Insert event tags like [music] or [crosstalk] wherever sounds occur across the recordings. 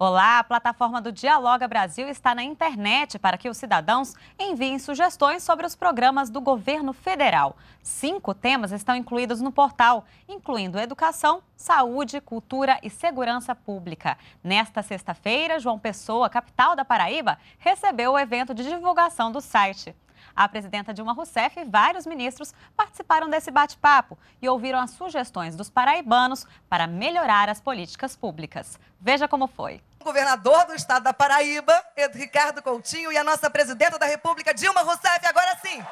Olá, a plataforma do Dialoga Brasil está na internet para que os cidadãos enviem sugestões sobre os programas do governo federal. Cinco temas estão incluídos no portal, incluindo educação, saúde, cultura e segurança pública. Nesta sexta-feira, João Pessoa, capital da Paraíba, recebeu o evento de divulgação do site. A presidenta Dilma Rousseff e vários ministros participaram desse bate-papo e ouviram as sugestões dos paraibanos para melhorar as políticas públicas. Veja como foi. O governador do estado da Paraíba, Ricardo Coutinho, e a nossa presidenta da República, Dilma Rousseff, agora sim.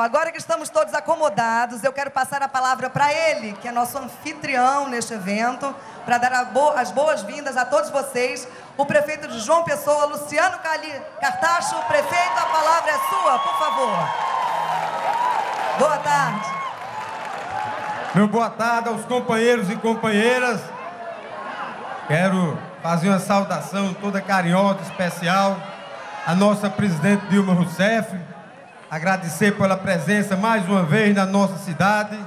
Agora que estamos todos acomodados, eu quero passar a palavra para ele, que é nosso anfitrião neste evento, para dar bo as boas-vindas a todos vocês. O prefeito de João Pessoa, Luciano Cali Cartacho. Prefeito, a palavra é sua, por favor. Boa tarde. Meu boa tarde aos companheiros e companheiras. Quero fazer uma saudação toda carinhosa, especial à nossa presidente Dilma Rousseff agradecer pela presença mais uma vez na nossa cidade.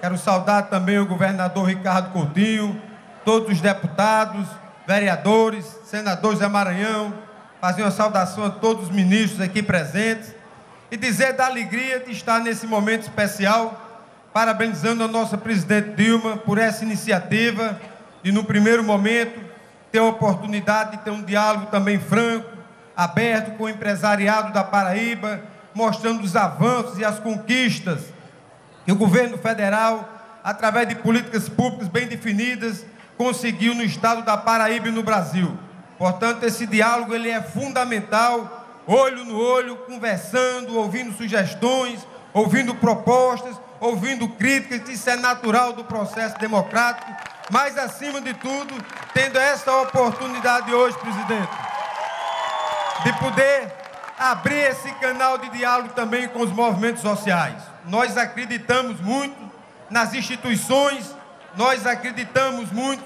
Quero saudar também o governador Ricardo Coutinho, todos os deputados, vereadores, senadores da Maranhão, fazer uma saudação a todos os ministros aqui presentes e dizer da alegria de estar nesse momento especial, parabenizando a nossa presidente Dilma por essa iniciativa e no primeiro momento ter a oportunidade de ter um diálogo também franco, aberto com o empresariado da Paraíba, mostrando os avanços e as conquistas que o governo federal, através de políticas públicas bem definidas, conseguiu no estado da Paraíba e no Brasil. Portanto, esse diálogo ele é fundamental, olho no olho, conversando, ouvindo sugestões, ouvindo propostas, ouvindo críticas, isso é natural do processo democrático, mas acima de tudo, tendo essa oportunidade hoje, presidente, de poder abrir esse canal de diálogo também com os movimentos sociais. Nós acreditamos muito nas instituições, nós acreditamos muito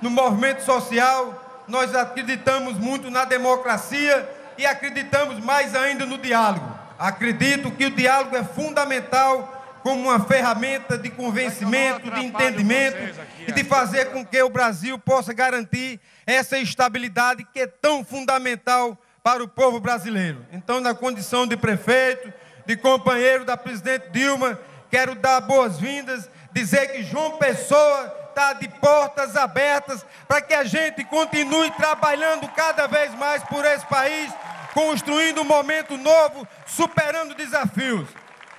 no movimento social, nós acreditamos muito na democracia e acreditamos mais ainda no diálogo. Acredito que o diálogo é fundamental como uma ferramenta de convencimento, de entendimento e de fazer com que o Brasil possa garantir essa estabilidade que é tão fundamental para o povo brasileiro. Então, na condição de prefeito, de companheiro da presidente Dilma, quero dar boas-vindas, dizer que João Pessoa está de portas abertas para que a gente continue trabalhando cada vez mais por esse país, construindo um momento novo, superando desafios.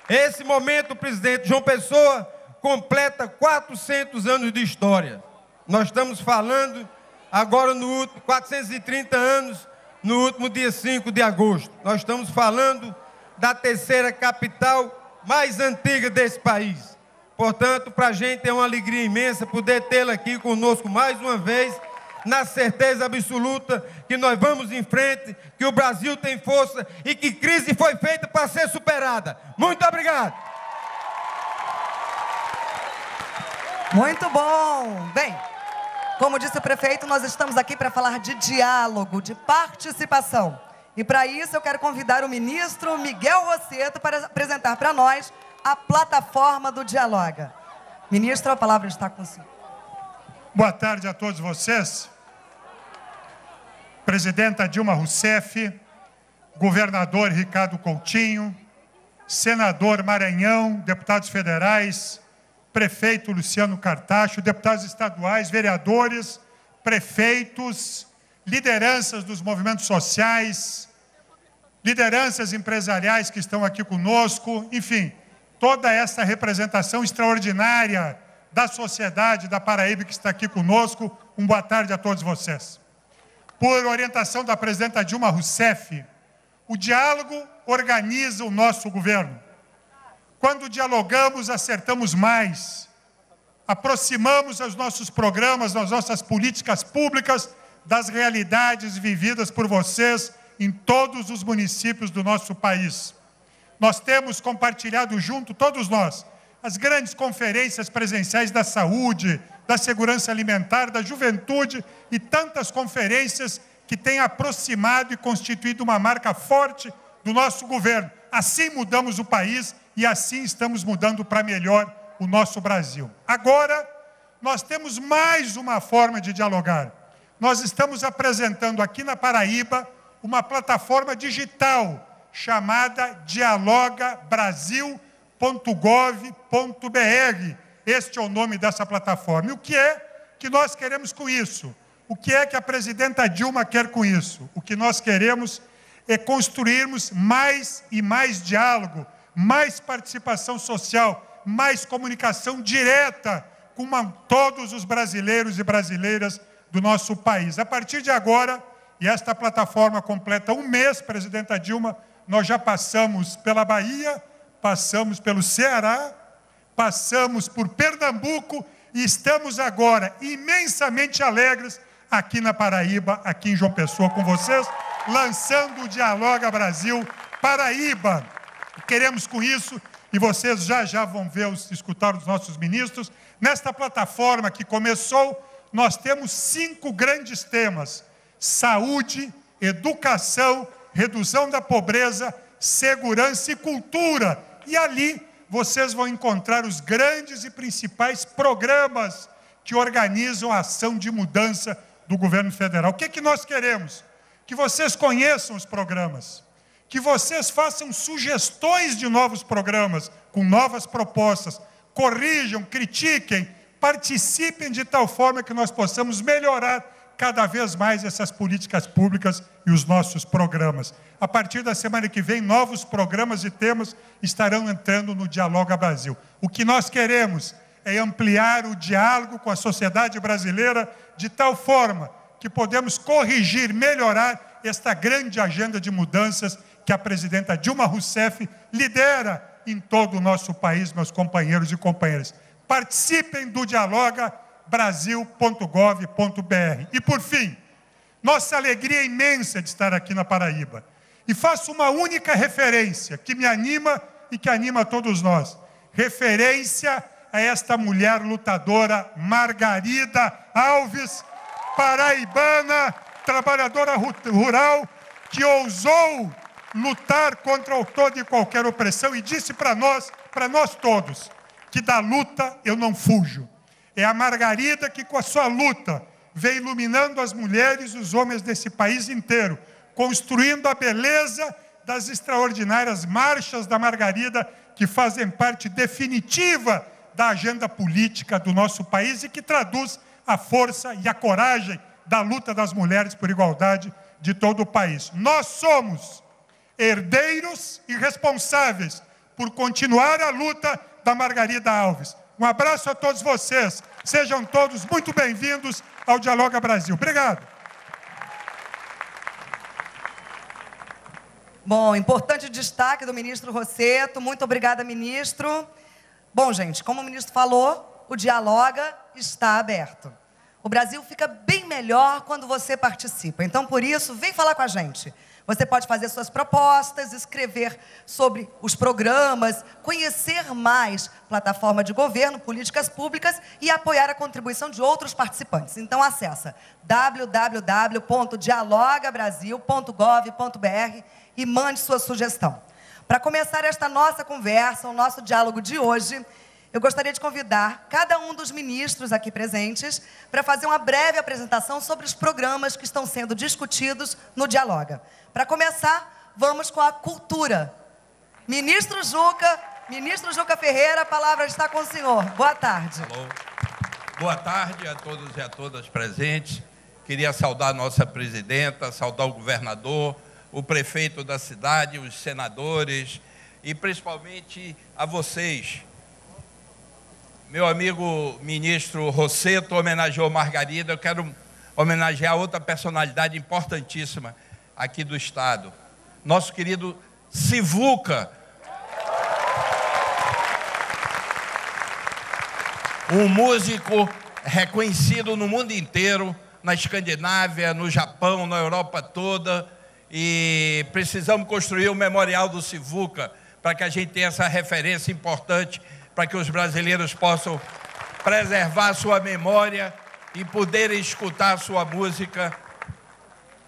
Esse momento, presidente João Pessoa completa 400 anos de história. Nós estamos falando agora no último 430 anos no último dia 5 de agosto. Nós estamos falando da terceira capital mais antiga desse país. Portanto, para a gente é uma alegria imensa poder tê-la aqui conosco mais uma vez, na certeza absoluta que nós vamos em frente, que o Brasil tem força e que crise foi feita para ser superada. Muito obrigado. Muito bom. Bem, como disse o prefeito, nós estamos aqui para falar de diálogo, de participação. E para isso eu quero convidar o ministro Miguel Rosseto para apresentar para nós a plataforma do Dialoga. Ministro, a palavra está com o senhor. Boa tarde a todos vocês. Presidenta Dilma Rousseff, governador Ricardo Coutinho, senador Maranhão, deputados federais, prefeito Luciano Cartacho, deputados estaduais, vereadores, prefeitos, lideranças dos movimentos sociais, lideranças empresariais que estão aqui conosco, enfim, toda essa representação extraordinária da sociedade da Paraíba que está aqui conosco. Um boa tarde a todos vocês. Por orientação da presidenta Dilma Rousseff, o diálogo organiza o nosso governo. Quando dialogamos, acertamos mais, aproximamos os nossos programas, as nossas políticas públicas das realidades vividas por vocês em todos os municípios do nosso país. Nós temos compartilhado junto, todos nós, as grandes conferências presenciais da saúde, da segurança alimentar, da juventude e tantas conferências que têm aproximado e constituído uma marca forte do nosso governo. Assim mudamos o país e assim estamos mudando para melhor o nosso Brasil. Agora, nós temos mais uma forma de dialogar. Nós estamos apresentando aqui na Paraíba uma plataforma digital chamada dialogabrasil.gov.br. Este é o nome dessa plataforma. E o que é que nós queremos com isso? O que é que a presidenta Dilma quer com isso? O que nós queremos é construirmos mais e mais diálogo, mais participação social, mais comunicação direta com todos os brasileiros e brasileiras do nosso país. A partir de agora, e esta plataforma completa um mês, presidenta Dilma, nós já passamos pela Bahia, passamos pelo Ceará, passamos por Pernambuco e estamos agora imensamente alegres aqui na Paraíba, aqui em João Pessoa com vocês, lançando o Dialoga Brasil Paraíba. Queremos com isso, e vocês já já vão ver, escutar os nossos ministros, nesta plataforma que começou, nós temos cinco grandes temas: saúde, educação, redução da pobreza, segurança e cultura. E ali vocês vão encontrar os grandes e principais programas que organizam a ação de mudança do governo federal. O que, é que nós queremos? Que vocês conheçam os programas, que vocês façam sugestões de novos programas, com novas propostas, corrijam, critiquem, participem de tal forma que nós possamos melhorar cada vez mais essas políticas públicas e os nossos programas. A partir da semana que vem, novos programas e temas estarão entrando no Dialoga Brasil. O que nós queremos é ampliar o diálogo com a sociedade brasileira de tal forma que podemos corrigir, melhorar esta grande agenda de mudanças que a presidenta Dilma Rousseff lidera em todo o nosso país, meus companheiros e companheiras. Participem do Dialoga brasil.gov.br. E por fim, nossa alegria é imensa de estar aqui na Paraíba. E faço uma única referência que me anima e que anima todos nós. Referência a esta mulher lutadora, Margarida Alves, paraibana, trabalhadora rural, que ousou lutar contra toda e qualquer opressão e disse para nós, para nós todos, que da luta eu não fujo. É a Margarida que, com a sua luta, vem iluminando as mulheres e os homens desse país inteiro, construindo a beleza das extraordinárias marchas da Margarida, que fazem parte definitiva da agenda política do nosso país e que traduz a força e a coragem da luta das mulheres por igualdade de todo o país. Nós somos herdeiros e responsáveis por continuar a luta da Margarida Alves. Um abraço a todos vocês. Sejam todos muito bem-vindos ao Dialoga Brasil. Obrigado. Bom, importante destaque do ministro Rosseto. Muito obrigada, ministro. Bom, gente, como o ministro falou, o Dialoga está aberto. O Brasil fica bem melhor quando você participa. Então, por isso, vem falar com a gente. Você pode fazer suas propostas, escrever sobre os programas, conhecer mais plataforma de governo, políticas públicas e apoiar a contribuição de outros participantes. Então acessa www.dialogabrasil.gov.br e mande sua sugestão. Para começar esta nossa conversa, o nosso diálogo de hoje, eu gostaria de convidar cada um dos ministros aqui presentes para fazer uma breve apresentação sobre os programas que estão sendo discutidos no Dialoga. Para começar, vamos com a cultura. Ministro Juca, ministro Juca Ferreira, a palavra está com o senhor. Boa tarde. Alô. Boa tarde a todos e a todas presentes. Queria saudar a nossa presidenta, saudar o governador, o prefeito da cidade, os senadores e principalmente a vocês, meu amigo ministro Rosseto homenageou Margarida, eu quero homenagear outra personalidade importantíssima aqui do Estado. Nosso querido Sivuca. Um músico reconhecido no mundo inteiro, na Escandinávia, no Japão, na Europa toda. E precisamos construir o memorial do Sivuca para que a gente tenha essa referência importante, para que os brasileiros possam preservar sua memória e poderem escutar sua música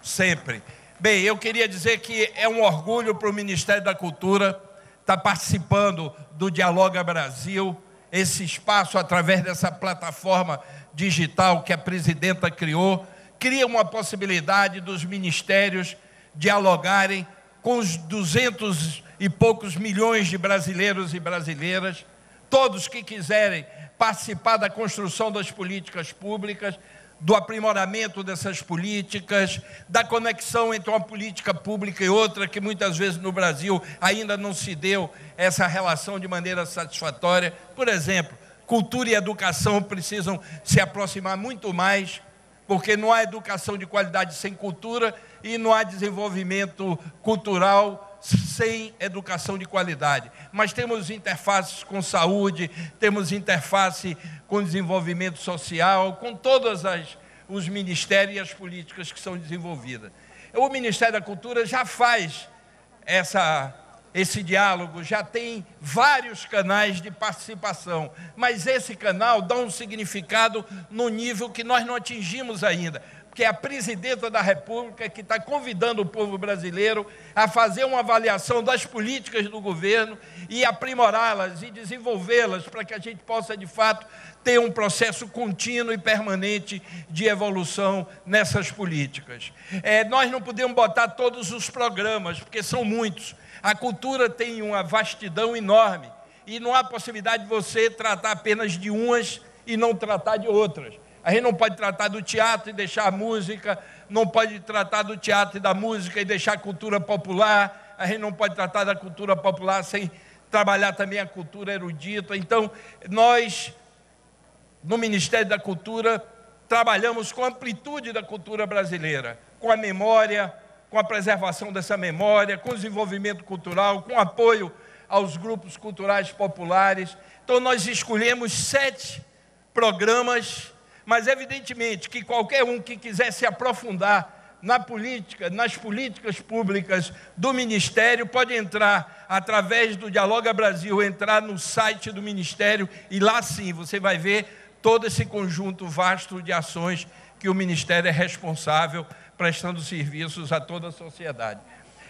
sempre. Bem, eu queria dizer que é um orgulho para o Ministério da Cultura estar participando do Dialoga Brasil, esse espaço através dessa plataforma digital que a presidenta criou, cria uma possibilidade dos ministérios dialogarem com os duzentos e poucos milhões de brasileiros e brasileiras, todos que quiserem participar da construção das políticas públicas, do aprimoramento dessas políticas, da conexão entre uma política pública e outra, que muitas vezes no Brasil ainda não se deu essa relação de maneira satisfatória. Por exemplo, cultura e educação precisam se aproximar muito mais, porque não há educação de qualidade sem cultura e não há desenvolvimento cultural sem educação de qualidade. Mas temos interfaces com saúde, temos interface com desenvolvimento social, com todos os ministérios e as políticas que são desenvolvidas. O Ministério da Cultura já faz essa, esse diálogo, já tem vários canais de participação, mas esse canal dá um significado no nível que nós não atingimos ainda que é a presidenta da República, que está convidando o povo brasileiro a fazer uma avaliação das políticas do governo e aprimorá-las e desenvolvê-las para que a gente possa, de fato, ter um processo contínuo e permanente de evolução nessas políticas. É, nós não podemos botar todos os programas, porque são muitos. A cultura tem uma vastidão enorme e não há possibilidade de você tratar apenas de umas e não tratar de outras. A gente não pode tratar do teatro e deixar a música, não pode tratar do teatro e da música e deixar a cultura popular, a gente não pode tratar da cultura popular sem trabalhar também a cultura erudita. Então, nós, no Ministério da Cultura, trabalhamos com a amplitude da cultura brasileira, com a memória, com a preservação dessa memória, com o desenvolvimento cultural, com apoio aos grupos culturais populares. Então, nós escolhemos sete programas mas evidentemente que qualquer um que quiser se aprofundar na política, nas políticas públicas do Ministério, pode entrar através do Dialoga Brasil, entrar no site do Ministério e lá sim você vai ver todo esse conjunto vasto de ações que o Ministério é responsável prestando serviços a toda a sociedade.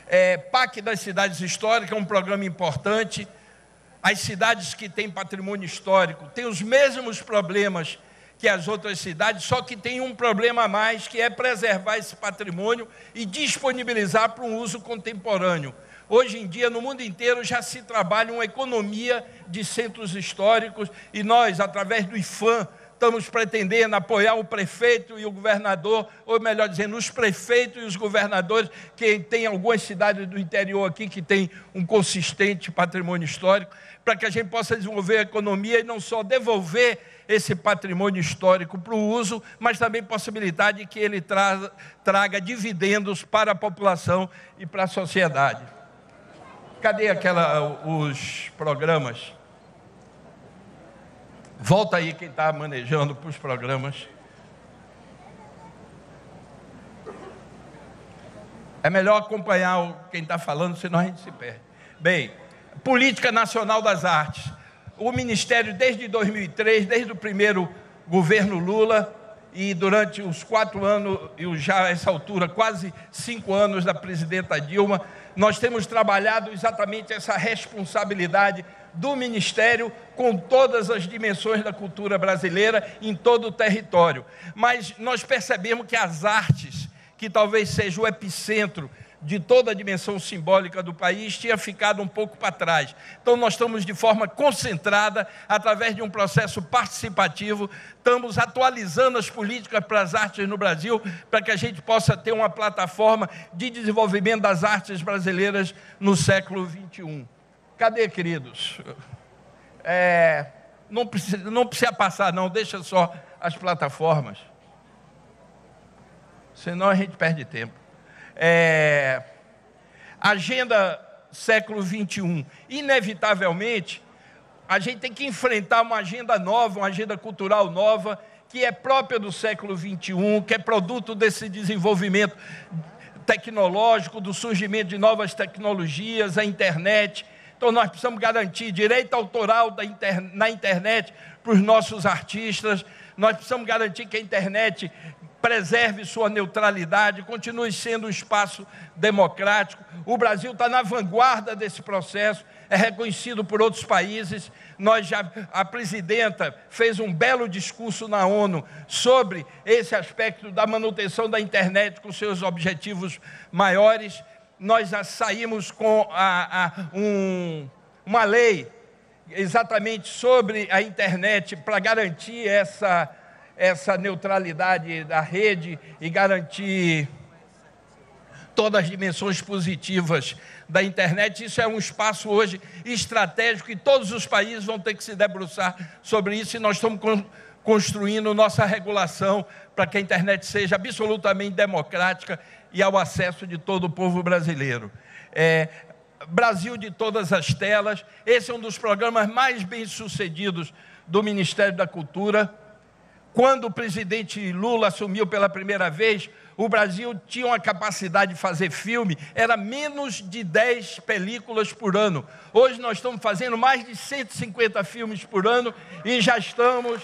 É, PAC das Cidades Históricas é um programa importante. As cidades que têm patrimônio histórico têm os mesmos problemas que as outras cidades, só que tem um problema a mais, que é preservar esse patrimônio e disponibilizar para um uso contemporâneo. Hoje em dia, no mundo inteiro, já se trabalha uma economia de centros históricos e nós, através do IFAM, estamos pretendendo apoiar o prefeito e o governador, ou melhor dizendo, os prefeitos e os governadores, que tem algumas cidades do interior aqui que tem um consistente patrimônio histórico, para que a gente possa desenvolver a economia e não só devolver esse patrimônio histórico para o uso, mas também possibilidade de que ele traga, traga dividendos para a população e para a sociedade. Cadê aquela, os programas? Volta aí quem está manejando para os programas. É melhor acompanhar quem está falando, senão a gente se perde. Bem, Política Nacional das Artes o Ministério, desde 2003, desde o primeiro governo Lula, e durante os quatro anos, e já a essa altura, quase cinco anos da presidenta Dilma, nós temos trabalhado exatamente essa responsabilidade do Ministério com todas as dimensões da cultura brasileira em todo o território. Mas nós percebemos que as artes, que talvez seja o epicentro de toda a dimensão simbólica do país tinha ficado um pouco para trás. Então, nós estamos de forma concentrada, através de um processo participativo, estamos atualizando as políticas para as artes no Brasil, para que a gente possa ter uma plataforma de desenvolvimento das artes brasileiras no século XXI. Cadê, queridos? É, não, precisa, não precisa passar, não, deixa só as plataformas. Senão a gente perde tempo é, agenda século 21, inevitavelmente, a gente tem que enfrentar uma agenda nova, uma agenda cultural nova, que é própria do século 21, que é produto desse desenvolvimento tecnológico, do surgimento de novas tecnologias, a internet, Então nós precisamos garantir direito autoral inter... na internet para os nossos artistas. Nós precisamos garantir que a internet preserve sua neutralidade, continue sendo um espaço democrático. O Brasil está na vanguarda desse processo, é reconhecido por outros países. Nós já, a presidenta fez um belo discurso na ONU sobre esse aspecto da manutenção da internet com seus objetivos maiores. Nós já saímos com a, a, um, uma lei exatamente sobre a internet para garantir essa essa neutralidade da rede e garantir todas as dimensões positivas da internet. Isso é um espaço hoje estratégico e todos os países vão ter que se debruçar sobre isso e nós estamos construindo nossa regulação para que a internet seja absolutamente democrática e ao acesso de todo o povo brasileiro. É, Brasil de todas as telas, esse é um dos programas mais bem sucedidos do Ministério da Cultura quando o presidente Lula assumiu pela primeira vez, o Brasil tinha uma capacidade de fazer filme, era menos de 10 películas por ano. Hoje nós estamos fazendo mais de 150 filmes por ano e já estamos.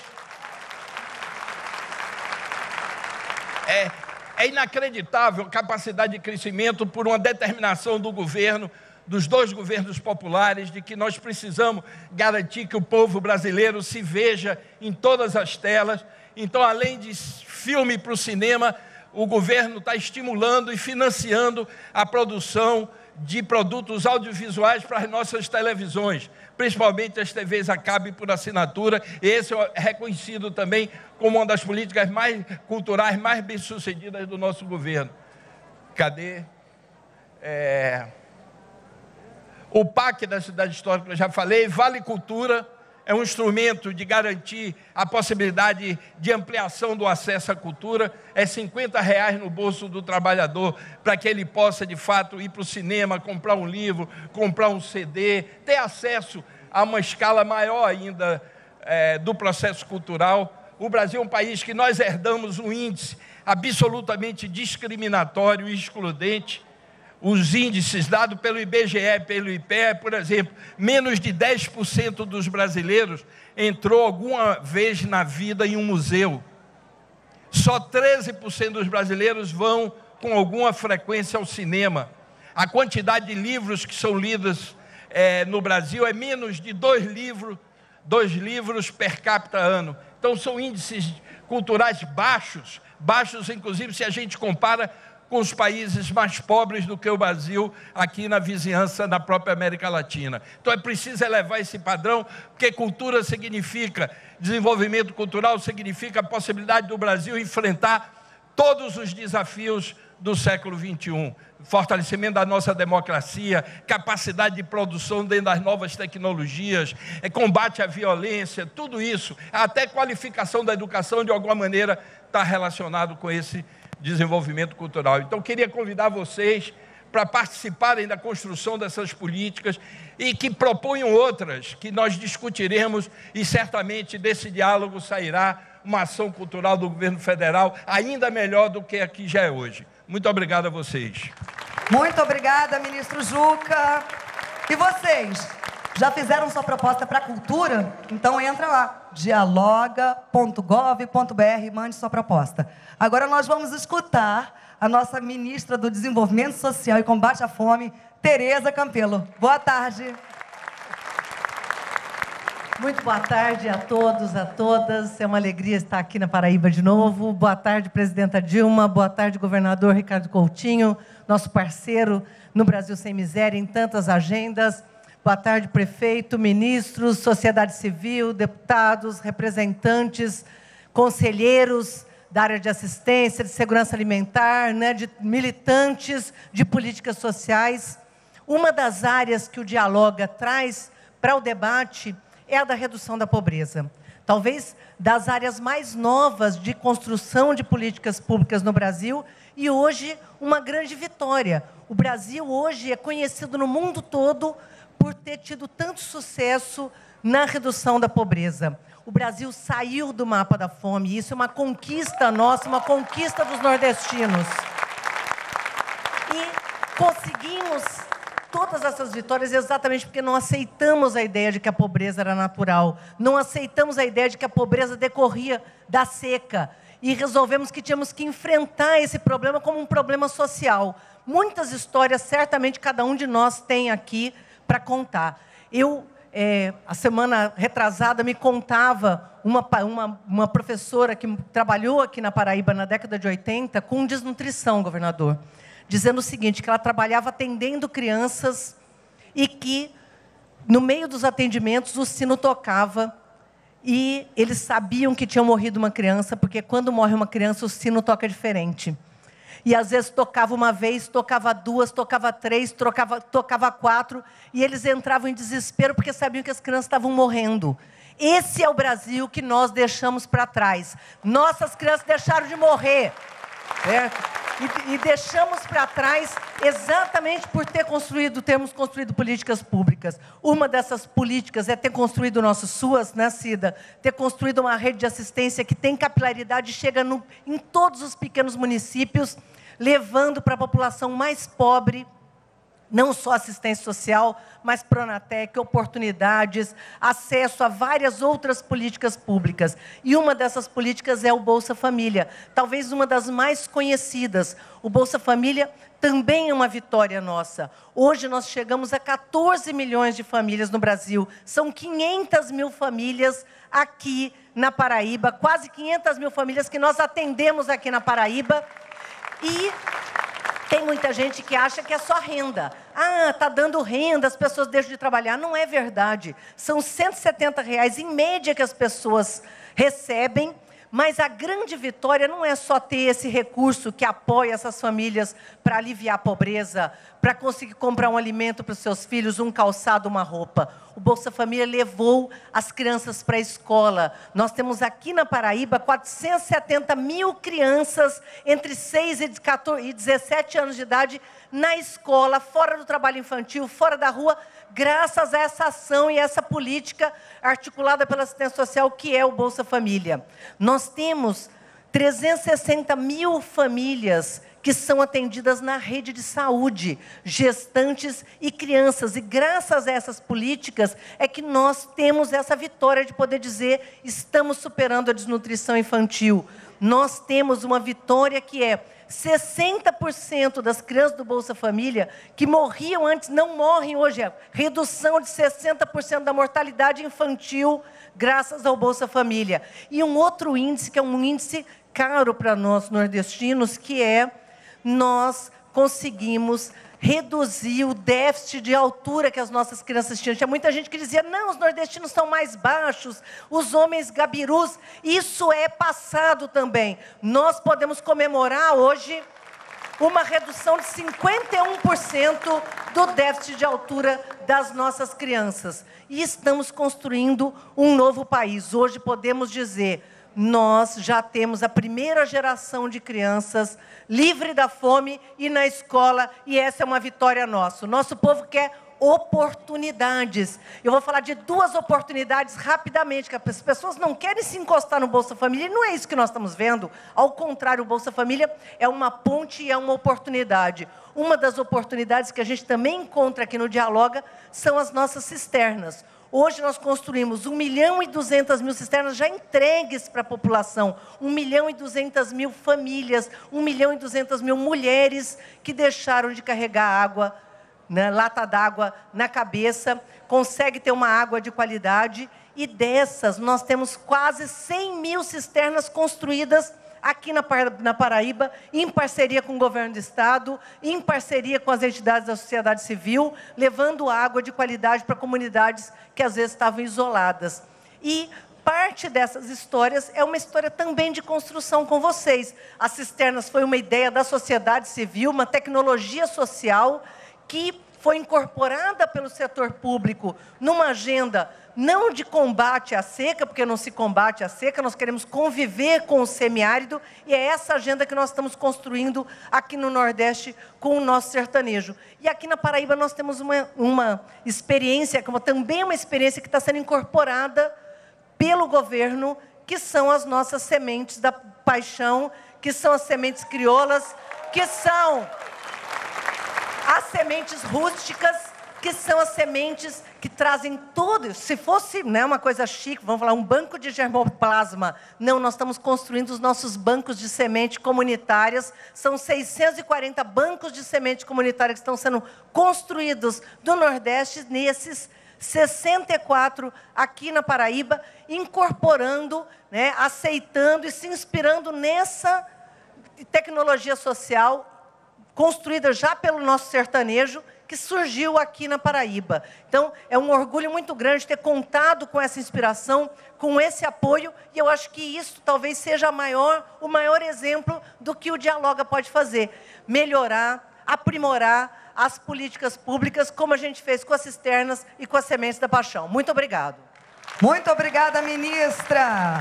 É, é inacreditável a capacidade de crescimento por uma determinação do governo dos dois governos populares de que nós precisamos garantir que o povo brasileiro se veja em todas as telas então, além de filme para o cinema, o governo está estimulando e financiando a produção de produtos audiovisuais para as nossas televisões, principalmente as TVs a cabo por assinatura. Esse é reconhecido também como uma das políticas mais culturais mais bem-sucedidas do nosso governo. Cadê? É... O PAC da cidade histórica, eu já falei, Vale Cultura é um instrumento de garantir a possibilidade de ampliação do acesso à cultura, é 50 reais no bolso do trabalhador, para que ele possa, de fato, ir para o cinema, comprar um livro, comprar um CD, ter acesso a uma escala maior ainda é, do processo cultural. O Brasil é um país que nós herdamos um índice absolutamente discriminatório e excludente, os índices dados pelo IBGE, pelo IPE, por exemplo, menos de 10% dos brasileiros entrou alguma vez na vida em um museu. Só 13% dos brasileiros vão com alguma frequência ao cinema. A quantidade de livros que são lidos é, no Brasil é menos de dois livros, dois livros per capita ano. Então são índices culturais baixos, baixos inclusive se a gente compara com os países mais pobres do que o Brasil, aqui na vizinhança da própria América Latina. Então é preciso elevar esse padrão, porque cultura significa, desenvolvimento cultural significa a possibilidade do Brasil enfrentar todos os desafios do século XXI. Fortalecimento da nossa democracia, capacidade de produção dentro das novas tecnologias, é combate à violência, tudo isso, até qualificação da educação, de alguma maneira, está relacionado com esse desenvolvimento cultural. Então, queria convidar vocês para participarem da construção dessas políticas e que proponham outras que nós discutiremos e certamente desse diálogo sairá uma ação cultural do governo federal ainda melhor do que a que já é hoje. Muito obrigado a vocês. Muito obrigada, ministro Juca. E vocês, já fizeram sua proposta para a cultura? Então entra lá, dialoga.gov.br, mande sua proposta. Agora nós vamos escutar a nossa ministra do Desenvolvimento Social e Combate à Fome, Tereza Campelo. Boa tarde. Muito boa tarde a todos, a todas. É uma alegria estar aqui na Paraíba de novo. Boa tarde, presidenta Dilma. Boa tarde, governador Ricardo Coutinho, nosso parceiro no Brasil Sem Miséria em tantas agendas. Boa tarde, prefeito, ministros, sociedade civil, deputados, representantes, conselheiros da área de assistência, de segurança alimentar, né, de militantes de políticas sociais. Uma das áreas que o Dialoga traz para o debate é a da redução da pobreza. Talvez das áreas mais novas de construção de políticas públicas no Brasil e hoje uma grande vitória. O Brasil hoje é conhecido no mundo todo por ter tido tanto sucesso na redução da pobreza. O Brasil saiu do mapa da fome, isso é uma conquista nossa, uma conquista dos nordestinos. E conseguimos todas essas vitórias exatamente porque não aceitamos a ideia de que a pobreza era natural, não aceitamos a ideia de que a pobreza decorria da seca e resolvemos que tínhamos que enfrentar esse problema como um problema social. Muitas histórias, certamente, cada um de nós tem aqui para contar. Eu, é, a semana retrasada, me contava uma, uma, uma professora que trabalhou aqui na Paraíba na década de 80 com desnutrição, governador dizendo o seguinte: que ela trabalhava atendendo crianças e que, no meio dos atendimentos, o sino tocava e eles sabiam que tinha morrido uma criança, porque quando morre uma criança, o sino toca diferente. E às vezes tocava uma vez, tocava duas, tocava três, tocava, tocava quatro, e eles entravam em desespero porque sabiam que as crianças estavam morrendo. Esse é o Brasil que nós deixamos para trás. Nossas crianças deixaram de morrer. Certo? E, e deixamos para trás exatamente por ter construído, termos construído políticas públicas. Uma dessas políticas é ter construído o nosso SUAS, né, Cida? Ter construído uma rede de assistência que tem capilaridade chega no, em todos os pequenos municípios, levando para a população mais pobre não só assistência social, mas Pronatec, oportunidades, acesso a várias outras políticas públicas. E uma dessas políticas é o Bolsa Família, talvez uma das mais conhecidas. O Bolsa Família também é uma vitória nossa. Hoje nós chegamos a 14 milhões de famílias no Brasil. São 500 mil famílias aqui na Paraíba, quase 500 mil famílias que nós atendemos aqui na Paraíba. E tem muita gente que acha que é só renda. Ah, está dando renda, as pessoas deixam de trabalhar. Não é verdade. São 170 reais em média que as pessoas recebem mas a grande vitória não é só ter esse recurso que apoia essas famílias para aliviar a pobreza, para conseguir comprar um alimento para os seus filhos, um calçado, uma roupa. O Bolsa Família levou as crianças para a escola. Nós temos aqui na Paraíba 470 mil crianças entre 6 e 17 anos de idade na escola, fora do trabalho infantil, fora da rua, graças a essa ação e essa política articulada pela assistência social, que é o Bolsa Família. Nós temos 360 mil famílias que são atendidas na rede de saúde, gestantes e crianças. E graças a essas políticas é que nós temos essa vitória de poder dizer estamos superando a desnutrição infantil. Nós temos uma vitória que é 60% das crianças do Bolsa Família que morriam antes não morrem hoje. É redução de 60% da mortalidade infantil graças ao Bolsa Família. E um outro índice, que é um índice caro para nós nordestinos, que é nós conseguimos reduzir o déficit de altura que as nossas crianças tinham. Tinha muita gente que dizia: não, os nordestinos são mais baixos, os homens gabirus. Isso é passado também. Nós podemos comemorar hoje uma redução de 51% do déficit de altura das nossas crianças. E estamos construindo um novo país. Hoje podemos dizer nós já temos a primeira geração de crianças livre da fome e na escola, e essa é uma vitória nossa. O nosso povo quer oportunidades. Eu vou falar de duas oportunidades rapidamente, que as pessoas não querem se encostar no Bolsa Família, e não é isso que nós estamos vendo. Ao contrário, o Bolsa Família é uma ponte e é uma oportunidade. Uma das oportunidades que a gente também encontra aqui no Dialoga são as nossas cisternas. Hoje nós construímos 1 milhão e 200 mil cisternas já entregues para a população, 1 milhão e 200 mil famílias, 1 milhão e 200 mil mulheres que deixaram de carregar água, né, lata d'água na cabeça, consegue ter uma água de qualidade, e dessas nós temos quase 100 mil cisternas construídas aqui na, na Paraíba, em parceria com o governo do Estado, em parceria com as entidades da sociedade civil, levando água de qualidade para comunidades que às vezes estavam isoladas. E parte dessas histórias é uma história também de construção com vocês. As cisternas foi uma ideia da sociedade civil, uma tecnologia social que foi incorporada pelo setor público numa agenda não de combate à seca, porque não se combate a seca, nós queremos conviver com o semiárido, e é essa agenda que nós estamos construindo aqui no Nordeste com o nosso sertanejo. E aqui na Paraíba nós temos uma, uma experiência, como também uma experiência que está sendo incorporada pelo governo, que são as nossas sementes da paixão, que são as sementes crioulas, que são as sementes rústicas, que são as sementes que trazem tudo. Se fosse né, uma coisa chique, vamos falar, um banco de germoplasma. Não, nós estamos construindo os nossos bancos de semente comunitárias. São 640 bancos de semente comunitária que estão sendo construídos no Nordeste, nesses 64 aqui na Paraíba, incorporando, né, aceitando e se inspirando nessa tecnologia social construída já pelo nosso sertanejo, que surgiu aqui na Paraíba. Então, é um orgulho muito grande ter contado com essa inspiração, com esse apoio, e eu acho que isso talvez seja maior, o maior exemplo do que o Dialoga pode fazer. Melhorar, aprimorar as políticas públicas, como a gente fez com as cisternas e com as sementes da paixão. Muito obrigado. Muito obrigada, ministra.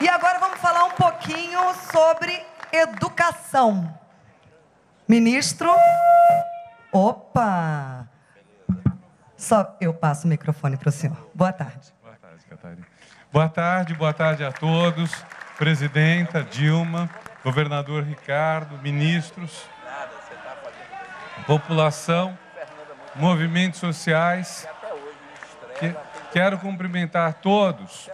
E agora vamos falar um pouquinho sobre educação. Ministro. Opa! Só eu passo o microfone para o senhor. Boa tarde. Boa tarde, Catarina. Boa tarde, boa tarde a todos. Presidenta Dilma, governador Ricardo, ministros, população, movimentos sociais. Quero cumprimentar todos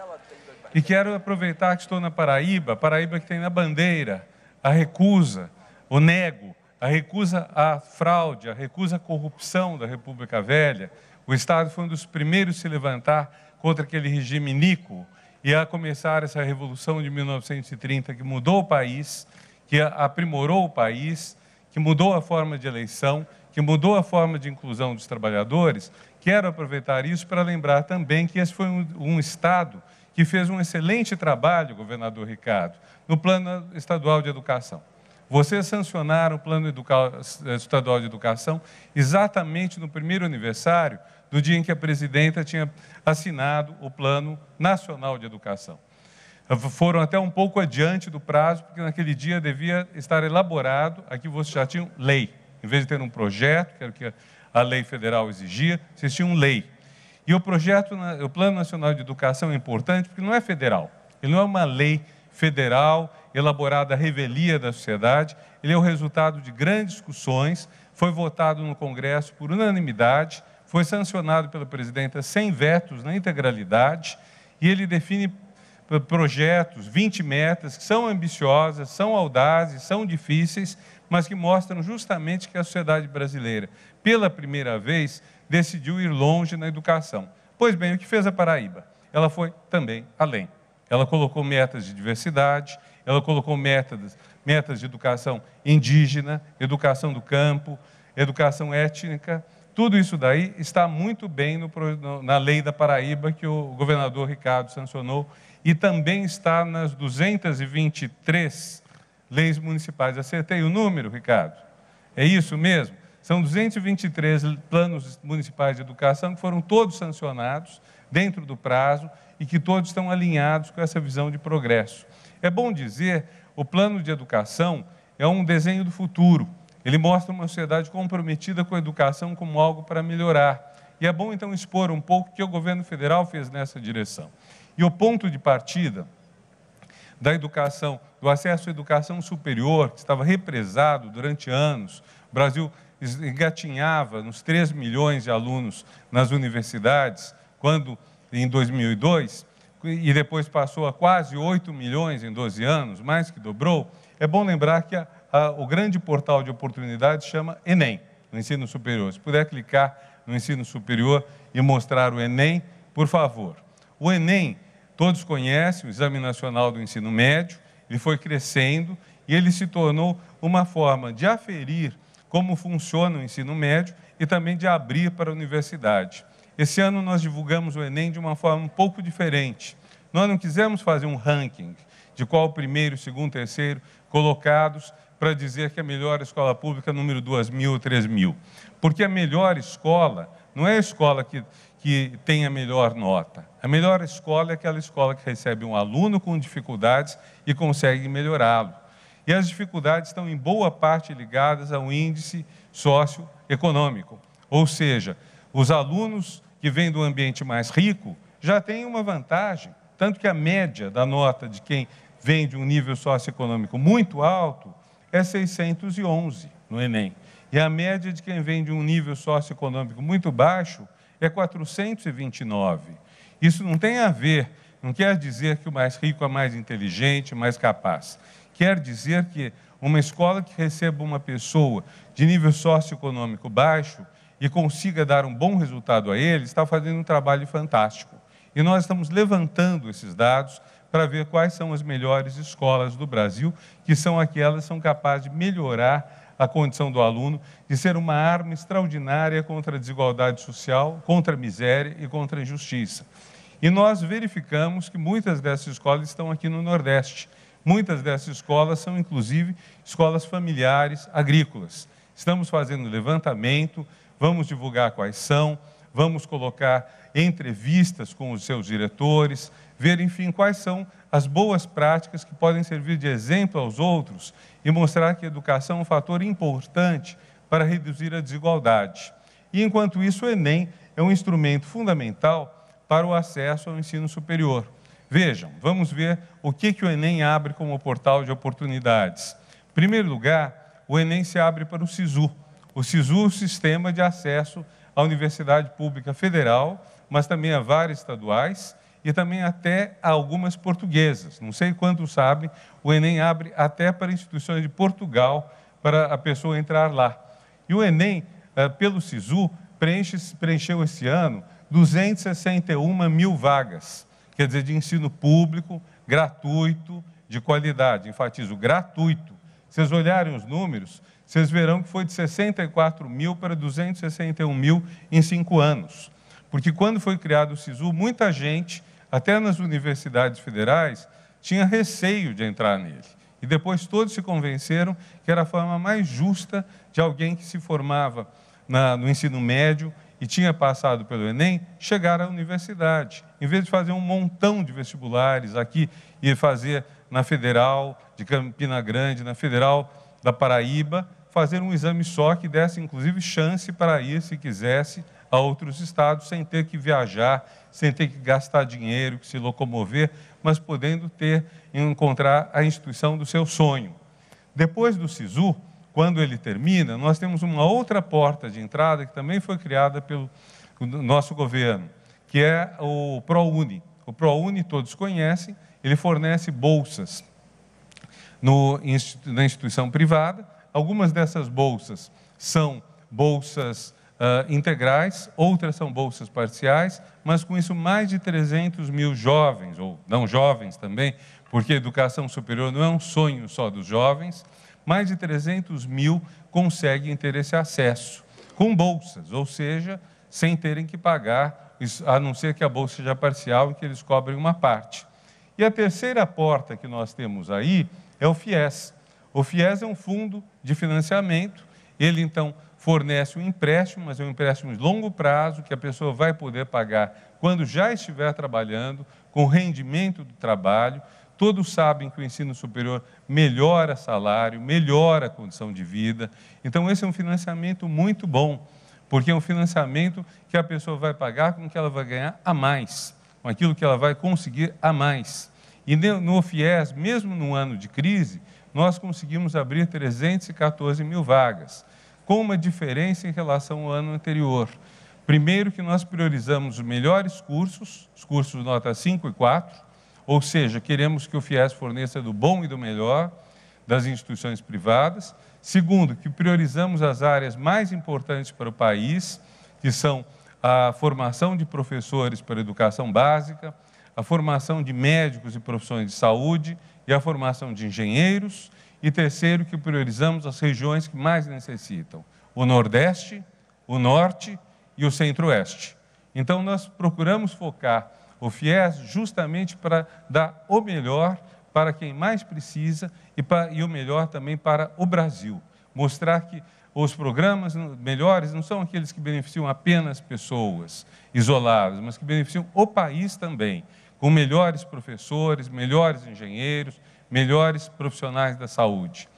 e quero aproveitar que estou na Paraíba, Paraíba que tem na bandeira a recusa, o nego, a recusa à fraude, a recusa à corrupção da República Velha. O Estado foi um dos primeiros a se levantar contra aquele regime níquo e a começar essa revolução de 1930 que mudou o país, que aprimorou o país, que mudou a forma de eleição, que mudou a forma de inclusão dos trabalhadores. Quero aproveitar isso para lembrar também que esse foi um, um Estado que fez um excelente trabalho, governador Ricardo, no plano estadual de educação. Vocês sancionaram o Plano Estadual de Educação exatamente no primeiro aniversário do dia em que a presidenta tinha assinado o Plano Nacional de Educação. Foram até um pouco adiante do prazo, porque naquele dia devia estar elaborado, aqui vocês já tinham lei. Em vez de ter um projeto, que era o que a lei federal exigia, vocês tinham lei. E o projeto, o Plano Nacional de Educação é importante porque não é federal. Ele não é uma lei federal elaborada à revelia da sociedade. Ele é o resultado de grandes discussões, foi votado no Congresso por unanimidade, foi sancionado pela presidenta sem vetos na integralidade, e ele define projetos, 20 metas que são ambiciosas, são audazes, são difíceis, mas que mostram justamente que a sociedade brasileira, pela primeira vez, decidiu ir longe na educação. Pois bem, o que fez a Paraíba? Ela foi também além. Ela colocou metas de diversidade, ela colocou metas, metas de educação indígena, educação do campo, educação étnica. Tudo isso daí está muito bem no, na lei da Paraíba que o governador Ricardo sancionou e também está nas 223 leis municipais. Acertei o número, Ricardo? É isso mesmo? São 223 planos municipais de educação que foram todos sancionados dentro do prazo e que todos estão alinhados com essa visão de progresso. É bom dizer, o plano de educação é um desenho do futuro. Ele mostra uma sociedade comprometida com a educação como algo para melhorar. E é bom então expor um pouco o que o governo federal fez nessa direção. E o ponto de partida da educação, do acesso à educação superior, que estava represado durante anos, o Brasil engatinhava nos 3 milhões de alunos nas universidades, quando em 2002, e depois passou a quase 8 milhões em 12 anos, mais que dobrou, é bom lembrar que a, a, o grande portal de oportunidades chama Enem, no ensino superior. Se puder clicar no ensino superior e mostrar o Enem, por favor. O Enem, todos conhecem, o Exame Nacional do Ensino Médio, ele foi crescendo e ele se tornou uma forma de aferir como funciona o ensino médio e também de abrir para a universidade. Esse ano nós divulgamos o Enem de uma forma um pouco diferente. Nós não quisemos fazer um ranking de qual o primeiro, segundo, terceiro colocados para dizer que a melhor escola pública é número 2 mil ou 3 mil. Porque a melhor escola não é a escola que, que tem a melhor nota. A melhor escola é aquela escola que recebe um aluno com dificuldades e consegue melhorá-lo. E as dificuldades estão em boa parte ligadas ao índice socioeconômico. Ou seja, os alunos que vem do ambiente mais rico, já tem uma vantagem. Tanto que a média da nota de quem vem de um nível socioeconômico muito alto é 611 no Enem. E a média de quem vem de um nível socioeconômico muito baixo é 429. Isso não tem a ver, não quer dizer que o mais rico é mais inteligente, mais capaz. Quer dizer que uma escola que receba uma pessoa de nível socioeconômico baixo e consiga dar um bom resultado a ele, está fazendo um trabalho fantástico. E nós estamos levantando esses dados para ver quais são as melhores escolas do Brasil, que são aquelas que são capazes de melhorar a condição do aluno, de ser uma arma extraordinária contra a desigualdade social, contra a miséria e contra a injustiça. E nós verificamos que muitas dessas escolas estão aqui no Nordeste. Muitas dessas escolas são, inclusive, escolas familiares agrícolas. Estamos fazendo levantamento, vamos divulgar quais são, vamos colocar entrevistas com os seus diretores, ver, enfim, quais são as boas práticas que podem servir de exemplo aos outros e mostrar que a educação é um fator importante para reduzir a desigualdade. E, enquanto isso, o Enem é um instrumento fundamental para o acesso ao ensino superior. Vejam, vamos ver o que, que o Enem abre como portal de oportunidades. Em primeiro lugar, o Enem se abre para o SISU. O SISU o Sistema de Acesso à Universidade Pública Federal, mas também a várias estaduais e também até a algumas portuguesas. Não sei quantos sabem, o Enem abre até para instituições de Portugal para a pessoa entrar lá. E o Enem, eh, pelo SISU, preenche, preencheu esse ano 261 mil vagas, quer dizer, de ensino público, gratuito, de qualidade. Enfatizo, gratuito. Se vocês olharem os números, vocês verão que foi de 64 mil para 261 mil em cinco anos. Porque quando foi criado o SISU, muita gente, até nas universidades federais, tinha receio de entrar nele. E depois todos se convenceram que era a forma mais justa de alguém que se formava na, no ensino médio e tinha passado pelo Enem, chegar à universidade. Em vez de fazer um montão de vestibulares aqui e fazer na Federal de Campina Grande, na Federal da Paraíba, fazer um exame só que desse, inclusive, chance para ir, se quisesse, a outros estados, sem ter que viajar, sem ter que gastar dinheiro, que se locomover, mas podendo ter, encontrar a instituição do seu sonho. Depois do SISU, quando ele termina, nós temos uma outra porta de entrada que também foi criada pelo nosso governo, que é o ProUni. O ProUni todos conhecem, ele fornece bolsas no, na instituição privada. Algumas dessas bolsas são bolsas uh, integrais, outras são bolsas parciais, mas com isso mais de 300 mil jovens, ou não jovens também, porque educação superior não é um sonho só dos jovens, mais de 300 mil conseguem ter esse acesso, com bolsas, ou seja, sem terem que pagar, a não ser que a bolsa seja parcial e que eles cobrem uma parte. E a terceira porta que nós temos aí é o FIES. O FIES é um fundo de financiamento, ele então fornece um empréstimo, mas é um empréstimo de longo prazo, que a pessoa vai poder pagar quando já estiver trabalhando, com rendimento do trabalho, Todos sabem que o ensino superior melhora salário, melhora a condição de vida. Então, esse é um financiamento muito bom, porque é um financiamento que a pessoa vai pagar com o que ela vai ganhar a mais, com aquilo que ela vai conseguir a mais. E no FIES, mesmo no ano de crise, nós conseguimos abrir 314 mil vagas, com uma diferença em relação ao ano anterior. Primeiro, que nós priorizamos os melhores cursos, os cursos nota 5 e 4, ou seja, queremos que o FIES forneça do bom e do melhor das instituições privadas. Segundo, que priorizamos as áreas mais importantes para o país, que são a formação de professores para educação básica, a formação de médicos e profissões de saúde e a formação de engenheiros. E terceiro, que priorizamos as regiões que mais necessitam: o Nordeste, o Norte e o Centro-Oeste. Então, nós procuramos focar o FIES justamente para dar o melhor para quem mais precisa e, para, e o melhor também para o Brasil. Mostrar que os programas melhores não são aqueles que beneficiam apenas pessoas isoladas, mas que beneficiam o país também, com melhores professores, melhores engenheiros, melhores profissionais da saúde.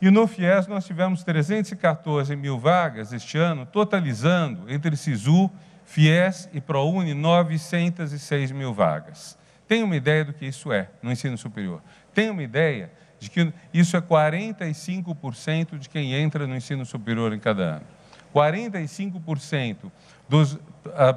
E no FIES nós tivemos 314 mil vagas este ano, totalizando entre SISU FIES e ProUni 906 mil vagas. Tem uma ideia do que isso é no ensino superior? Tem uma ideia de que isso é 45% de quem entra no ensino superior em cada ano. 45% dos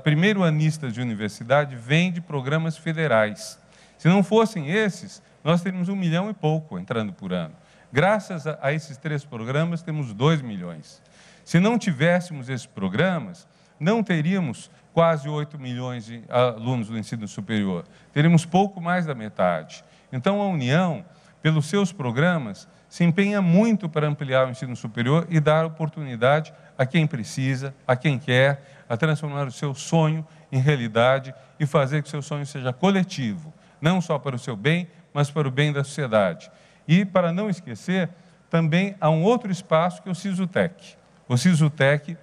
primeiro anistas de universidade vem de programas federais. Se não fossem esses, nós teríamos um milhão e pouco entrando por ano. Graças a, a esses três programas, temos dois milhões. Se não tivéssemos esses programas, não teríamos quase 8 milhões de alunos do ensino superior. Teríamos pouco mais da metade. Então, a União, pelos seus programas, se empenha muito para ampliar o ensino superior e dar oportunidade a quem precisa, a quem quer, a transformar o seu sonho em realidade e fazer que seu sonho seja coletivo, não só para o seu bem, mas para o bem da sociedade. E, para não esquecer, também há um outro espaço que é o SISUTEC. O SISUTEC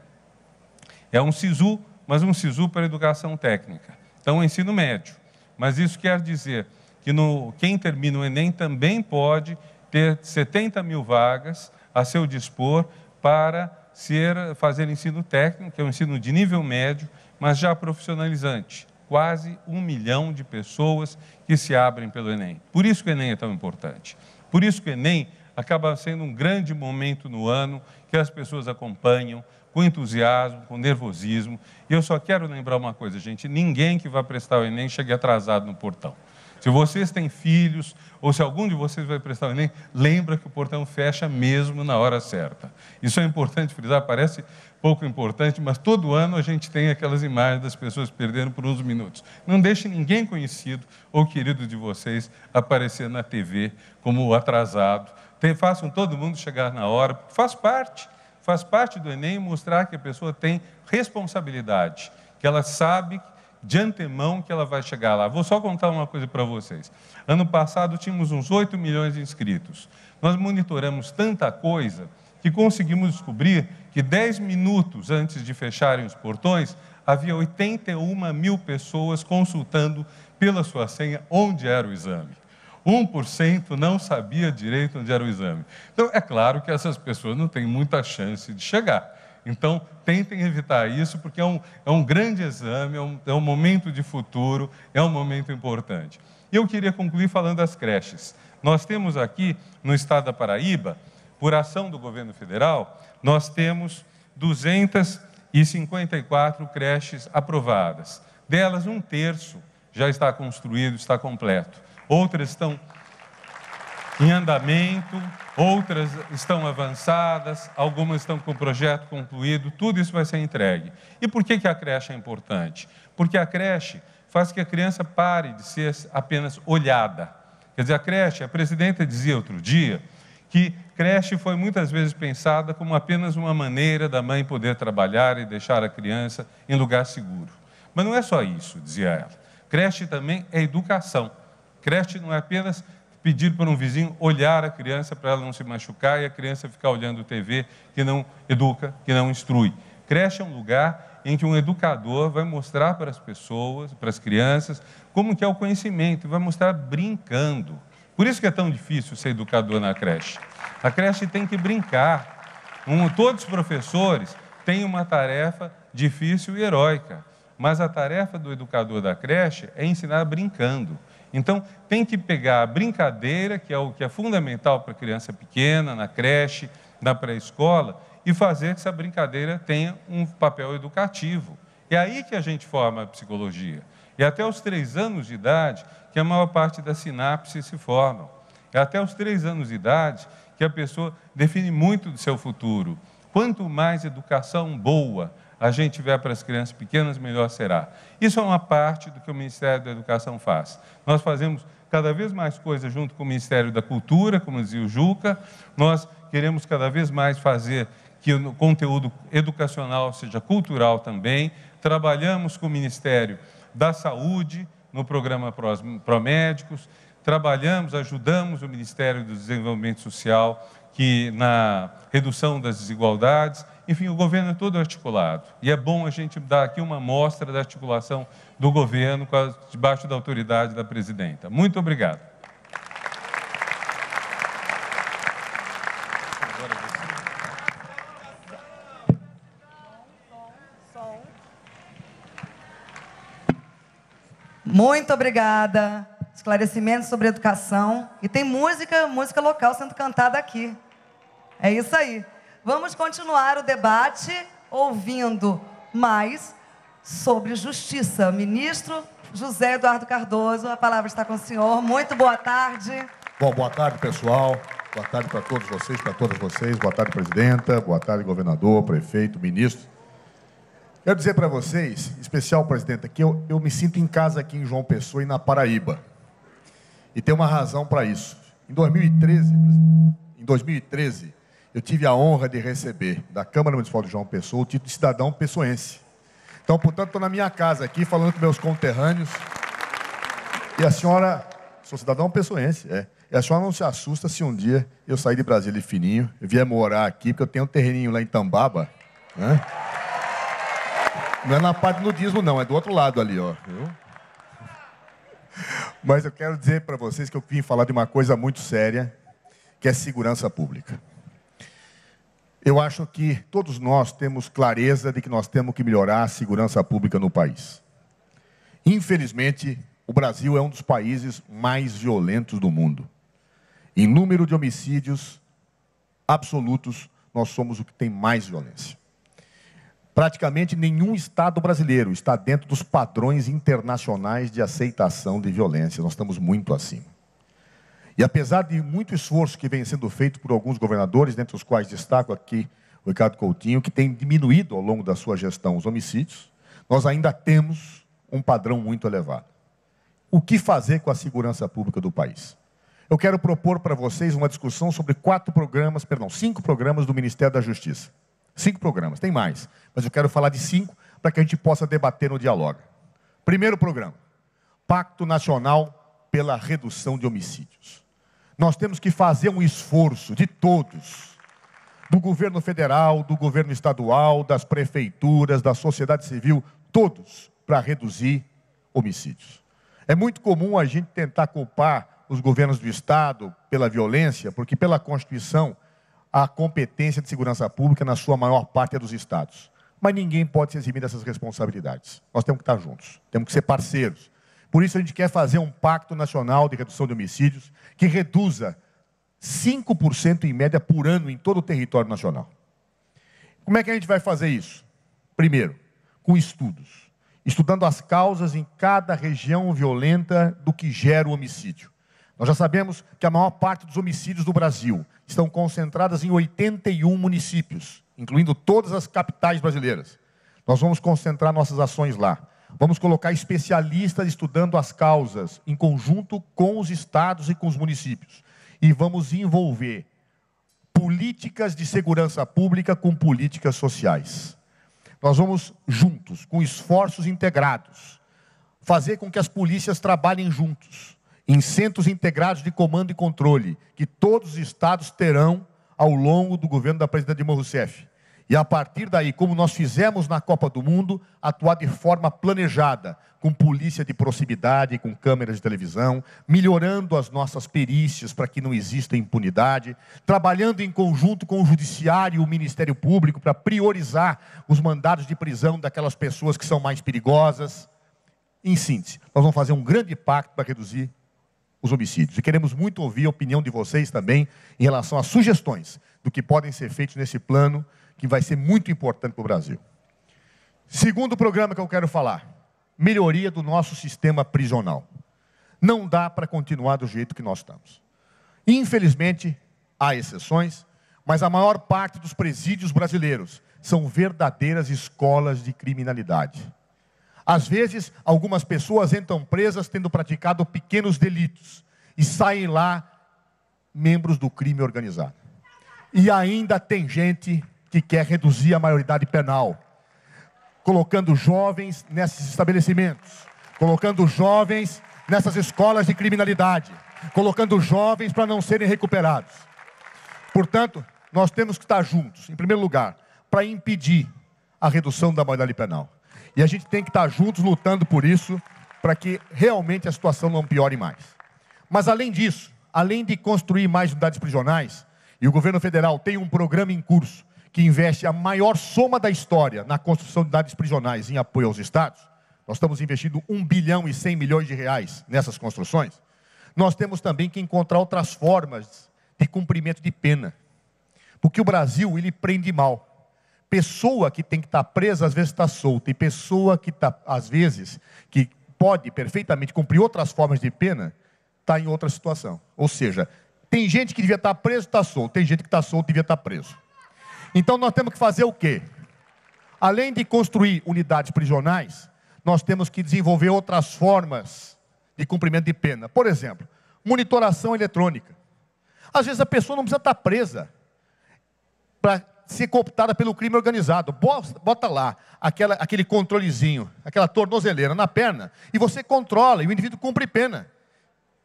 é um SISU, mas um SISU para educação técnica. Então, o ensino médio. Mas isso quer dizer que no, quem termina o Enem também pode ter 70 mil vagas a seu dispor para ser, fazer ensino técnico, que é um ensino de nível médio, mas já profissionalizante. Quase um milhão de pessoas que se abrem pelo Enem. Por isso que o Enem é tão importante. Por isso que o Enem acaba sendo um grande momento no ano que as pessoas acompanham com entusiasmo, com nervosismo. E eu só quero lembrar uma coisa, gente: ninguém que vai prestar o Enem chegue atrasado no portão. Se vocês têm filhos, ou se algum de vocês vai prestar o Enem, lembra que o portão fecha mesmo na hora certa. Isso é importante frisar, parece pouco importante, mas todo ano a gente tem aquelas imagens das pessoas perdendo por uns minutos. Não deixe ninguém conhecido ou querido de vocês aparecer na TV como atrasado. façam todo mundo chegar na hora, faz parte. Faz parte do Enem mostrar que a pessoa tem responsabilidade, que ela sabe de antemão que ela vai chegar lá. Vou só contar uma coisa para vocês. Ano passado tínhamos uns 8 milhões de inscritos. Nós monitoramos tanta coisa que conseguimos descobrir que 10 minutos antes de fecharem os portões, havia 81 mil pessoas consultando pela sua senha onde era o exame. 1% não sabia direito onde era o exame. Então, é claro que essas pessoas não têm muita chance de chegar. Então, tentem evitar isso, porque é um, é um grande exame, é um, é um momento de futuro, é um momento importante. E eu queria concluir falando das creches. Nós temos aqui, no estado da Paraíba, por ação do governo federal, nós temos 254 creches aprovadas. Delas, um terço já está construído, está completo. Outras estão em andamento, outras estão avançadas, algumas estão com o projeto concluído, tudo isso vai ser entregue. E por que, que a creche é importante? Porque a creche faz que a criança pare de ser apenas olhada. Quer dizer, a creche, a presidenta dizia outro dia, que creche foi muitas vezes pensada como apenas uma maneira da mãe poder trabalhar e deixar a criança em lugar seguro. Mas não é só isso, dizia ela. Creche também é educação. Creche não é apenas pedir para um vizinho olhar a criança para ela não se machucar e a criança ficar olhando TV que não educa, que não instrui. Creche é um lugar em que um educador vai mostrar para as pessoas, para as crianças, como que é o conhecimento, vai mostrar brincando. Por isso que é tão difícil ser educador na creche. A creche tem que brincar. Um, todos os professores têm uma tarefa difícil e heróica, mas a tarefa do educador da creche é ensinar brincando. Então, tem que pegar a brincadeira, que é o que é fundamental para criança pequena, na creche, na pré-escola, e fazer que essa brincadeira tenha um papel educativo. É aí que a gente forma a psicologia. É até os três anos de idade que a maior parte das sinapses se formam. É até os três anos de idade que a pessoa define muito do seu futuro. Quanto mais educação boa, a gente tiver para as crianças pequenas, melhor será. Isso é uma parte do que o Ministério da Educação faz. Nós fazemos cada vez mais coisas junto com o Ministério da Cultura, como dizia o Juca, nós queremos cada vez mais fazer que o conteúdo educacional seja cultural também. Trabalhamos com o Ministério da Saúde, no programa Promédicos, trabalhamos, ajudamos o Ministério do Desenvolvimento Social que na redução das desigualdades, enfim, o governo é todo articulado. E é bom a gente dar aqui uma amostra da articulação do governo debaixo da autoridade da presidenta. Muito obrigado. Muito obrigada. esclarecimentos sobre educação. E tem música, música local sendo cantada aqui. É isso aí. Vamos continuar o debate ouvindo mais sobre justiça. Ministro José Eduardo Cardoso, a palavra está com o senhor. Muito boa tarde. Bom, boa tarde, pessoal. Boa tarde para todos vocês, para todas vocês. Boa tarde, presidenta. Boa tarde, governador, prefeito, ministro. Quero dizer para vocês, especial presidente, que eu, eu me sinto em casa aqui em João Pessoa e na Paraíba. E tem uma razão para isso. Em 2013, em 2013, eu tive a honra de receber da Câmara Municipal de João Pessoa o título de cidadão pessoense. Então, portanto, estou na minha casa aqui falando com meus conterrâneos. E a senhora, sou cidadão pessoense, é. E a senhora não se assusta se um dia eu sair de Brasília fininho, vier morar aqui, porque eu tenho um terreninho lá em Tambaba, né? Não é na parte do nudismo, não, é do outro lado ali, ó. Mas eu quero dizer para vocês que eu vim falar de uma coisa muito séria, que é segurança pública. Eu acho que todos nós temos clareza de que nós temos que melhorar a segurança pública no país. Infelizmente, o Brasil é um dos países mais violentos do mundo. Em número de homicídios absolutos, nós somos o que tem mais violência. Praticamente nenhum Estado brasileiro está dentro dos padrões internacionais de aceitação de violência. Nós estamos muito acima. E apesar de muito esforço que vem sendo feito por alguns governadores, dentre os quais destaco aqui o Ricardo Coutinho, que tem diminuído ao longo da sua gestão os homicídios, nós ainda temos um padrão muito elevado. O que fazer com a segurança pública do país? Eu quero propor para vocês uma discussão sobre quatro programas, perdão, cinco programas do Ministério da Justiça. Cinco programas, tem mais, mas eu quero falar de cinco para que a gente possa debater no diálogo. Primeiro programa: Pacto Nacional pela Redução de Homicídios. Nós temos que fazer um esforço de todos, do governo federal, do governo estadual, das prefeituras, da sociedade civil, todos, para reduzir homicídios. É muito comum a gente tentar culpar os governos do Estado pela violência, porque pela Constituição a competência de segurança pública, na sua maior parte, é dos estados. Mas ninguém pode se eximir dessas responsabilidades. Nós temos que estar juntos, temos que ser parceiros. Por isso a gente quer fazer um pacto nacional de redução de homicídios que reduza 5% em média por ano em todo o território nacional. Como é que a gente vai fazer isso? Primeiro, com estudos. Estudando as causas em cada região violenta do que gera o homicídio. Nós já sabemos que a maior parte dos homicídios do Brasil estão concentradas em 81 municípios, incluindo todas as capitais brasileiras. Nós vamos concentrar nossas ações lá. Vamos colocar especialistas estudando as causas, em conjunto com os estados e com os municípios. E vamos envolver políticas de segurança pública com políticas sociais. Nós vamos juntos, com esforços integrados, fazer com que as polícias trabalhem juntos em centros integrados de comando e controle, que todos os estados terão ao longo do governo da presidenta Dilma Rousseff. E a partir daí, como nós fizemos na Copa do Mundo, atuar de forma planejada, com polícia de proximidade, com câmeras de televisão, melhorando as nossas perícias para que não exista impunidade, trabalhando em conjunto com o Judiciário e o Ministério Público para priorizar os mandados de prisão daquelas pessoas que são mais perigosas. Em síntese, nós vamos fazer um grande pacto para reduzir os homicídios. E queremos muito ouvir a opinião de vocês também em relação às sugestões do que podem ser feitos nesse plano, que vai ser muito importante para o Brasil. Segundo programa que eu quero falar: melhoria do nosso sistema prisional. Não dá para continuar do jeito que nós estamos. Infelizmente, há exceções, mas a maior parte dos presídios brasileiros são verdadeiras escolas de criminalidade. Às vezes, algumas pessoas entram presas tendo praticado pequenos delitos e saem lá membros do crime organizado. E ainda tem gente que quer reduzir a maioridade penal, colocando jovens nesses estabelecimentos, colocando jovens nessas escolas de criminalidade, colocando jovens para não serem recuperados. Portanto, nós temos que estar juntos, em primeiro lugar, para impedir a redução da maioridade penal. E a gente tem que estar juntos lutando por isso, para que realmente a situação não piore mais. Mas além disso, além de construir mais unidades prisionais, e o governo federal tem um programa em curso que investe a maior soma da história na construção de unidades prisionais em apoio aos estados, nós estamos investindo 1 bilhão e 100 milhões de reais nessas construções, nós temos também que encontrar outras formas de cumprimento de pena. Porque o Brasil, ele prende mal. Pessoa que tem que estar presa, às vezes está solta. E pessoa que está, às vezes, que pode perfeitamente cumprir outras formas de pena, está em outra situação. Ou seja, tem gente que devia estar preso, está solto. Tem gente que está solto, devia estar preso. Então nós temos que fazer o quê? Além de construir unidades prisionais, nós temos que desenvolver outras formas de cumprimento de pena. Por exemplo, monitoração eletrônica. Às vezes a pessoa não precisa estar presa para ser cooptada pelo crime organizado. Bota lá aquela, aquele controlezinho, aquela tornozeleira na perna, e você controla, e o indivíduo cumpre pena.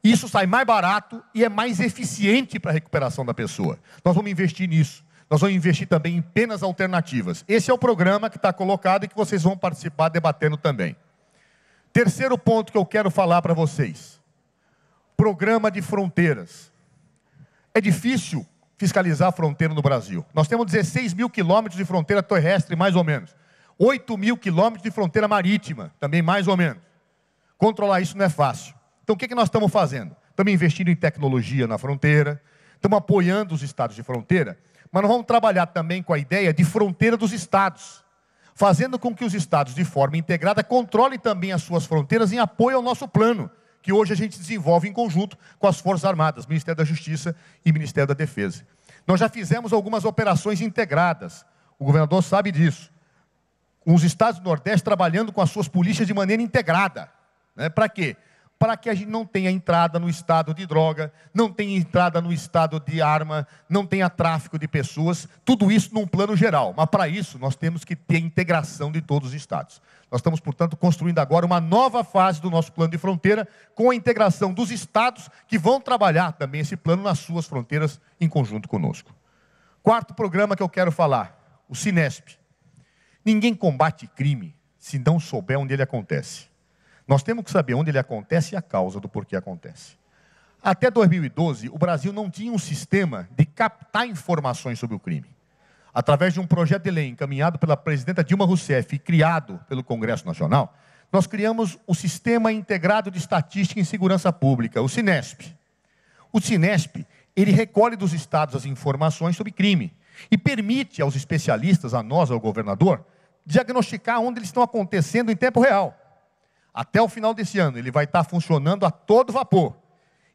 Isso sai mais barato e é mais eficiente para a recuperação da pessoa. Nós vamos investir nisso. Nós vamos investir também em penas alternativas. Esse é o programa que está colocado e que vocês vão participar debatendo também. Terceiro ponto que eu quero falar para vocês: programa de fronteiras. É difícil fiscalizar a fronteira no Brasil. Nós temos 16 mil quilômetros de fronteira terrestre, mais ou menos. 8 mil quilômetros de fronteira marítima, também mais ou menos. Controlar isso não é fácil. Então o que, que nós estamos fazendo? Estamos investindo em tecnologia na fronteira, estamos apoiando os estados de fronteira, mas nós vamos trabalhar também com a ideia de fronteira dos estados, fazendo com que os estados, de forma integrada, controlem também as suas fronteiras em apoio ao nosso plano que hoje a gente desenvolve em conjunto com as Forças Armadas, Ministério da Justiça e Ministério da Defesa. Nós já fizemos algumas operações integradas, o governador sabe disso, os estados do Nordeste trabalhando com as suas polícias de maneira integrada. Né? Para quê? Para que a gente não tenha entrada no estado de droga, não tenha entrada no estado de arma, não tenha tráfico de pessoas, tudo isso num plano geral. Mas para isso nós temos que ter integração de todos os estados. Nós estamos, portanto, construindo agora uma nova fase do nosso plano de fronteira, com a integração dos estados que vão trabalhar também esse plano nas suas fronteiras em conjunto conosco. Quarto programa que eu quero falar, o Sinesp. Ninguém combate crime se não souber onde ele acontece. Nós temos que saber onde ele acontece e a causa do porquê acontece. Até 2012, o Brasil não tinha um sistema de captar informações sobre o crime. Através de um projeto de lei encaminhado pela presidenta Dilma Rousseff e criado pelo Congresso Nacional, nós criamos o Sistema Integrado de Estatística em Segurança Pública, o SINESP. O SINESP, ele recolhe dos estados as informações sobre crime e permite aos especialistas, a nós, ao governador, diagnosticar onde eles estão acontecendo em tempo real. Até o final desse ano, ele vai estar funcionando a todo vapor.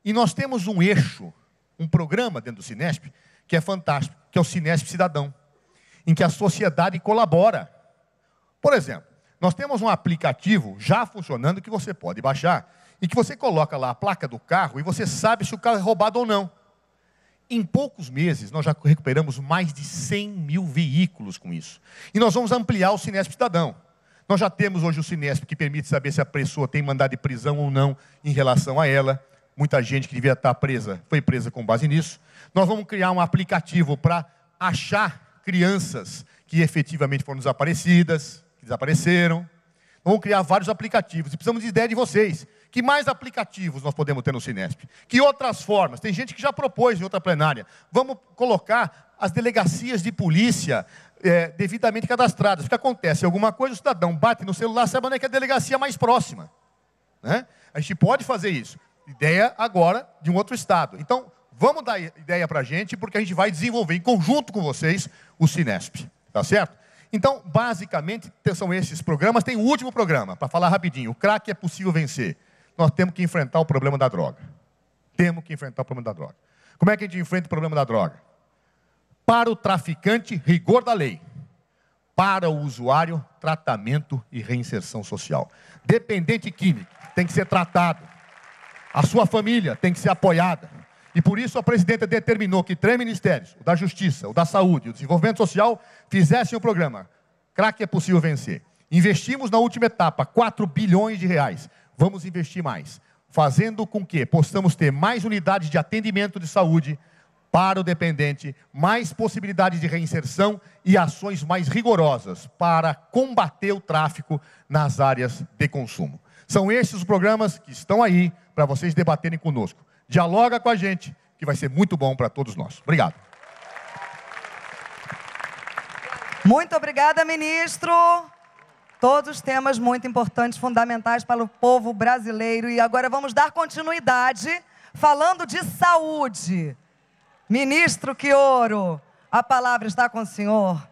E nós temos um eixo, um programa dentro do Sinesp, que é fantástico, que é o Sinesp Cidadão, em que a sociedade colabora. Por exemplo, nós temos um aplicativo já funcionando que você pode baixar, e que você coloca lá a placa do carro e você sabe se o carro é roubado ou não. Em poucos meses, nós já recuperamos mais de 100 mil veículos com isso. E nós vamos ampliar o Sinesp Cidadão. Nós já temos hoje o Sinesp que permite saber se a pessoa tem mandado de prisão ou não em relação a ela. Muita gente que devia estar presa foi presa com base nisso. Nós vamos criar um aplicativo para achar crianças que efetivamente foram desaparecidas, que desapareceram. Vamos criar vários aplicativos e precisamos de ideia de vocês. Que mais aplicativos nós podemos ter no Sinesp? Que outras formas? Tem gente que já propôs em outra plenária. Vamos colocar as delegacias de polícia é, devidamente cadastradas. O que acontece? Alguma coisa, o cidadão bate no celular, sabe onde é que é a delegacia mais próxima. Né? A gente pode fazer isso. Ideia agora de um outro estado. Então, vamos dar ideia para a gente, porque a gente vai desenvolver em conjunto com vocês o Sinesp. Tá certo? Então, basicamente, são esses programas. Tem o último programa, para falar rapidinho. O crack é possível vencer. Nós temos que enfrentar o problema da droga. Temos que enfrentar o problema da droga. Como é que a gente enfrenta o problema da droga? Para o traficante, rigor da lei. Para o usuário, tratamento e reinserção social. Dependente químico tem que ser tratado. A sua família tem que ser apoiada. E por isso a presidenta determinou que três ministérios, o da Justiça, o da Saúde e o Desenvolvimento Social, fizessem o programa. Crack é possível vencer. Investimos na última etapa 4 bilhões de reais. Vamos investir mais, fazendo com que possamos ter mais unidades de atendimento de saúde, para o dependente, mais possibilidades de reinserção e ações mais rigorosas para combater o tráfico nas áreas de consumo. São esses os programas que estão aí para vocês debaterem conosco. Dialoga com a gente, que vai ser muito bom para todos nós. Obrigado. Muito obrigada, ministro. Todos temas muito importantes, fundamentais para o povo brasileiro. E agora vamos dar continuidade falando de saúde. Ministro Quioro, a palavra está com o senhor.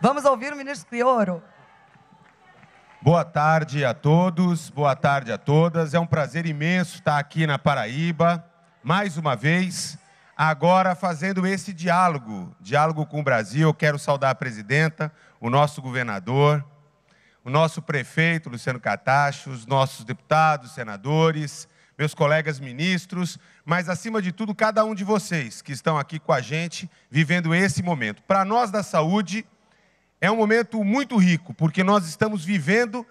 Vamos ouvir o ministro Quioro. Boa tarde a todos, boa tarde a todas. É um prazer imenso estar aqui na Paraíba, mais uma vez, agora fazendo esse diálogo, diálogo com o Brasil. Eu quero saudar a presidenta, o nosso governador, o nosso prefeito Luciano Catacho, os nossos deputados, senadores, meus colegas ministros, mas acima de tudo, cada um de vocês que estão aqui com a gente, vivendo esse momento. Para nós da saúde, é um momento muito rico, porque nós estamos vivendo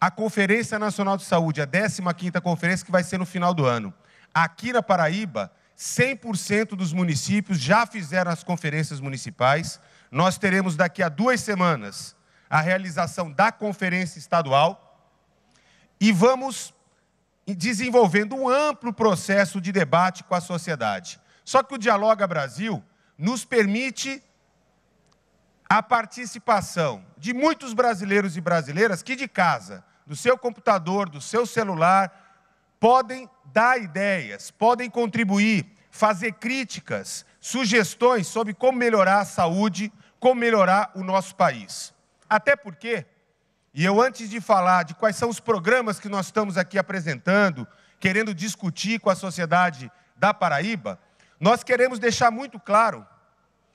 a Conferência Nacional de Saúde, a 15ª conferência que vai ser no final do ano. Aqui na Paraíba, 100% dos municípios já fizeram as conferências municipais. Nós teremos daqui a duas semanas a realização da conferência estadual e vamos desenvolvendo um amplo processo de debate com a sociedade. Só que o Dialoga Brasil nos permite a participação de muitos brasileiros e brasileiras que de casa, do seu computador, do seu celular, podem dar ideias, podem contribuir, fazer críticas, sugestões sobre como melhorar a saúde, como melhorar o nosso país. Até porque, e eu antes de falar de quais são os programas que nós estamos aqui apresentando, querendo discutir com a sociedade da Paraíba, nós queremos deixar muito claro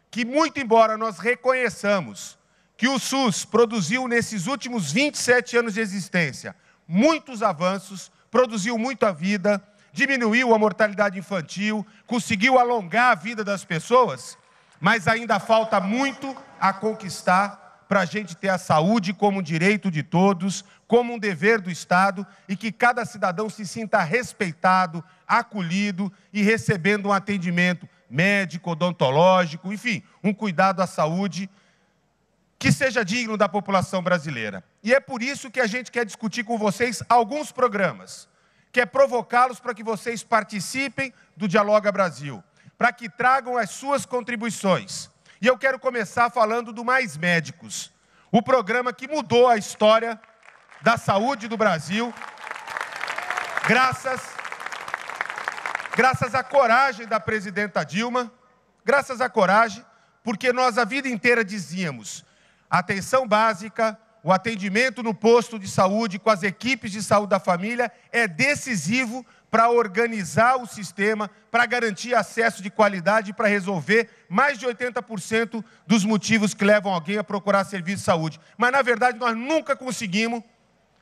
que, muito embora nós reconheçamos que o SUS produziu nesses últimos 27 anos de existência muitos avanços, produziu muita vida, diminuiu a mortalidade infantil, conseguiu alongar a vida das pessoas, mas ainda falta muito a conquistar para a gente ter a saúde como direito de todos, como um dever do Estado e que cada cidadão se sinta respeitado, acolhido e recebendo um atendimento médico, odontológico, enfim, um cuidado à saúde que seja digno da população brasileira. E é por isso que a gente quer discutir com vocês alguns programas, quer provocá-los para que vocês participem do Dialoga Brasil, para que tragam as suas contribuições. E eu quero começar falando do Mais Médicos, o programa que mudou a história da saúde do Brasil, graças graças à coragem da presidenta Dilma, graças à coragem, porque nós a vida inteira dizíamos: atenção básica, o atendimento no posto de saúde com as equipes de saúde da família é decisivo para organizar o sistema, para garantir acesso de qualidade e para resolver mais de 80% dos motivos que levam alguém a procurar serviço de saúde. Mas, na verdade, nós nunca conseguimos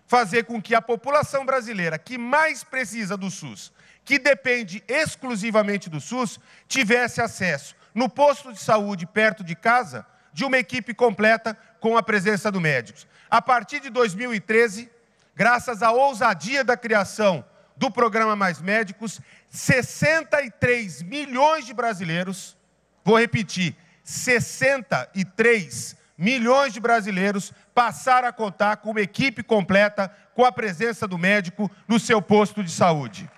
fazer com que a população brasileira que mais precisa do SUS, que depende exclusivamente do SUS, tivesse acesso no posto de saúde perto de casa de uma equipe completa com a presença do médico. A partir de 2013, graças à ousadia da criação do programa Mais Médicos, 63 milhões de brasileiros, vou repetir, 63 milhões de brasileiros passaram a contar com uma equipe completa com a presença do médico no seu posto de saúde.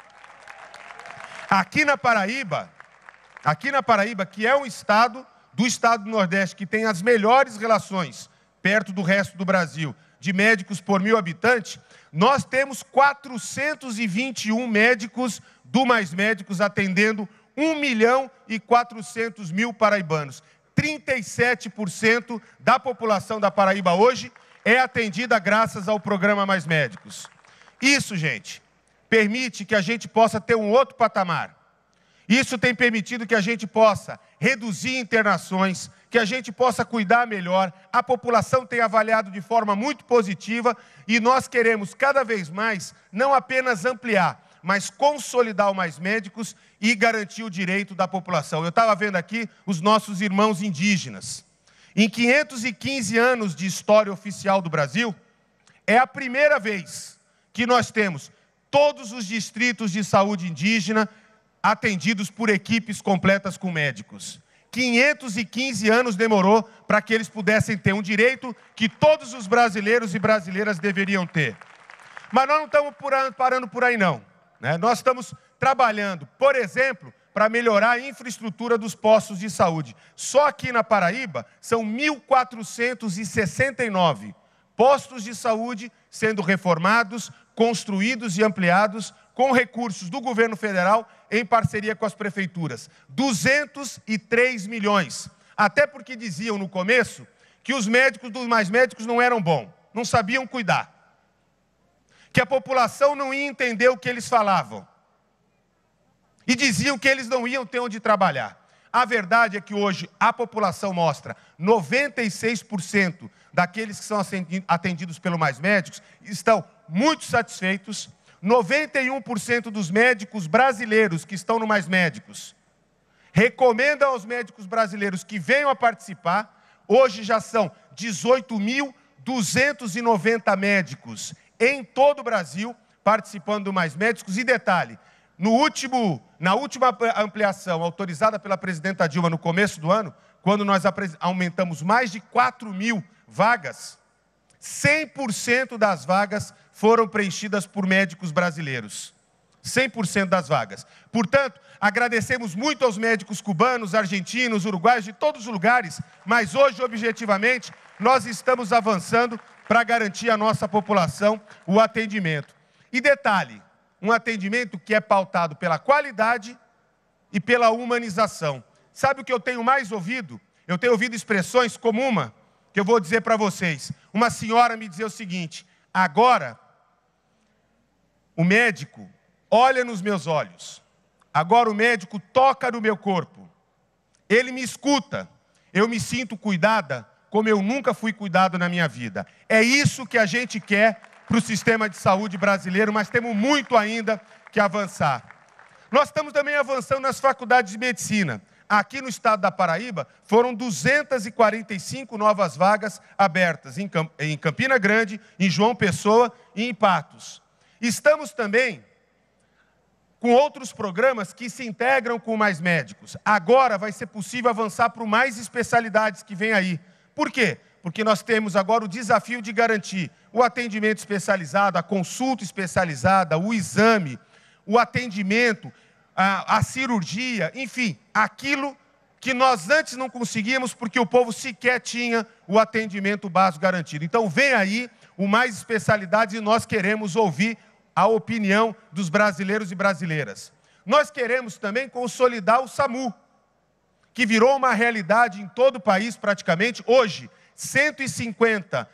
Aqui na Paraíba, aqui na Paraíba, que é um estado do estado do Nordeste que tem as melhores relações perto do resto do Brasil de médicos por mil habitantes, nós temos 421 médicos do Mais Médicos atendendo 1 milhão e 400 mil paraibanos. 37% da população da Paraíba hoje é atendida graças ao programa Mais Médicos. Isso, gente, permite que a gente possa ter um outro patamar. Isso tem permitido que a gente possa reduzir internações, que a gente possa cuidar melhor. A população tem avaliado de forma muito positiva e nós queremos cada vez mais não apenas ampliar, mas consolidar o mais médicos e garantir o direito da população. Eu estava vendo aqui os nossos irmãos indígenas. Em 515 anos de história oficial do Brasil, é a primeira vez que nós temos todos os distritos de saúde indígena atendidos por equipes completas com médicos. 515 anos demorou para que eles pudessem ter um direito que todos os brasileiros e brasileiras deveriam ter. Mas nós não estamos parando por aí, não. Né? Nós estamos trabalhando, por exemplo, para melhorar a infraestrutura dos postos de saúde. Só aqui na Paraíba são 1.469 postos de saúde sendo reformados, construídos e ampliados com recursos do governo federal em parceria com as prefeituras. 203 milhões. Até porque diziam no começo que os médicos dos mais médicos não eram bons, não sabiam cuidar. Que a população não ia entender o que eles falavam. E diziam que eles não iam ter onde trabalhar. A verdade é que hoje a população mostra 96% daqueles que são atendidos pelo Mais Médicos estão muito satisfeitos. 91% dos médicos brasileiros que estão no Mais Médicos recomendam aos médicos brasileiros que venham a participar. Hoje já são 18.290 médicos em todo o Brasil participando do Mais Médicos. E detalhe, no último, na última ampliação autorizada pela presidenta Dilma no começo do ano, quando nós aumentamos mais de 4 mil vagas, 100% das vagas foram preenchidas por médicos brasileiros. 100% das vagas. Portanto, agradecemos muito aos médicos cubanos, argentinos, uruguaios, de todos os lugares, mas hoje, objetivamente, nós estamos avançando para garantir à nossa população o atendimento. E detalhe: um atendimento que é pautado pela qualidade e pela humanização. Sabe o que eu tenho mais ouvido? Eu tenho ouvido expressões como uma que eu vou dizer para vocês. Uma senhora me dizia o seguinte: agora o médico olha nos meus olhos. Agora o médico toca no meu corpo. Ele me escuta. Eu me sinto cuidada como eu nunca fui cuidado na minha vida. É isso que a gente quer para o sistema de saúde brasileiro, mas temos muito ainda que avançar. Nós estamos também avançando nas faculdades de medicina. Aqui no estado da Paraíba, foram 245 novas vagas abertas em Campina Grande, em João Pessoa e em Patos. Estamos também com outros programas que se integram com mais médicos. Agora vai ser possível avançar para mais especialidades que vem aí. Por quê? Porque nós temos agora o desafio de garantir o atendimento especializado, a consulta especializada, o exame, o atendimento, a, a cirurgia, enfim, aquilo que nós antes não conseguíamos porque o povo sequer tinha o atendimento básico garantido. Então vem aí o mais especialidades e nós queremos ouvir a opinião dos brasileiros e brasileiras. Nós queremos também consolidar o SAMU, que virou uma realidade em todo o país praticamente. Hoje, 150,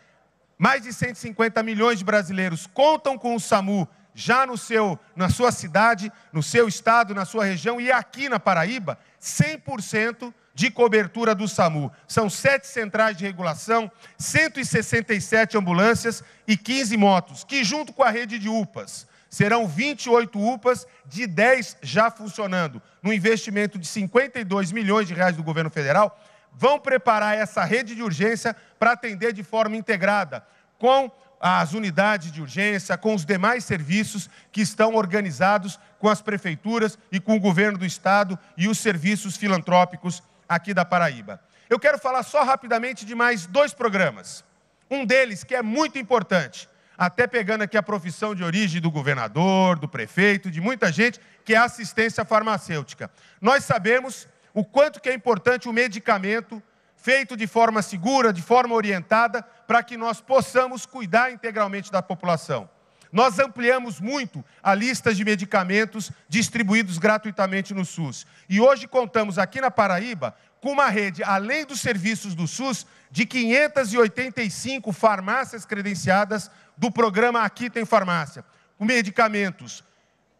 mais de 150 milhões de brasileiros contam com o SAMU já no seu, na sua cidade, no seu estado, na sua região e aqui na Paraíba, 100% de cobertura do SAMU. São sete centrais de regulação, 167 ambulâncias e 15 motos, que junto com a rede de UPAs, serão 28 UPAs de 10 já funcionando, no investimento de 52 milhões de reais do governo federal, vão preparar essa rede de urgência para atender de forma integrada, com as unidades de urgência, com os demais serviços que estão organizados com as prefeituras e com o governo do estado e os serviços filantrópicos aqui da Paraíba. Eu quero falar só rapidamente de mais dois programas. Um deles que é muito importante, até pegando aqui a profissão de origem do governador, do prefeito, de muita gente, que é a assistência farmacêutica. Nós sabemos o quanto que é importante o medicamento feito de forma segura, de forma orientada, para que nós possamos cuidar integralmente da população. Nós ampliamos muito a lista de medicamentos distribuídos gratuitamente no SUS. E hoje contamos aqui na Paraíba com uma rede, além dos serviços do SUS, de 585 farmácias credenciadas do programa Aqui Tem Farmácia, com medicamentos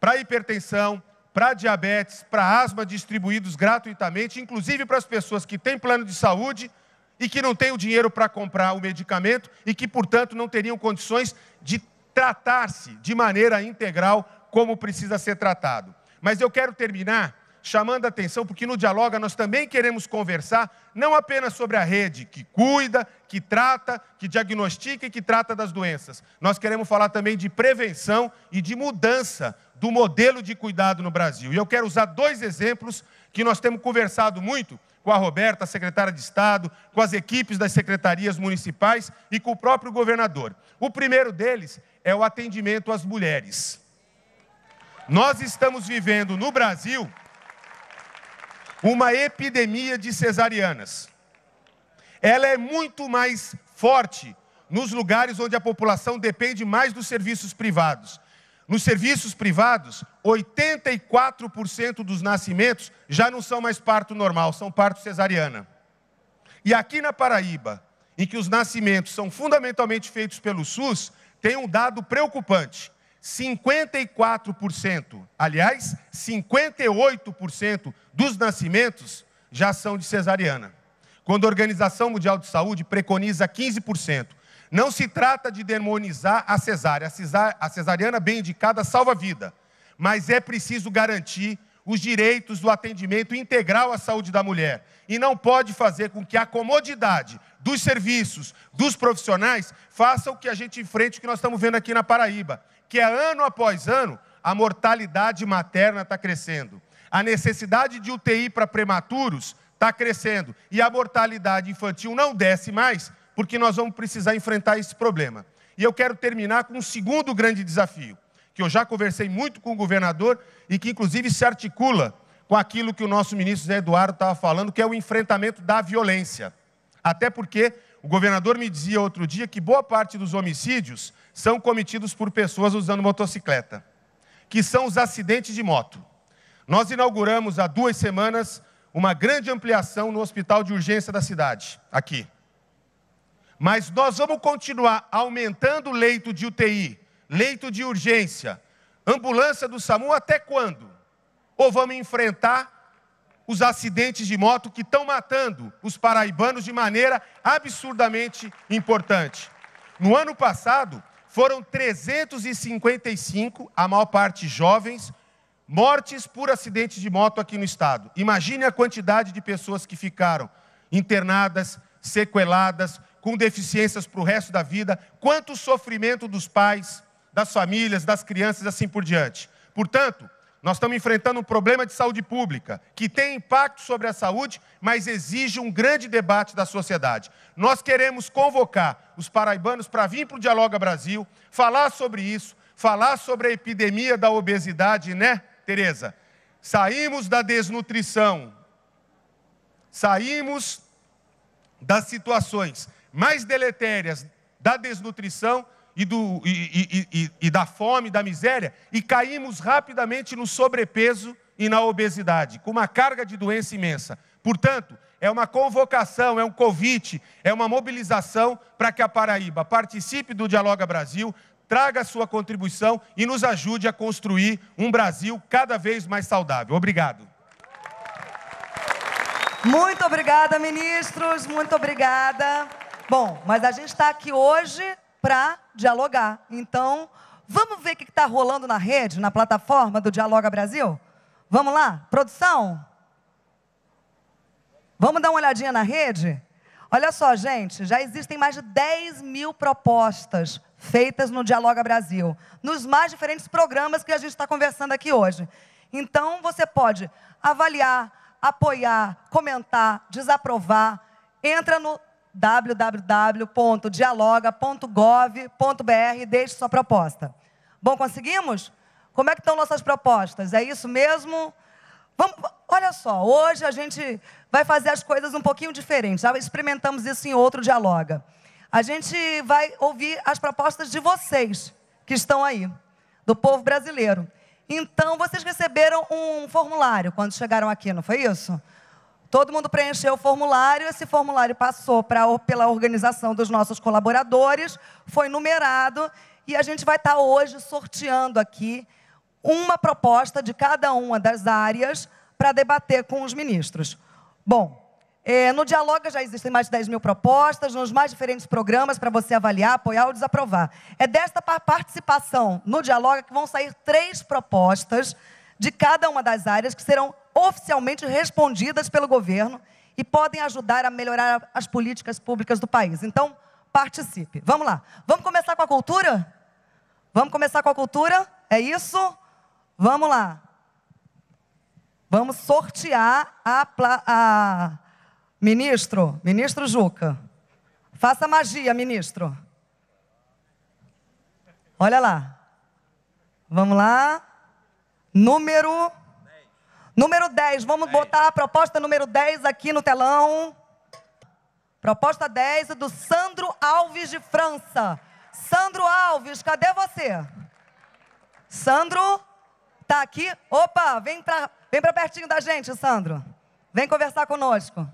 para hipertensão, para diabetes, para asma distribuídos gratuitamente, inclusive para as pessoas que têm plano de saúde e que não têm o dinheiro para comprar o medicamento e que, portanto, não teriam condições de tratar-se de maneira integral como precisa ser tratado. Mas eu quero terminar chamando a atenção, porque no Dialoga nós também queremos conversar não apenas sobre a rede que cuida, que trata, que diagnostica e que trata das doenças. Nós queremos falar também de prevenção e de mudança do modelo de cuidado no Brasil. E eu quero usar dois exemplos que nós temos conversado muito com a Roberta, a secretária de Estado, com as equipes das secretarias municipais e com o próprio governador. O primeiro deles é o atendimento às mulheres. Nós estamos vivendo no Brasil uma epidemia de cesarianas. Ela é muito mais forte nos lugares onde a população depende mais dos serviços privados. Nos serviços privados, 84% dos nascimentos já não são mais parto normal, são parto cesariana. E aqui na Paraíba, em que os nascimentos são fundamentalmente feitos pelo SUS, tem um dado preocupante. 54%, aliás, 58% dos nascimentos já são de cesariana. Quando a Organização Mundial de Saúde preconiza 15%. Não se trata de demonizar a cesárea. A cesariana bem indicada salva vida. Mas é preciso garantir os direitos do atendimento integral à saúde da mulher. E não pode fazer com que a comodidade dos serviços, dos profissionais, faça o que a gente enfrente, o que nós estamos vendo aqui na Paraíba que é ano após ano a mortalidade materna está crescendo. A necessidade de UTI para prematuros está crescendo. E a mortalidade infantil não desce mais, porque nós vamos precisar enfrentar esse problema. E eu quero terminar com um segundo grande desafio, que eu já conversei muito com o governador e que, inclusive, se articula com aquilo que o nosso ministro Zé Eduardo estava falando, que é o enfrentamento da violência. Até porque o governador me dizia outro dia que boa parte dos homicídios são cometidos por pessoas usando motocicleta, que são os acidentes de moto. Nós inauguramos há duas semanas uma grande ampliação no hospital de urgência da cidade, aqui. Mas nós vamos continuar aumentando o leito de UTI, leito de urgência, ambulância do SAMU até quando? Ou vamos enfrentar os acidentes de moto que estão matando os paraibanos de maneira absurdamente importante? No ano passado, foram 355, a maior parte jovens, mortes por acidente de moto aqui no estado. Imagine a quantidade de pessoas que ficaram internadas, sequeladas, com deficiências para o resto da vida, quanto sofrimento dos pais, das famílias, das crianças, assim por diante. Portanto, nós estamos enfrentando um problema de saúde pública que tem impacto sobre a saúde, mas exige um grande debate da sociedade. Nós queremos convocar os paraibanos para vir para o Dialoga Brasil, falar sobre isso, falar sobre a epidemia da obesidade, né, Tereza? Saímos da desnutrição, saímos das situações mais deletérias da desnutrição e, do, e, e, e, da fome, da miséria, e caímos rapidamente no sobrepeso e na obesidade, com uma carga de doença imensa. Portanto, é uma convocação, é um convite, é uma mobilização para que a Paraíba participe do Dialoga Brasil, traga a sua contribuição e nos ajude a construir um Brasil cada vez mais saudável. Obrigado. Muito obrigada, ministros, muito obrigada. Bom, mas a gente está aqui hoje para dialogar. Então, vamos ver o que está rolando na rede, na plataforma do Dialoga Brasil? Vamos lá? Produção? Vamos dar uma olhadinha na rede? Olha só, gente, já existem mais de 10 mil propostas feitas no Dialoga Brasil, nos mais diferentes programas que a gente está conversando aqui hoje. Então, você pode avaliar, apoiar, comentar, desaprovar. Entra no www.dialoga.gov.br e deixe sua proposta. Bom, conseguimos? Como é que estão nossas propostas? É isso mesmo? Vamos, olha só, hoje a gente vai fazer as coisas um pouquinho diferentes. Já experimentamos isso em outro Dialoga. A gente vai ouvir as propostas de vocês que estão aí, do povo brasileiro. Então, vocês receberam um formulário quando chegaram aqui, não foi isso? Todo mundo preencheu o formulário, esse formulário passou pra, pela organização dos nossos colaboradores, foi numerado e a gente vai estar hoje sorteando aqui uma proposta de cada uma das áreas para debater com os ministros. Bom, é, no Dialoga já existem mais de 10 mil propostas, nos mais diferentes programas para você avaliar, apoiar ou desaprovar. É desta participação no Dialoga que vão sair três propostas de cada uma das áreas que serão oficialmente respondidas pelo governo e podem ajudar a melhorar as políticas públicas do país. Então, participe. Vamos lá. Vamos começar com a cultura? Vamos começar com a cultura? É isso? Vamos lá. Vamos sortear a, a ministro, ministro Juca. Faça magia, ministro. Olha lá. Vamos lá. Número Número 10, vamos botar a proposta número 10 aqui no telão. Proposta 10 do Sandro Alves de França. Sandro Alves, cadê você? Sandro, tá aqui? Opa, vem para vem pra pertinho da gente, Sandro. Vem conversar conosco.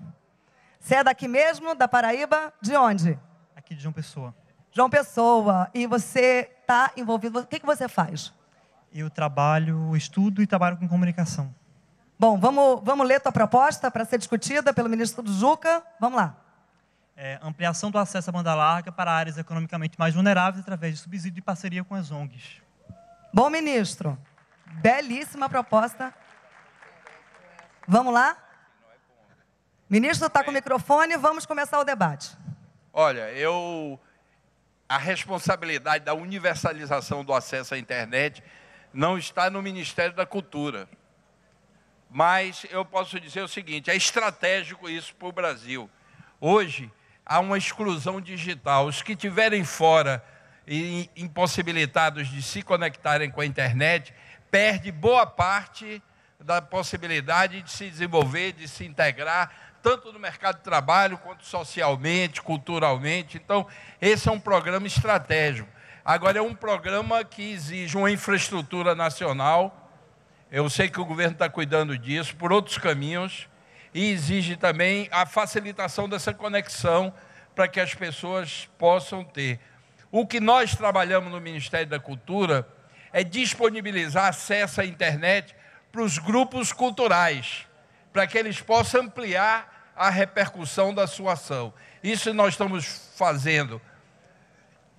Você é daqui mesmo, da Paraíba? De onde? Aqui de João Pessoa. João Pessoa. E você está envolvido. O que, que você faz? Eu trabalho, estudo e trabalho com comunicação. Bom, vamos, vamos ler tua proposta para ser discutida pelo ministro do Juca. Vamos lá. É, ampliação do acesso à banda larga para áreas economicamente mais vulneráveis através de subsídio e parceria com as ONGs. Bom, ministro. Belíssima proposta. Vamos lá? Ministro está com o microfone, vamos começar o debate. Olha, eu. A responsabilidade da universalização do acesso à internet não está no Ministério da Cultura. Mas eu posso dizer o seguinte: é estratégico isso para o Brasil. Hoje, há uma exclusão digital. Os que estiverem fora e impossibilitados de se conectarem com a internet, perde boa parte da possibilidade de se desenvolver, de se integrar, tanto no mercado de trabalho quanto socialmente, culturalmente. Então, esse é um programa estratégico. Agora, é um programa que exige uma infraestrutura nacional. Eu sei que o governo está cuidando disso por outros caminhos e exige também a facilitação dessa conexão para que as pessoas possam ter. O que nós trabalhamos no Ministério da Cultura é disponibilizar acesso à internet para os grupos culturais, para que eles possam ampliar a repercussão da sua ação. Isso nós estamos fazendo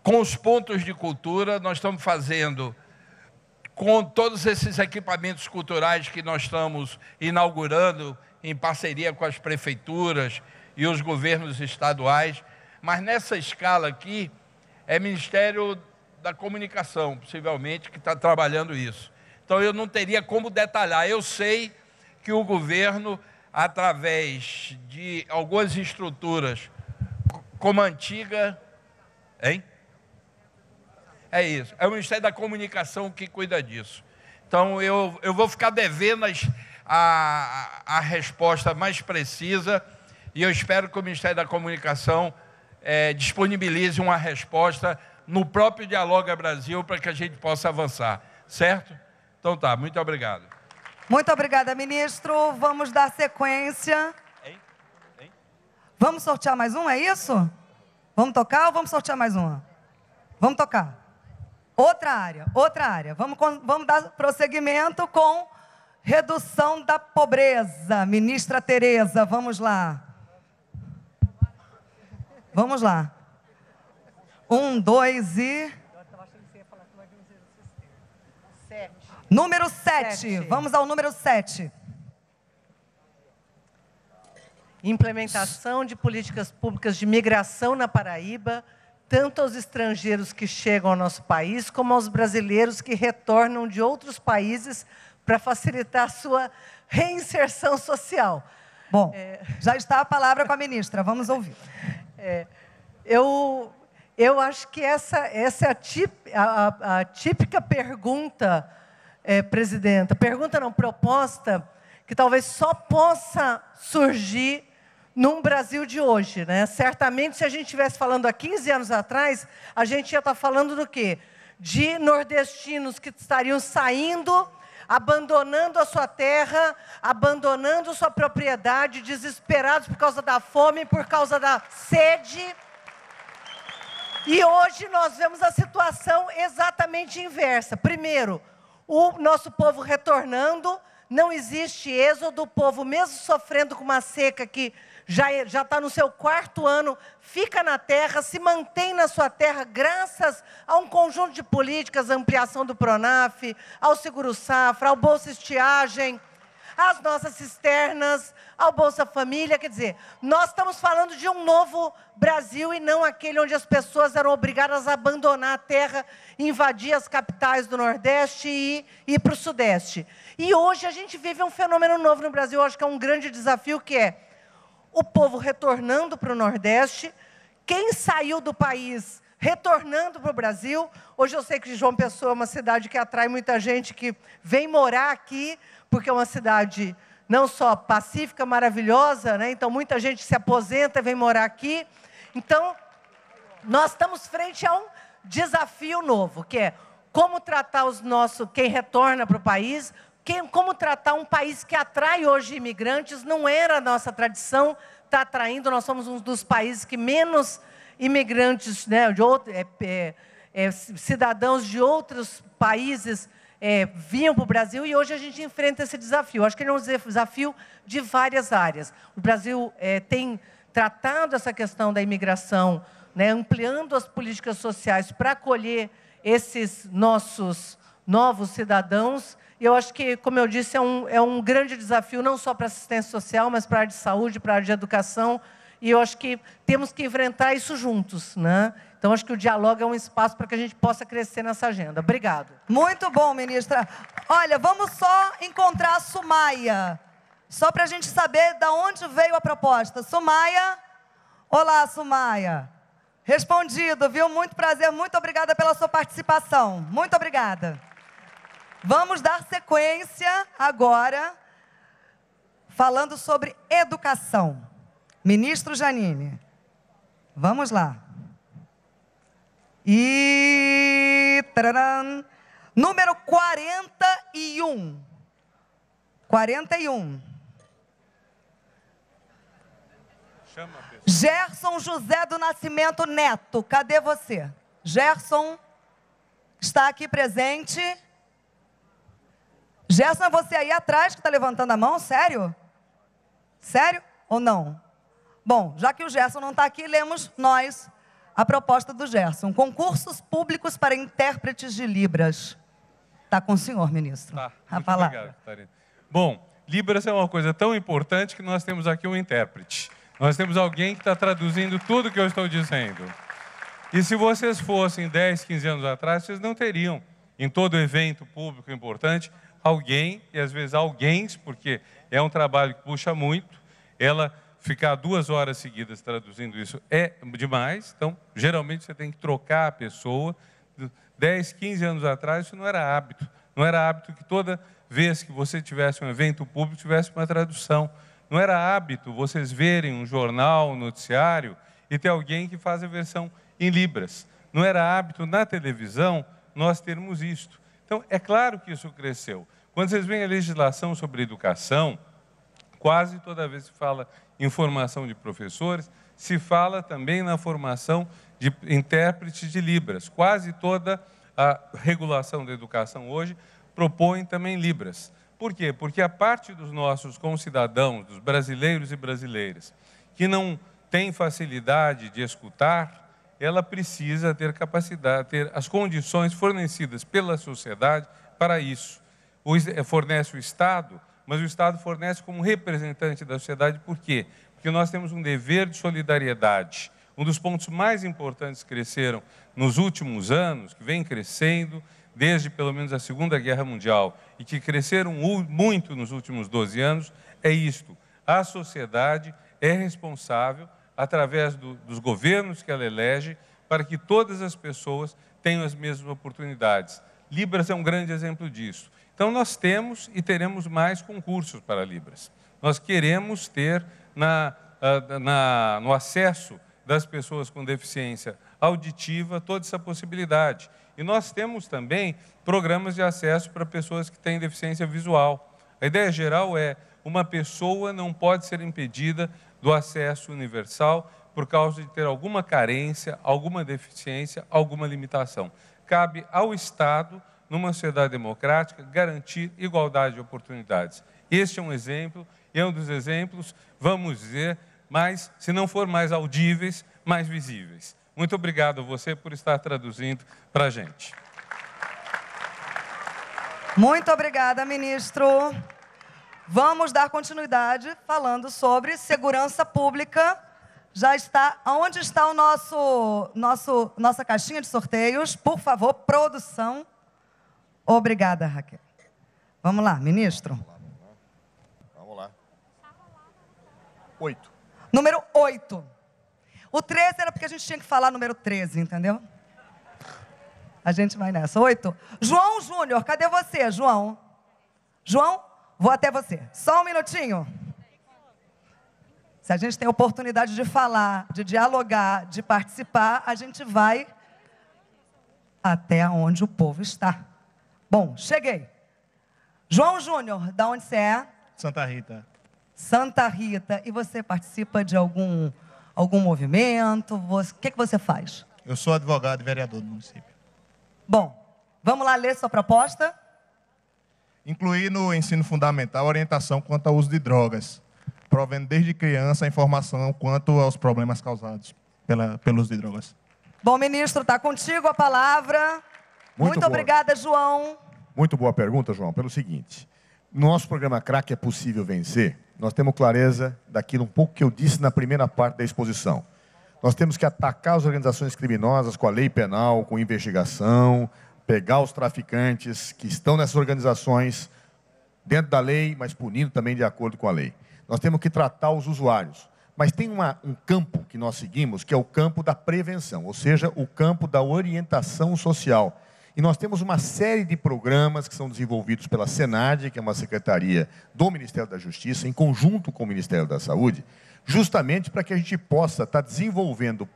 com os pontos de cultura, nós estamos fazendo com todos esses equipamentos culturais que nós estamos inaugurando em parceria com as prefeituras e os governos estaduais, mas nessa escala aqui é Ministério da Comunicação, possivelmente, que está trabalhando isso. Então eu não teria como detalhar. Eu sei que o governo, através de algumas estruturas, como a antiga. Hein? É isso. É o Ministério da Comunicação que cuida disso. Então eu, eu vou ficar devendo as, a, a resposta mais precisa e eu espero que o Ministério da Comunicação é, disponibilize uma resposta no próprio Dialoga Brasil para que a gente possa avançar. Certo? Então tá, muito obrigado. Muito obrigada, ministro. Vamos dar sequência. Hein? Hein? Vamos sortear mais um, é isso? Vamos tocar ou vamos sortear mais uma? Vamos tocar. Outra área, outra área. Vamos, vamos dar prosseguimento com redução da pobreza. Ministra Tereza, vamos lá. Vamos lá. Um, dois e. Número 7. Vamos ao número 7. Implementação de políticas públicas de migração na Paraíba, tanto aos estrangeiros que chegam ao nosso país, como aos brasileiros que retornam de outros países para facilitar a sua reinserção social. Bom, é... já está a palavra com a ministra, vamos ouvir. [laughs] É, eu, eu acho que essa, essa é a, tip, a, a típica pergunta é, presidenta, pergunta não, proposta, que talvez só possa surgir num Brasil de hoje. Né? Certamente, se a gente estivesse falando há 15 anos atrás, a gente ia estar falando do quê? De nordestinos que estariam saindo, abandonando a sua terra, abandonando sua propriedade, desesperados por causa da fome, por causa da sede. E hoje nós vemos a situação exatamente inversa. Primeiro, o nosso povo retornando, não existe êxodo, o povo, mesmo sofrendo com uma seca que já está no seu quarto ano, fica na terra, se mantém na sua terra, graças a um conjunto de políticas, ampliação do PRONAF, ao Seguro Safra, ao Bolsa Estiagem, às nossas cisternas, ao Bolsa Família. Quer dizer, nós estamos falando de um novo Brasil e não aquele onde as pessoas eram obrigadas a abandonar a terra, invadir as capitais do Nordeste e ir para o Sudeste. E hoje a gente vive um fenômeno novo no Brasil, acho que é um grande desafio, que é o povo retornando para o Nordeste, quem saiu do país retornando para o Brasil. Hoje eu sei que João Pessoa é uma cidade que atrai muita gente que vem morar aqui, porque é uma cidade não só pacífica, maravilhosa, né? então muita gente se aposenta e vem morar aqui. Então, nós estamos frente a um desafio novo, que é como tratar os nossos, quem retorna para o país, quem, como tratar um país que atrai hoje imigrantes, não era a nossa tradição, está atraindo, nós somos um dos países que menos imigrantes, né, de outro, é, é, é, cidadãos de outros países é, vinham para o Brasil e hoje a gente enfrenta esse desafio. Acho que ele é um desafio de várias áreas. O Brasil é, tem tratado essa questão da imigração, né, ampliando as políticas sociais para acolher esses nossos novos cidadãos. E eu acho que, como eu disse, é um, é um grande desafio, não só para a assistência social, mas para a área de saúde, para a área de educação. E eu acho que temos que enfrentar isso juntos. Né? Então, acho que o diálogo é um espaço para que a gente possa crescer nessa agenda. Obrigado. Muito bom, ministra. Olha, vamos só encontrar a Sumaia, só para a gente saber de onde veio a proposta. Sumaia. Olá, Sumaia. Respondido, viu? Muito prazer, muito obrigada pela sua participação. Muito obrigada. Vamos dar sequência agora, falando sobre educação. Ministro Janine, vamos lá. E. Tararam, número 41. 41. Chama. Gerson José do Nascimento Neto, cadê você? Gerson está aqui presente. Gerson, é você aí atrás que está levantando a mão? Sério? Sério ou não? Bom, já que o Gerson não está aqui, lemos nós a proposta do Gerson. Concursos públicos para intérpretes de Libras. Está com o senhor, ministro. Tá, a palavra. Obrigado, Catarina. Bom, Libras é uma coisa tão importante que nós temos aqui um intérprete. Nós temos alguém que está traduzindo tudo que eu estou dizendo. E se vocês fossem 10, 15 anos atrás, vocês não teriam, em todo evento público importante, alguém, e às vezes alguém, porque é um trabalho que puxa muito, ela ficar duas horas seguidas traduzindo isso é demais. Então, geralmente você tem que trocar a pessoa. 10, 15 anos atrás, isso não era hábito. Não era hábito que toda vez que você tivesse um evento público, tivesse uma tradução. Não era hábito vocês verem um jornal, um noticiário e ter alguém que faz a versão em Libras. Não era hábito na televisão nós termos isto. Então, é claro que isso cresceu. Quando vocês veem a legislação sobre educação, quase toda vez se fala em formação de professores, se fala também na formação de intérpretes de Libras. Quase toda a regulação da educação hoje propõe também Libras. Por quê? Porque a parte dos nossos concidadãos, dos brasileiros e brasileiras, que não tem facilidade de escutar, ela precisa ter capacidade, ter as condições fornecidas pela sociedade para isso. O, fornece o Estado mas o Estado fornece como representante da sociedade, por quê? Porque nós temos um dever de solidariedade. Um dos pontos mais importantes que cresceram nos últimos anos, que vem crescendo desde pelo menos a Segunda Guerra Mundial e que cresceram muito nos últimos 12 anos, é isto: a sociedade é responsável, através do, dos governos que ela elege, para que todas as pessoas tenham as mesmas oportunidades. Libras é um grande exemplo disso. Então, nós temos e teremos mais concursos para Libras. Nós queremos ter na, na, no acesso das pessoas com deficiência auditiva toda essa possibilidade. E nós temos também programas de acesso para pessoas que têm deficiência visual. A ideia geral é uma pessoa não pode ser impedida do acesso universal por causa de ter alguma carência, alguma deficiência, alguma limitação. Cabe ao Estado numa sociedade democrática, garantir igualdade de oportunidades. Este é um exemplo, e é um dos exemplos, vamos dizer, mais, se não for mais audíveis, mais visíveis. Muito obrigado a você por estar traduzindo para a gente. Muito obrigada, ministro. Vamos dar continuidade falando sobre segurança pública. Já está, onde está o nosso, nosso nossa caixinha de sorteios? Por favor, produção. Obrigada, Raquel. Vamos lá, ministro. Vamos lá. Oito. Número oito. O 13 era porque a gente tinha que falar número 13, entendeu? A gente vai nessa. Oito. João Júnior, cadê você, João? João, vou até você. Só um minutinho. Se a gente tem a oportunidade de falar, de dialogar, de participar, a gente vai até onde o povo está. Bom, cheguei. João Júnior, da onde você é? Santa Rita. Santa Rita. E você participa de algum, algum movimento? O que, que você faz? Eu sou advogado e vereador do município. Bom, vamos lá ler sua proposta? Incluir no ensino fundamental orientação quanto ao uso de drogas, provendo desde criança a informação quanto aos problemas causados pela, pelo uso de drogas. Bom, ministro, está contigo a palavra. Muito, Muito obrigada, João. Muito boa pergunta, João. Pelo seguinte, no nosso programa CRAC é possível vencer. Nós temos clareza daquilo um pouco que eu disse na primeira parte da exposição. Nós temos que atacar as organizações criminosas com a lei penal, com investigação, pegar os traficantes que estão nessas organizações dentro da lei, mas punindo também de acordo com a lei. Nós temos que tratar os usuários. Mas tem uma, um campo que nós seguimos, que é o campo da prevenção, ou seja, o campo da orientação social. E nós temos uma série de programas que são desenvolvidos pela Senad, que é uma secretaria do Ministério da Justiça, em conjunto com o Ministério da Saúde, justamente para que a gente possa estar desenvolvendo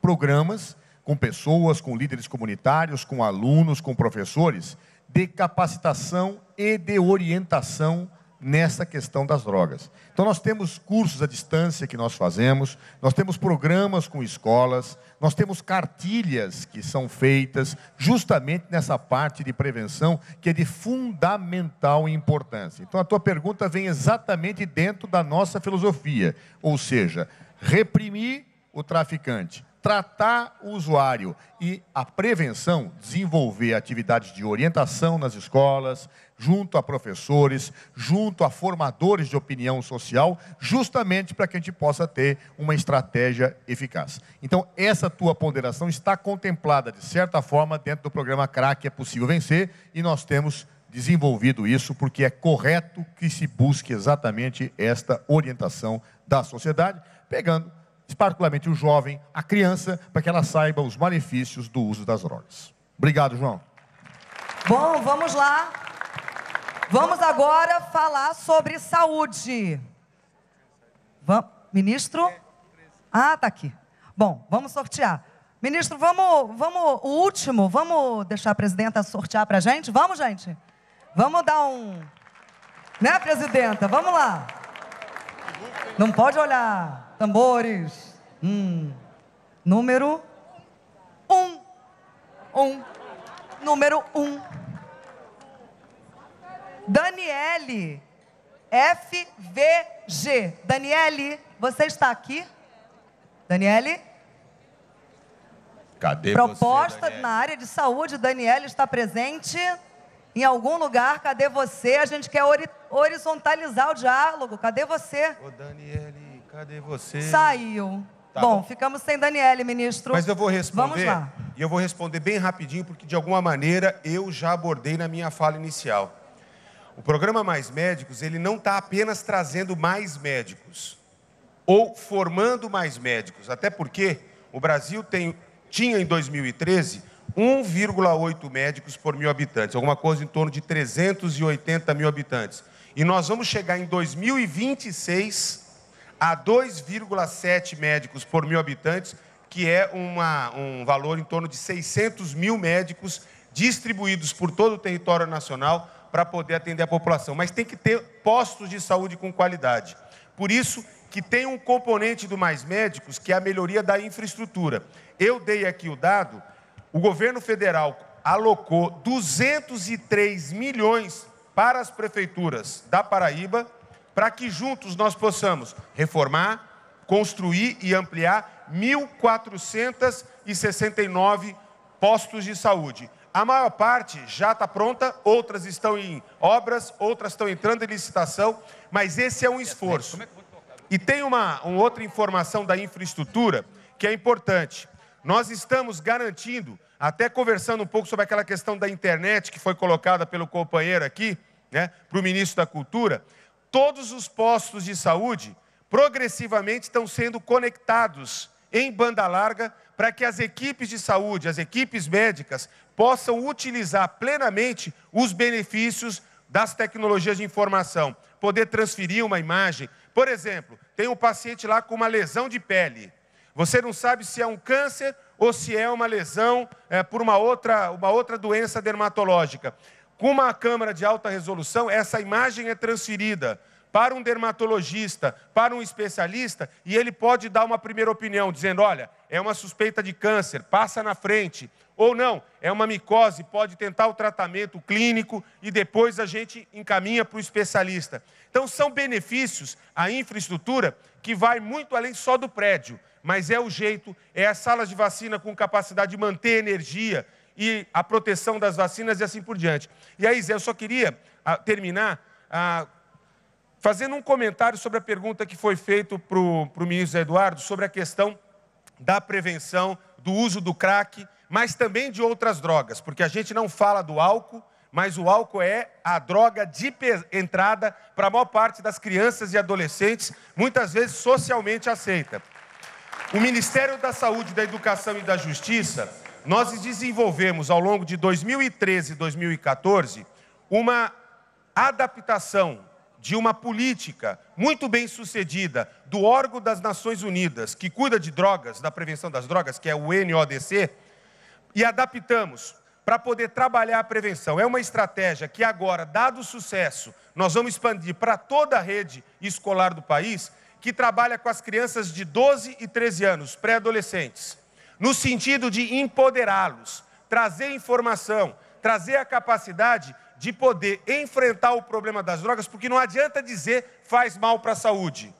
programas com pessoas, com líderes comunitários, com alunos, com professores, de capacitação e de orientação nessa questão das drogas. Então, nós temos cursos à distância que nós fazemos, nós temos programas com escolas, nós temos cartilhas que são feitas justamente nessa parte de prevenção que é de fundamental importância. Então, a tua pergunta vem exatamente dentro da nossa filosofia, ou seja, reprimir o traficante, tratar o usuário e a prevenção, desenvolver atividades de orientação nas escolas, junto a professores, junto a formadores de opinião social, justamente para que a gente possa ter uma estratégia eficaz. Então, essa tua ponderação está contemplada, de certa forma, dentro do programa CRAC é possível vencer, e nós temos desenvolvido isso porque é correto que se busque exatamente esta orientação da sociedade, pegando particularmente o jovem, a criança, para que ela saiba os malefícios do uso das drogas. Obrigado, João. Bom, vamos lá. Vamos agora falar sobre saúde. Vamos, ministro? Ah, tá aqui. Bom, vamos sortear. Ministro, vamos, vamos, o último, vamos deixar a presidenta sortear para gente? Vamos, gente? Vamos dar um. Né, presidenta? Vamos lá. Não pode olhar. Tambores. Hum. Número um. Um. Número um. Daniele. FVG. Daniele, você está aqui? Daniele? Cadê Proposta você, na área de saúde, Daniele está presente em algum lugar. Cadê você? A gente quer horizontalizar o diálogo. Cadê você? Ô, Daniele. Cadê você? Saiu. Tá bom, bom, ficamos sem Daniele, ministro. Mas eu vou responder. Vamos lá. E eu vou responder bem rapidinho, porque de alguma maneira eu já abordei na minha fala inicial. O programa Mais Médicos, ele não está apenas trazendo mais médicos ou formando mais médicos, até porque o Brasil tem, tinha em 2013 1,8 médicos por mil habitantes, alguma coisa em torno de 380 mil habitantes. E nós vamos chegar em 2026 a 2,7 médicos por mil habitantes, que é uma, um valor em torno de 600 mil médicos distribuídos por todo o território nacional para poder atender a população. Mas tem que ter postos de saúde com qualidade. Por isso que tem um componente do Mais Médicos, que é a melhoria da infraestrutura. Eu dei aqui o dado, o governo federal alocou 203 milhões para as prefeituras da Paraíba para que juntos nós possamos reformar, construir e ampliar 1.469 postos de saúde. A maior parte já está pronta, outras estão em obras, outras estão entrando em licitação, mas esse é um esforço. E tem uma, uma outra informação da infraestrutura que é importante. Nós estamos garantindo, até conversando um pouco sobre aquela questão da internet que foi colocada pelo companheiro aqui, né, para o ministro da Cultura, todos os postos de saúde progressivamente estão sendo conectados em banda larga para que as equipes de saúde, as equipes médicas, possam utilizar plenamente os benefícios das tecnologias de informação. Poder transferir uma imagem. Por exemplo, tem um paciente lá com uma lesão de pele. Você não sabe se é um câncer ou se é uma lesão é, por uma outra, uma outra doença dermatológica. Com uma câmera de alta resolução, essa imagem é transferida para um dermatologista, para um especialista, e ele pode dar uma primeira opinião, dizendo: olha, é uma suspeita de câncer, passa na frente. Ou não, é uma micose, pode tentar o tratamento clínico e depois a gente encaminha para o especialista. Então, são benefícios à infraestrutura que vai muito além só do prédio, mas é o jeito, é as salas de vacina com capacidade de manter energia e a proteção das vacinas e assim por diante. E aí, Zé, eu só queria ah, terminar ah, fazendo um comentário sobre a pergunta que foi feita para o ministro Eduardo sobre a questão da prevenção do uso do crack, mas também de outras drogas, porque a gente não fala do álcool, mas o álcool é a droga de entrada para a maior parte das crianças e adolescentes, muitas vezes socialmente aceita. O Ministério da Saúde, da Educação e da Justiça, nós desenvolvemos ao longo de 2013 e 2014 uma adaptação de uma política muito bem sucedida do órgão das Nações Unidas que cuida de drogas, da prevenção das drogas, que é o NODC, e adaptamos para poder trabalhar a prevenção. É uma estratégia que agora, dado o sucesso, nós vamos expandir para toda a rede escolar do país, que trabalha com as crianças de 12 e 13 anos, pré-adolescentes, no sentido de empoderá-los, trazer informação, trazer a capacidade de poder enfrentar o problema das drogas, porque não adianta dizer faz mal para a saúde.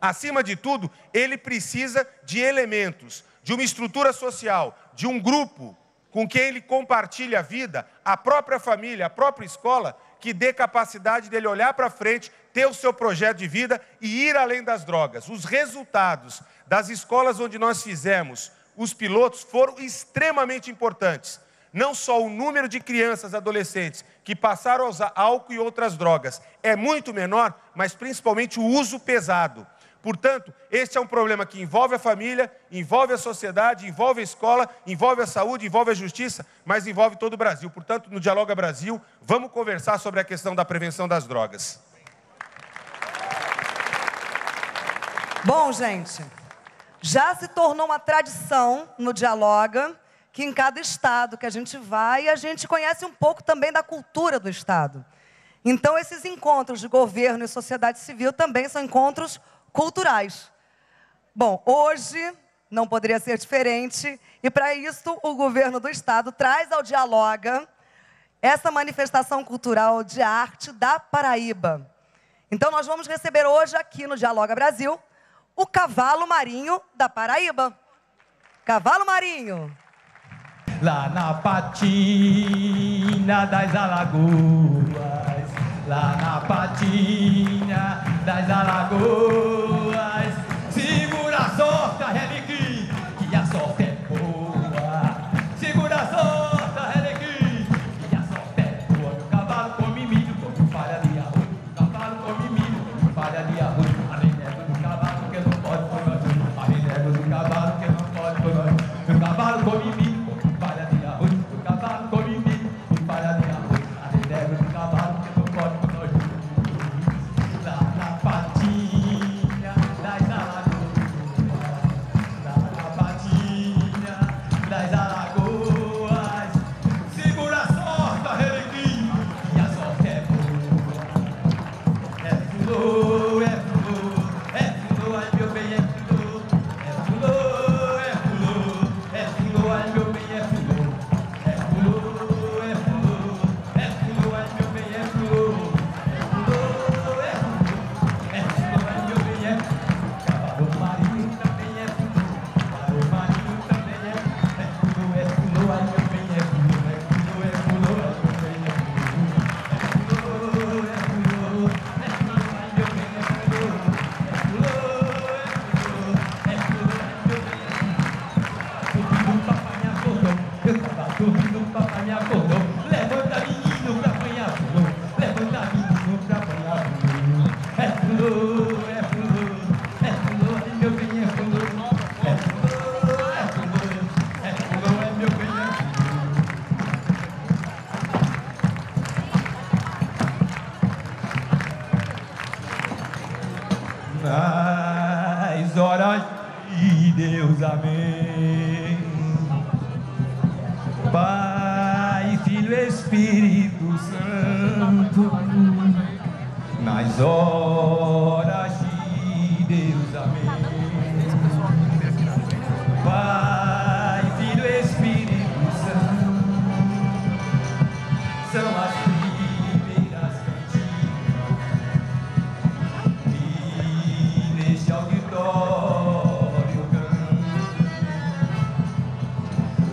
Acima de tudo, ele precisa de elementos, de uma estrutura social, de um grupo com quem ele compartilha a vida, a própria família, a própria escola, que dê capacidade dele olhar para frente, ter o seu projeto de vida e ir além das drogas. Os resultados das escolas onde nós fizemos os pilotos foram extremamente importantes não só o número de crianças e adolescentes que passaram a usar álcool e outras drogas é muito menor, mas principalmente o uso pesado. Portanto, este é um problema que envolve a família, envolve a sociedade, envolve a escola, envolve a saúde, envolve a justiça, mas envolve todo o Brasil. Portanto, no Dialoga Brasil, vamos conversar sobre a questão da prevenção das drogas. Bom, gente, já se tornou uma tradição no Dialoga que em cada estado que a gente vai, a gente conhece um pouco também da cultura do estado. Então, esses encontros de governo e sociedade civil também são encontros culturais. Bom, hoje não poderia ser diferente, e para isso o governo do estado traz ao Dialoga essa manifestação cultural de arte da Paraíba. Então, nós vamos receber hoje aqui no Dialoga Brasil o cavalo marinho da Paraíba. Cavalo marinho lá na patina das alagoas, lá na patina das alagoas.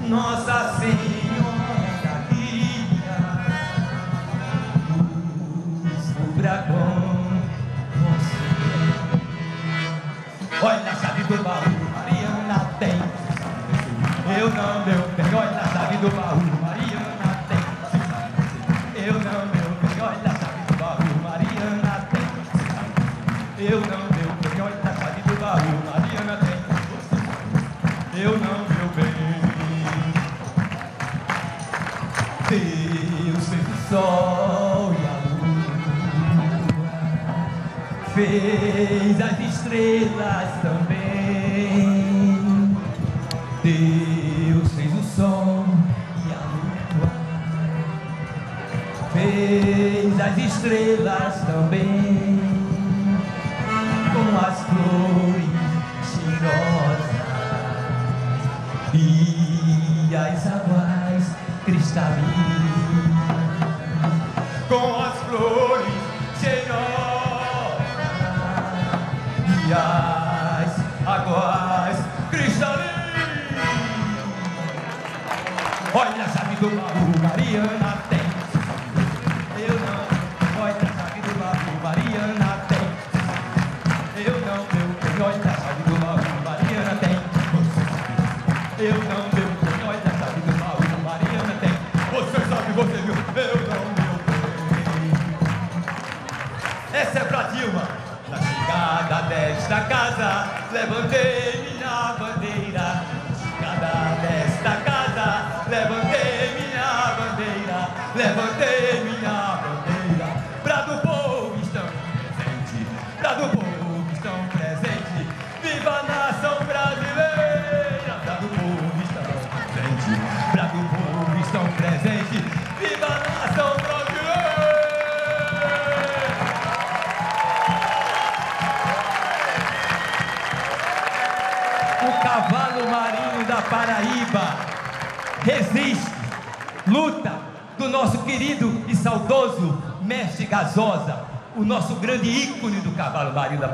Nossa Senhora fez as estrelas também. Deus fez o sol e a lua, fez as estrelas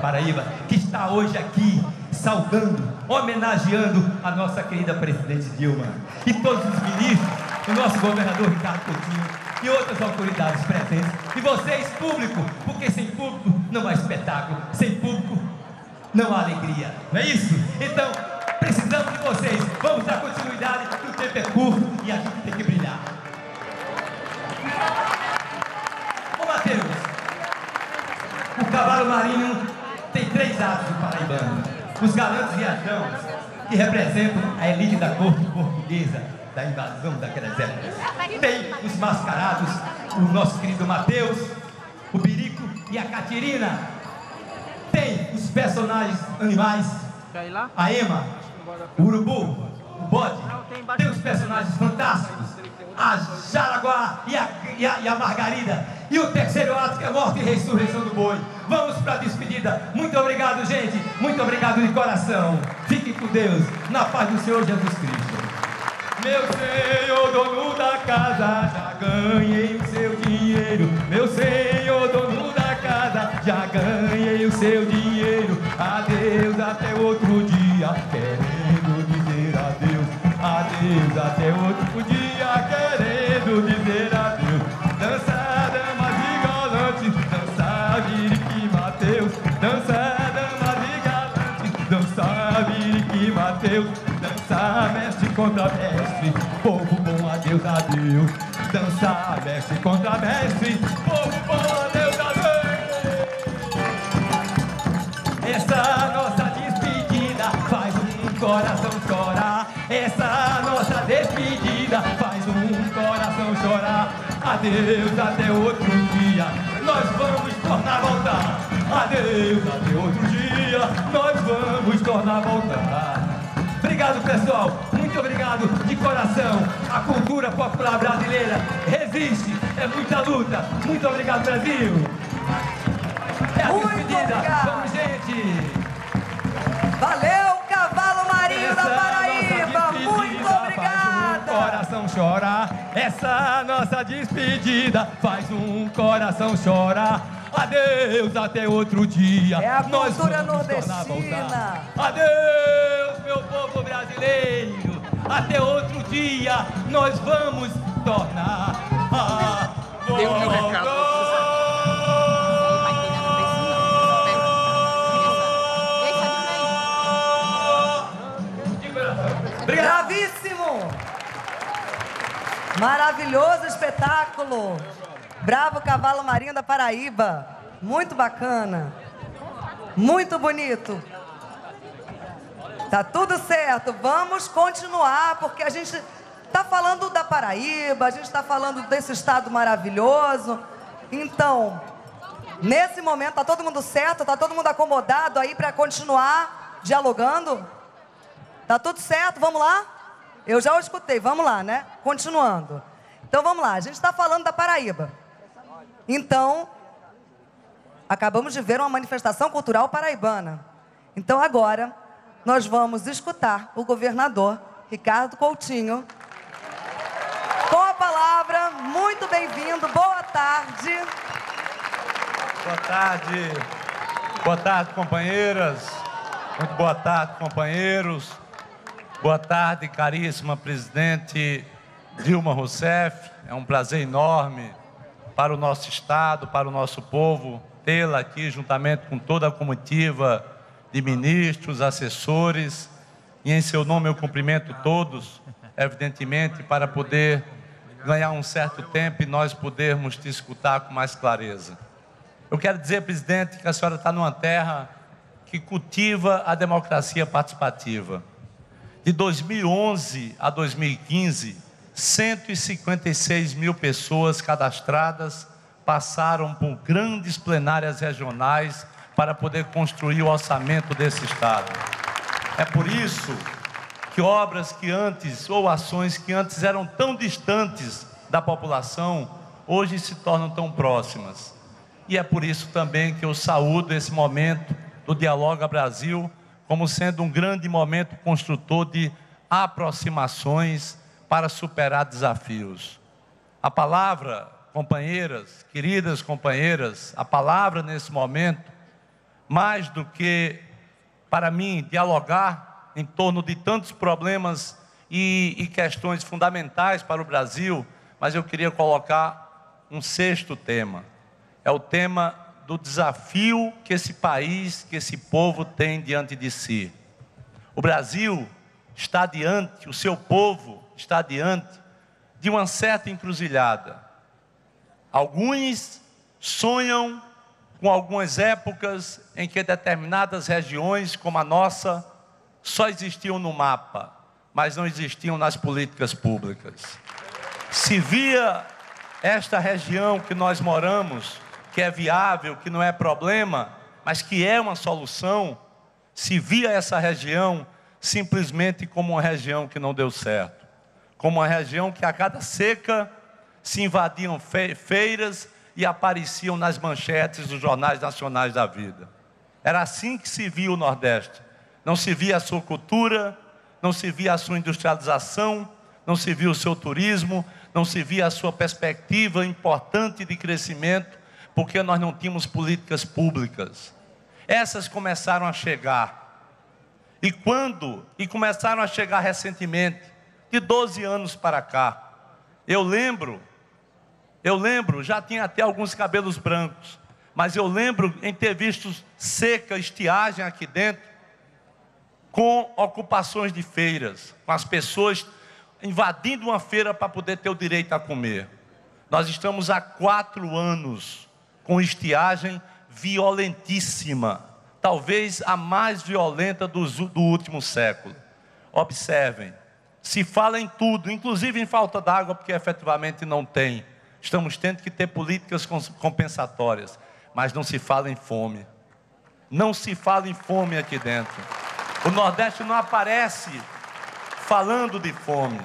Paraíba, que está hoje aqui saudando, homenageando a nossa querida presidente Dilma e todos os ministros, o nosso governador Ricardo Coutinho e outras autoridades presentes, e vocês, público, porque sem público não há espetáculo, sem público não há alegria, não é isso? Daquelas épocas. Tem os mascarados, o nosso querido Mateus, o Birico e a Catirina, tem os personagens animais, a Ema, o Urubu, o Bode, tem os personagens fantásticos, a Jaraguá e a, e, a, e a Margarida, e o terceiro ato que é a morte e ressurreição do boi. Vamos para a despedida. Muito obrigado, gente. Muito obrigado de coração. Fiquem com Deus, na paz do Senhor Jesus Cristo. Meu Senhor, dono da casa, já ganhei o seu dinheiro. Meu Senhor, dono da casa, já ganhei o seu dinheiro. Adeus, adeus. Dança, mestre contra mestre, povo bom, adeus, adeus. Essa nossa despedida faz um coração chorar. Essa nossa despedida faz um coração chorar. Adeus, até outro dia, nós vamos tornar a voltar. Adeus, até outro dia, nós vamos tornar a voltar. Obrigado, pessoal. Muito obrigado de coração. A cultura popular brasileira resiste. É muita luta. Muito obrigado, Brasil. É a Muito despedida. obrigado. Vamos, gente. Valeu, Cavalo Marinho da Essa Paraíba. nossa Muito despedida Faz obrigada. um coração chorar. Essa nossa despedida faz um coração chorar. Adeus, até outro dia. É a cultura nordestina. Adeus, meu povo brasileiro. Até outro dia nós vamos tornar a Deu o meu recado. Bravíssimo! Maravilhoso espetáculo! Bravo Cavalo Marinho da Paraíba. Muito bacana. Muito bonito. Tá tudo certo. Vamos continuar, porque a gente está falando da Paraíba, a gente está falando desse estado maravilhoso. Então, nesse momento, tá todo mundo certo? Tá todo mundo acomodado aí para continuar dialogando? Tá tudo certo? Vamos lá? Eu já o escutei, vamos lá, né? Continuando. Então vamos lá, a gente está falando da Paraíba. Então, acabamos de ver uma manifestação cultural paraibana. Então agora, nós vamos escutar o governador Ricardo Coutinho. Com a palavra, muito bem-vindo, boa tarde. Boa tarde. Boa tarde, companheiras. Muito boa tarde, companheiros. Boa tarde, caríssima presidente Dilma Rousseff. É um prazer enorme para o nosso Estado, para o nosso povo, tê-la aqui juntamente com toda a comitiva de ministros, assessores. E em seu nome eu cumprimento todos, evidentemente, para poder ganhar um certo tempo e nós podermos te escutar com mais clareza. Eu quero dizer, presidente, que a senhora está numa terra que cultiva a democracia participativa. De 2011 a 2015, 156 mil pessoas cadastradas passaram por grandes plenárias regionais para poder construir o orçamento desse Estado. É por isso que obras que antes, ou ações que antes eram tão distantes da população, hoje se tornam tão próximas. E é por isso também que eu saúdo esse momento do Dialoga Brasil como sendo um grande momento construtor de aproximações para superar desafios. A palavra, companheiras, queridas companheiras, a palavra nesse momento, mais do que para mim dialogar em torno de tantos problemas e, e questões fundamentais para o Brasil, mas eu queria colocar um sexto tema. É o tema do desafio que esse país, que esse povo tem diante de si. O Brasil está diante, o seu povo está diante de uma certa encruzilhada. Alguns sonham com algumas épocas em que determinadas regiões, como a nossa, só existiam no mapa, mas não existiam nas políticas públicas. Se via esta região que nós moramos, que é viável, que não é problema, mas que é uma solução, se via essa região simplesmente como uma região que não deu certo, como uma região que a cada seca se invadiam fe feiras e apareciam nas manchetes dos jornais nacionais da vida. Era assim que se via o Nordeste. Não se via a sua cultura, não se via a sua industrialização, não se via o seu turismo, não se via a sua perspectiva importante de crescimento, porque nós não tínhamos políticas públicas. Essas começaram a chegar. E quando? E começaram a chegar recentemente, de 12 anos para cá. Eu lembro, eu lembro, já tinha até alguns cabelos brancos, mas eu lembro em ter visto seca, estiagem aqui dentro, com ocupações de feiras, com as pessoas invadindo uma feira para poder ter o direito a comer. Nós estamos há quatro anos com estiagem violentíssima, talvez a mais violenta do, do último século. Observem, se fala em tudo, inclusive em falta d'água, porque efetivamente não tem. Estamos tendo que ter políticas compensatórias, mas não se fala em fome. não se fala em fome aqui dentro. O Nordeste não aparece falando de fome.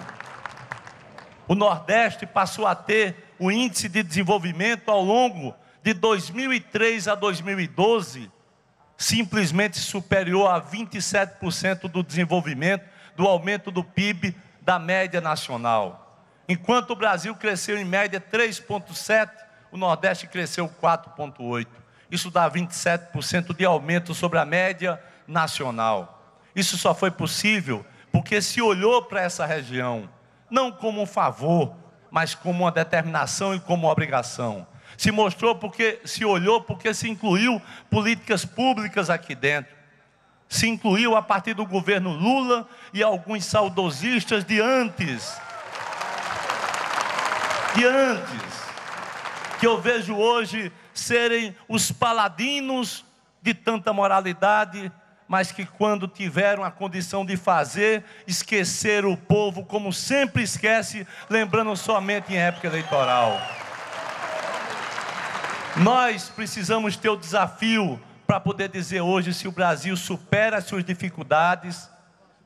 O Nordeste passou a ter o índice de desenvolvimento ao longo de 2003 a 2012 simplesmente superior a 27% do desenvolvimento, do aumento do PIB da média nacional. Enquanto o Brasil cresceu em média 3,7%, o Nordeste cresceu 4,8%. Isso dá 27% de aumento sobre a média nacional. Isso só foi possível porque se olhou para essa região, não como um favor, mas como uma determinação e como uma obrigação se mostrou porque se olhou porque se incluiu políticas públicas aqui dentro. Se incluiu a partir do governo Lula e alguns saudosistas de antes. De antes. Que eu vejo hoje serem os paladinos de tanta moralidade, mas que quando tiveram a condição de fazer, esqueceram o povo como sempre esquece, lembrando somente em época eleitoral. Nós precisamos ter o desafio para poder dizer hoje se o Brasil supera as suas dificuldades,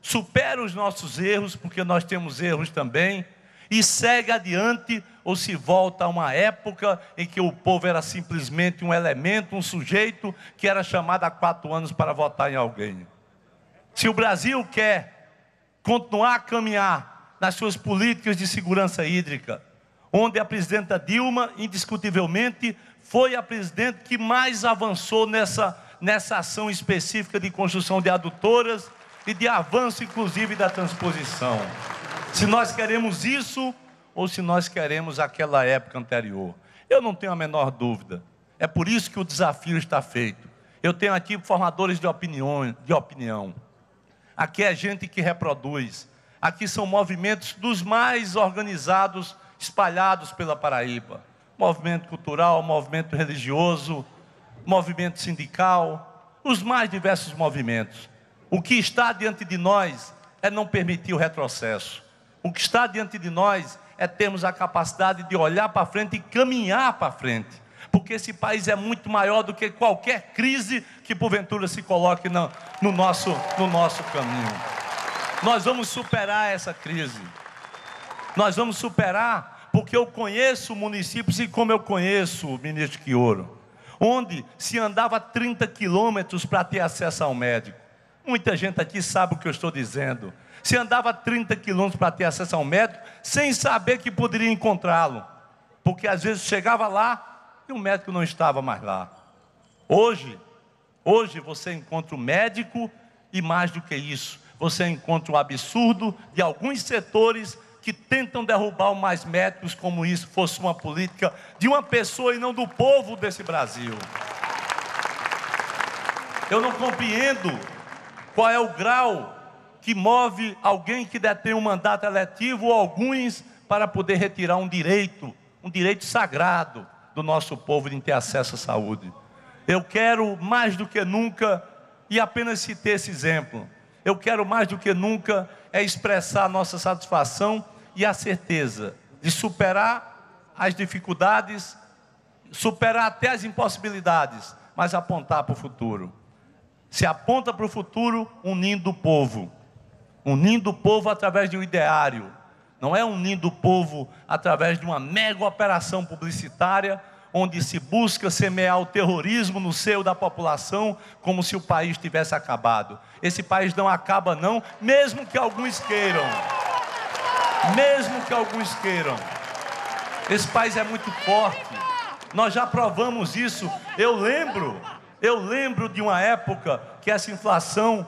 supera os nossos erros, porque nós temos erros também, e segue adiante ou se volta a uma época em que o povo era simplesmente um elemento, um sujeito que era chamado há quatro anos para votar em alguém. Se o Brasil quer continuar a caminhar nas suas políticas de segurança hídrica, onde a presidenta Dilma, indiscutivelmente, foi a presidente que mais avançou nessa, nessa ação específica de construção de adutoras e de avanço, inclusive, da transposição. Se nós queremos isso ou se nós queremos aquela época anterior. Eu não tenho a menor dúvida. É por isso que o desafio está feito. Eu tenho aqui formadores de opinião, de opinião. Aqui é gente que reproduz. Aqui são movimentos dos mais organizados espalhados pela Paraíba movimento cultural, movimento religioso, movimento sindical, os mais diversos movimentos. O que está diante de nós é não permitir o retrocesso. O que está diante de nós é termos a capacidade de olhar para frente e caminhar para frente. Porque esse país é muito maior do que qualquer crise que porventura se coloque no, no, nosso, no nosso caminho. Nós vamos superar essa crise. Nós vamos superar porque eu conheço municípios e como eu conheço o ministro Quioro, onde se andava 30 quilômetros para ter acesso ao médico. Muita gente aqui sabe o que eu estou dizendo. Se andava 30 quilômetros para ter acesso ao médico, sem saber que poderia encontrá-lo, porque às vezes chegava lá e o médico não estava mais lá. Hoje, hoje você encontra o médico e mais do que isso, você encontra o absurdo de alguns setores que tentam derrubar mais médicos como isso fosse uma política de uma pessoa e não do povo desse Brasil. Eu não compreendo qual é o grau que move alguém que detém um mandato eletivo ou alguns para poder retirar um direito, um direito sagrado do nosso povo de ter acesso à saúde. Eu quero mais do que nunca, e apenas citei esse exemplo, eu quero mais do que nunca é expressar nossa satisfação e a certeza de superar as dificuldades, superar até as impossibilidades, mas apontar para o futuro. Se aponta para o futuro unindo o povo, unindo o povo através de um ideário, não é unindo o povo através de uma mega operação publicitária onde se busca semear o terrorismo no seio da população, como se o país tivesse acabado. Esse país não acaba, não, mesmo que alguns queiram mesmo que alguns queiram. Esse país é muito forte. Nós já provamos isso. Eu lembro, eu lembro de uma época que essa inflação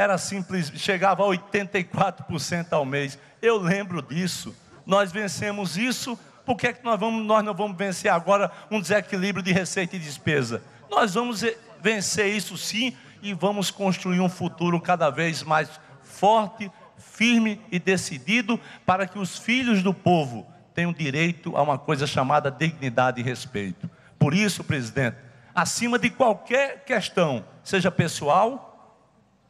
era simples, chegava a 84% ao mês. Eu lembro disso. Nós vencemos isso. Por que, é que nós, vamos, nós não vamos vencer agora um desequilíbrio de receita e despesa? Nós vamos vencer isso sim e vamos construir um futuro cada vez mais forte, firme e decidido para que os filhos do povo tenham direito a uma coisa chamada dignidade e respeito. Por isso, presidente, acima de qualquer questão, seja pessoal,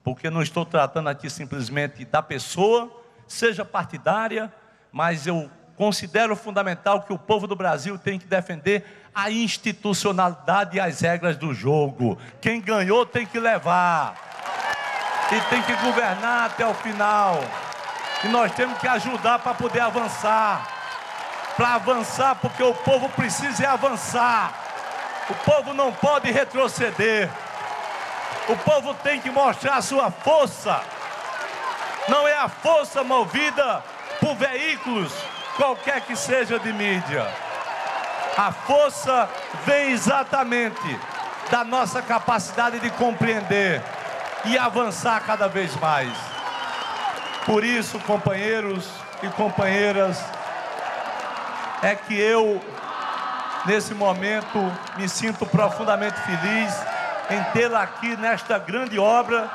porque não estou tratando aqui simplesmente da pessoa, seja partidária, mas eu considero fundamental que o povo do Brasil tem que defender a institucionalidade e as regras do jogo. Quem ganhou tem que levar. E tem que governar até o final. E nós temos que ajudar para poder avançar. Para avançar, porque o povo precisa avançar. O povo não pode retroceder. O povo tem que mostrar a sua força. Não é a força movida por veículos, qualquer que seja de mídia. A força vem exatamente da nossa capacidade de compreender e avançar cada vez mais. Por isso, companheiros e companheiras, é que eu, nesse momento, me sinto profundamente feliz em tê-la aqui nesta grande obra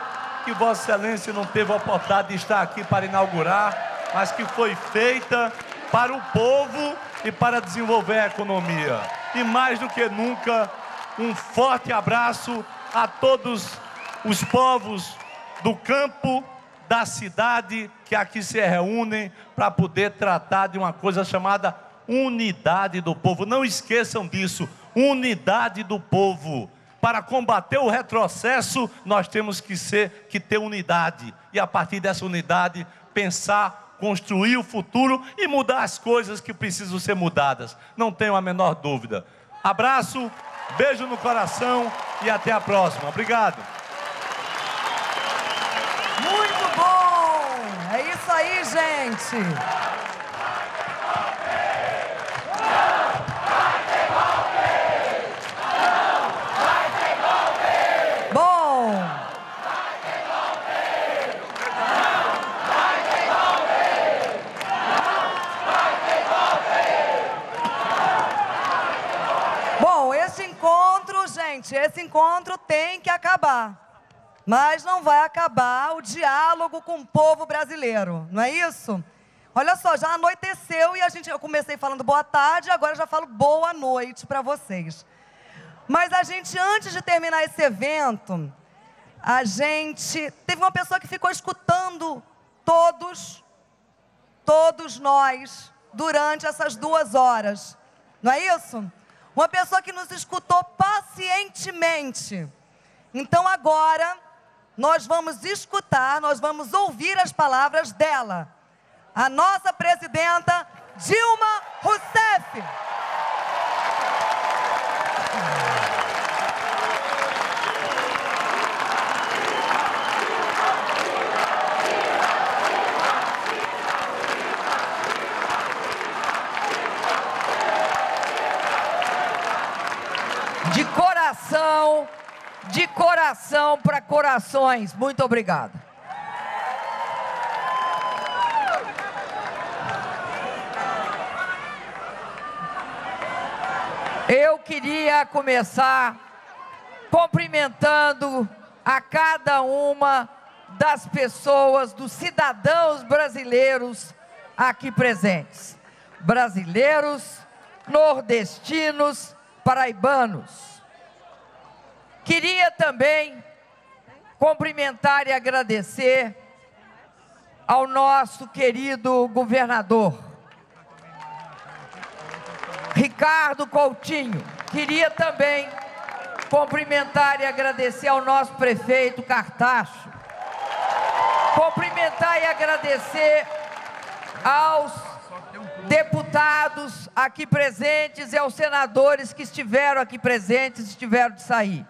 que Vossa Excelência não teve a oportunidade de estar aqui para inaugurar, mas que foi feita para o povo e para desenvolver a economia. E mais do que nunca, um forte abraço a todos os povos do campo, da cidade que aqui se reúnem para poder tratar de uma coisa chamada unidade do povo. Não esqueçam disso, unidade do povo. Para combater o retrocesso, nós temos que ser que ter unidade e a partir dessa unidade pensar, construir o futuro e mudar as coisas que precisam ser mudadas. Não tenho a menor dúvida. Abraço, beijo no coração e até a próxima. Obrigado. Muito bom! É isso aí, gente. Gente, esse encontro tem que acabar. Mas não vai acabar o diálogo com o povo brasileiro, não é isso? Olha só, já anoiteceu e a gente, eu comecei falando boa tarde, agora já falo boa noite para vocês. Mas a gente, antes de terminar esse evento, a gente teve uma pessoa que ficou escutando todos, todos nós, durante essas duas horas. Não é isso? Uma pessoa que nos escutou pacientemente. Então agora, nós vamos escutar, nós vamos ouvir as palavras dela. A nossa presidenta Dilma Rousseff. Muito obrigado. Eu queria começar cumprimentando a cada uma das pessoas, dos cidadãos brasileiros aqui presentes. Brasileiros, nordestinos, paraibanos. Queria também cumprimentar e agradecer ao nosso querido governador, Ricardo Coutinho. Queria também cumprimentar e agradecer ao nosso prefeito Cartacho. Cumprimentar e agradecer aos deputados aqui presentes e aos senadores que estiveram aqui presentes, estiveram de sair.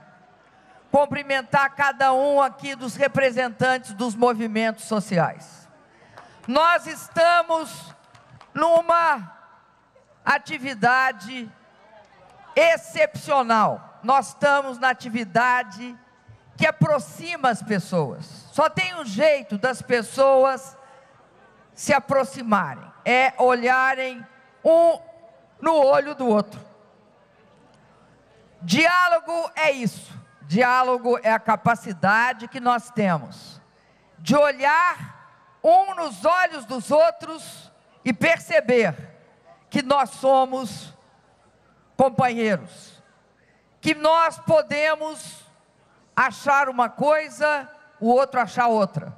Cumprimentar cada um aqui dos representantes dos movimentos sociais. Nós estamos numa atividade excepcional. Nós estamos na atividade que aproxima as pessoas. Só tem um jeito das pessoas se aproximarem, é olharem um no olho do outro. Diálogo é isso. Diálogo é a capacidade que nós temos de olhar um nos olhos dos outros e perceber que nós somos companheiros, que nós podemos achar uma coisa, o outro achar outra,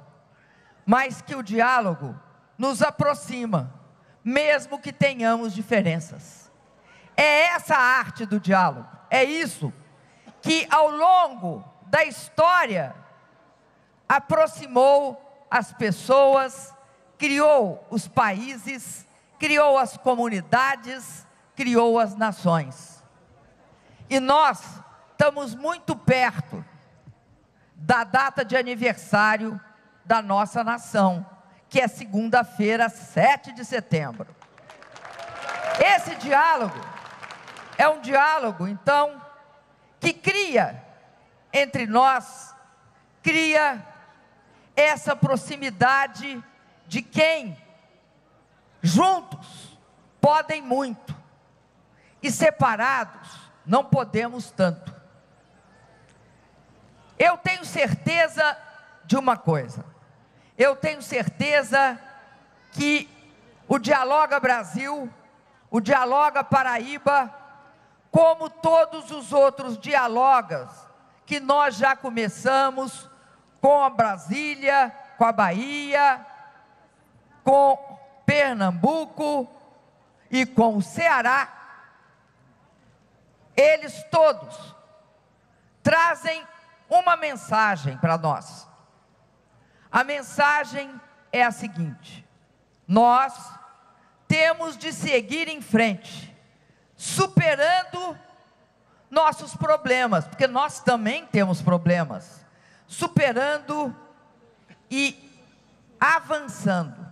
mas que o diálogo nos aproxima, mesmo que tenhamos diferenças. É essa a arte do diálogo, é isso que ao longo da história aproximou as pessoas, criou os países, criou as comunidades, criou as nações. E nós estamos muito perto da data de aniversário da nossa nação, que é segunda-feira, 7 de setembro. Esse diálogo é um diálogo, então, que cria entre nós, cria essa proximidade de quem juntos podem muito e separados não podemos tanto. Eu tenho certeza de uma coisa. Eu tenho certeza que o Dialoga Brasil, o Dialoga Paraíba, como todos os outros dialogas que nós já começamos com a Brasília, com a Bahia, com Pernambuco e com o Ceará, eles todos trazem uma mensagem para nós. A mensagem é a seguinte: nós temos de seguir em frente, superando nossos problemas, porque nós também temos problemas, superando e avançando.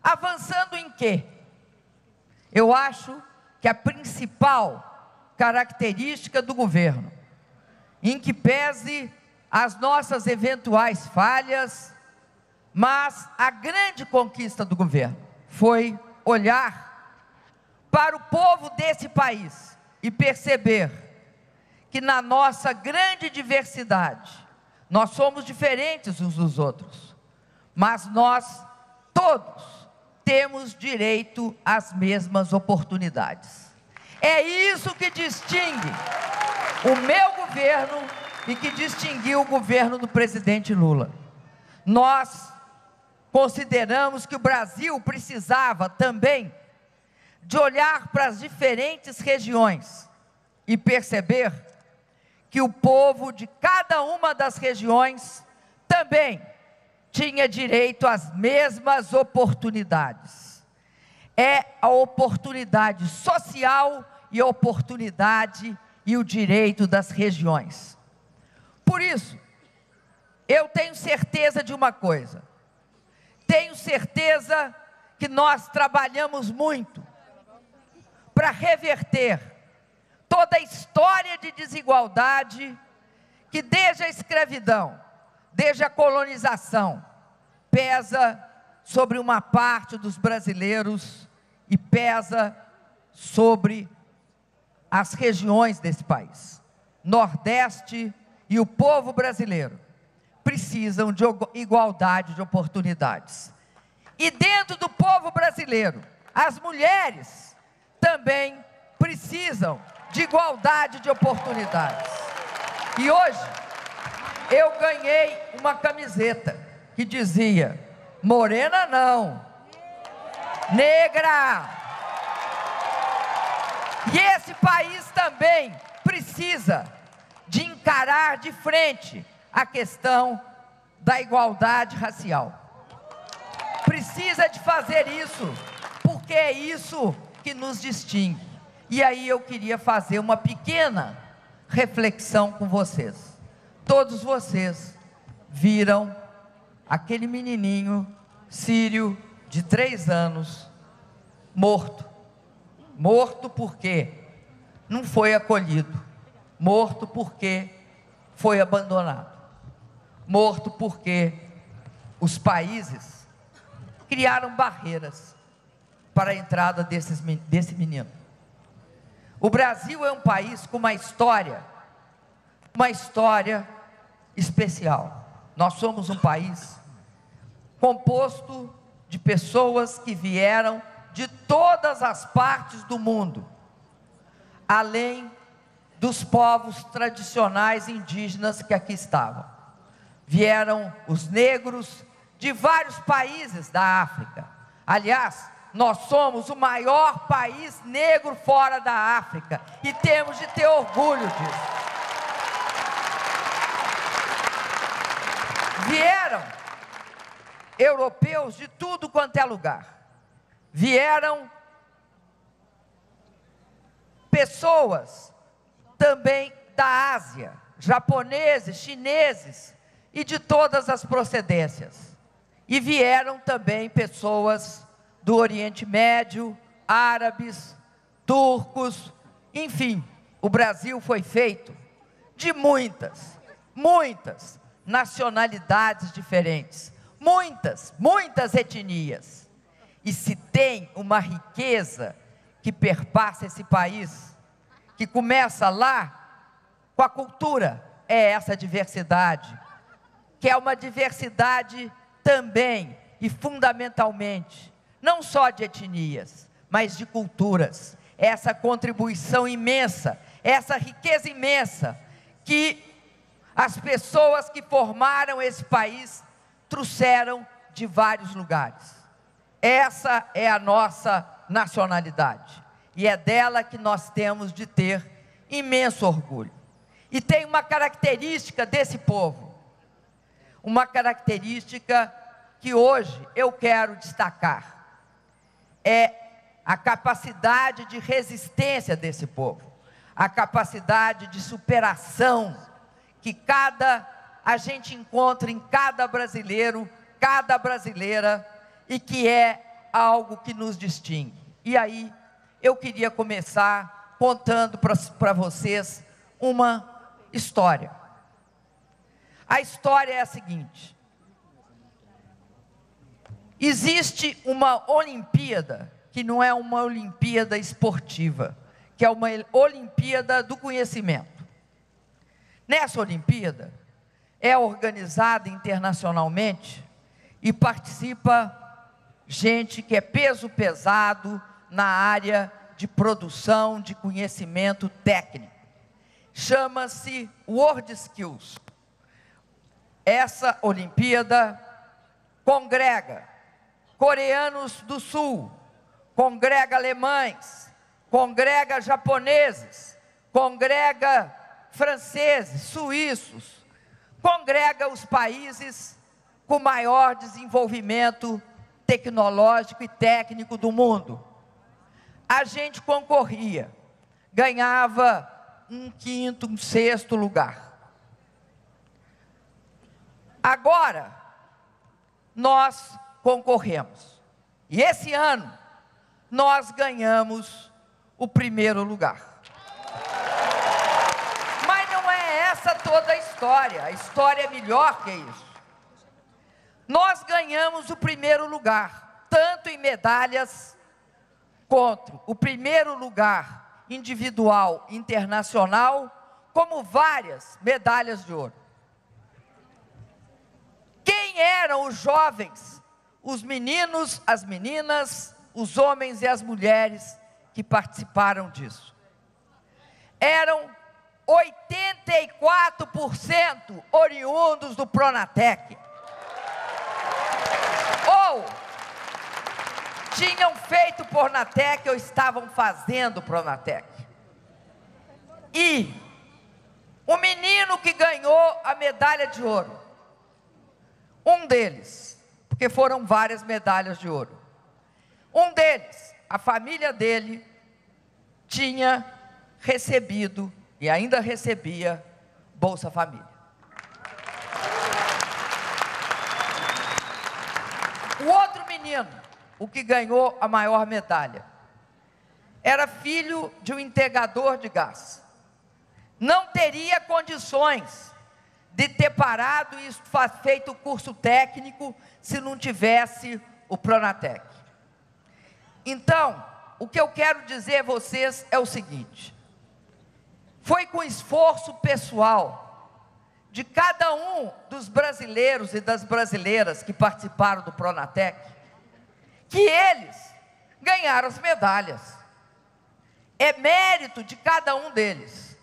Avançando em quê? Eu acho que a principal característica do governo em que pese as nossas eventuais falhas, mas a grande conquista do governo foi olhar para o povo desse país e perceber que na nossa grande diversidade, nós somos diferentes uns dos outros, mas nós todos temos direito às mesmas oportunidades. É isso que distingue o meu governo e que distinguiu o governo do presidente Lula. Nós consideramos que o Brasil precisava também de olhar para as diferentes regiões e perceber que o povo de cada uma das regiões também tinha direito às mesmas oportunidades. É a oportunidade social e a oportunidade e o direito das regiões. Por isso, eu tenho certeza de uma coisa. Tenho certeza que nós trabalhamos muito para reverter toda a história de desigualdade que desde a escravidão, desde a colonização, pesa sobre uma parte dos brasileiros e pesa sobre as regiões desse país. Nordeste e o povo brasileiro precisam de igualdade de oportunidades. E dentro do povo brasileiro, as mulheres também precisam de igualdade de oportunidades. E hoje eu ganhei uma camiseta que dizia: Morena não, negra, e esse país também precisa de encarar de frente a questão da igualdade racial. Precisa de fazer isso, porque é isso que nos distingue. E aí eu queria fazer uma pequena reflexão com vocês. Todos vocês viram aquele menininho sírio de três anos morto Morto porque não foi acolhido. Morto porque foi abandonado. Morto porque os países criaram barreiras para a entrada desses, desse menino. O Brasil é um país com uma história, uma história especial. Nós somos um país composto de pessoas que vieram de todas as partes do mundo, além dos povos tradicionais indígenas que aqui estavam. Vieram os negros de vários países da África. Aliás, nós somos o maior país negro fora da África e temos de ter orgulho disso. Vieram europeus de tudo quanto é lugar. Vieram pessoas também da Ásia, japoneses, chineses e de todas as procedências. E vieram também pessoas do Oriente Médio, árabes, turcos, enfim, o Brasil foi feito de muitas, muitas nacionalidades diferentes, muitas, muitas etnias. E se tem uma riqueza que perpassa esse país, que começa lá com a cultura, é essa diversidade, que é uma diversidade também e fundamentalmente, não só de etnias, mas de culturas. Essa contribuição imensa, essa riqueza imensa que as pessoas que formaram esse país trouxeram de vários lugares. Essa é a nossa nacionalidade. E é dela que nós temos de ter imenso orgulho. E tem uma característica desse povo, uma característica que hoje eu quero destacar. É a capacidade de resistência desse povo, a capacidade de superação que cada a gente encontra em cada brasileiro, cada brasileira e que é algo que nos distingue. E aí eu queria começar contando para vocês uma história. A história é a seguinte: existe uma Olimpíada que não é uma Olimpíada esportiva, que é uma Olimpíada do conhecimento. Nessa Olimpíada é organizada internacionalmente e participa gente que é peso pesado na área de produção de conhecimento técnico. Chama-se World Skills. Essa Olimpíada congrega coreanos do Sul, congrega alemães, congrega japoneses, congrega franceses, suíços, congrega os países com maior desenvolvimento tecnológico e técnico do mundo. A gente concorria, ganhava um quinto, um sexto lugar. Agora, nós concorremos. E esse ano, nós ganhamos o primeiro lugar. Mas não é essa toda a história. A história é melhor que isso. Nós ganhamos o primeiro lugar, tanto em medalhas quanto o primeiro lugar individual internacional, como várias medalhas de ouro. Quem eram os jovens, os meninos, as meninas, os homens e as mulheres que participaram disso? Eram 84% oriundos do Pronatec ou tinham feito Pornatec ou estavam fazendo Pronatec. E o menino que ganhou a medalha de ouro, um deles, porque foram várias medalhas de ouro, um deles, a família dele, tinha recebido e ainda recebia Bolsa Família. O outro menino, o que ganhou a maior medalha, era filho de um integrador de gás. Não teria condições de ter parado e feito o curso técnico se não tivesse o Pronatec. Então, o que eu quero dizer a vocês é o seguinte: foi com esforço pessoal de cada um dos brasileiros e das brasileiras que participaram do Pronatec, que eles ganharam as medalhas. É mérito de cada um deles.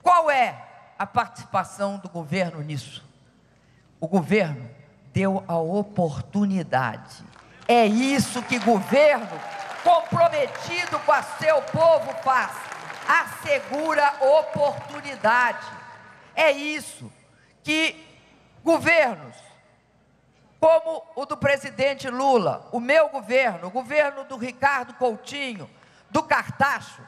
Qual é a participação do governo nisso? O governo deu a oportunidade. É isso que governo comprometido com a seu povo faz. Assegura oportunidade. É isso que governos como o do presidente Lula, o meu governo, o governo do Ricardo Coutinho, do Cartacho,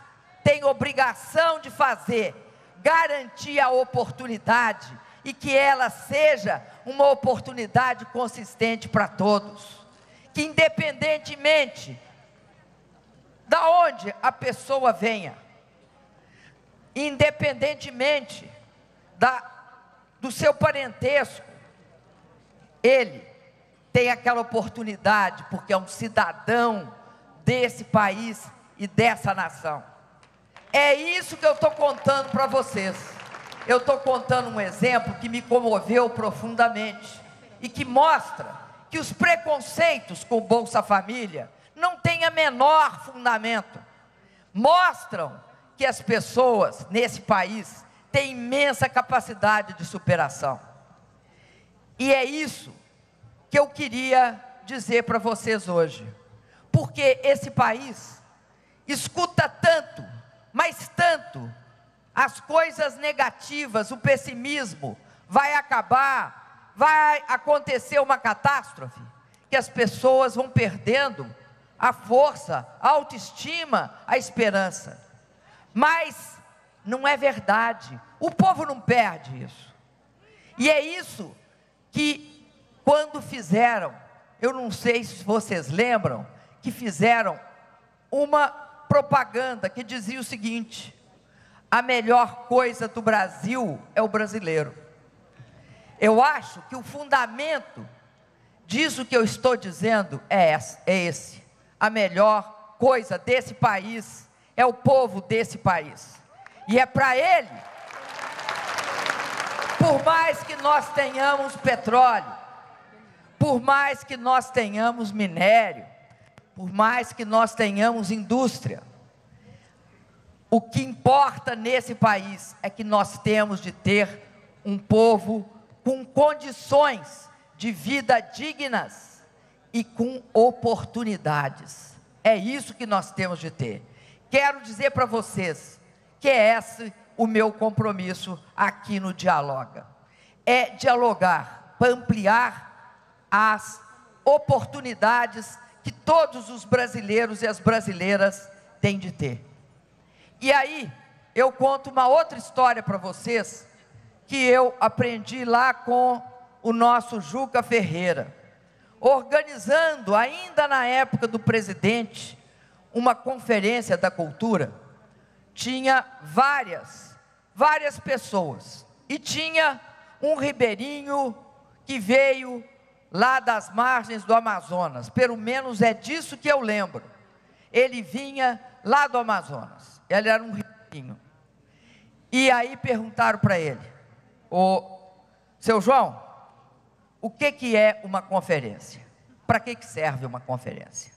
tem obrigação de fazer, garantir a oportunidade e que ela seja uma oportunidade consistente para todos. Que independentemente da onde a pessoa venha, independentemente da, do seu parentesco, ele tem aquela oportunidade porque é um cidadão desse país e dessa nação. É isso que eu estou contando para vocês. Eu estou contando um exemplo que me comoveu profundamente e que mostra que os preconceitos com Bolsa Família não têm a menor fundamento. Mostram que as pessoas nesse país têm imensa capacidade de superação. E é isso que eu queria dizer para vocês hoje. Porque esse país escuta tanto, mas tanto, as coisas negativas, o pessimismo, vai acabar, vai acontecer uma catástrofe, que as pessoas vão perdendo a força, a autoestima, a esperança. Mas não é verdade. O povo não perde isso. E é isso que quando fizeram, eu não sei se vocês lembram, que fizeram uma propaganda que dizia o seguinte: a melhor coisa do Brasil é o brasileiro. Eu acho que o fundamento disso que eu estou dizendo é esse. A melhor coisa desse país é o povo desse país. E é para ele, por mais que nós tenhamos petróleo, por mais que nós tenhamos minério, por mais que nós tenhamos indústria, o que importa nesse país é que nós temos de ter um povo com condições de vida dignas e com oportunidades. É isso que nós temos de ter. Quero dizer para vocês que é esse o meu compromisso aqui no Dialoga. É dialogar para ampliar as oportunidades que todos os brasileiros e as brasileiras têm de ter. E aí, eu conto uma outra história para vocês, que eu aprendi lá com o nosso Juca Ferreira, organizando, ainda na época do presidente, uma conferência da cultura. Tinha várias, várias pessoas, e tinha um ribeirinho que veio lá das margens do Amazonas, pelo menos é disso que eu lembro. Ele vinha lá do Amazonas, ele era um ribeirinho. E aí perguntaram para ele, o seu João, o que, que é uma conferência? Para que, que serve uma conferência?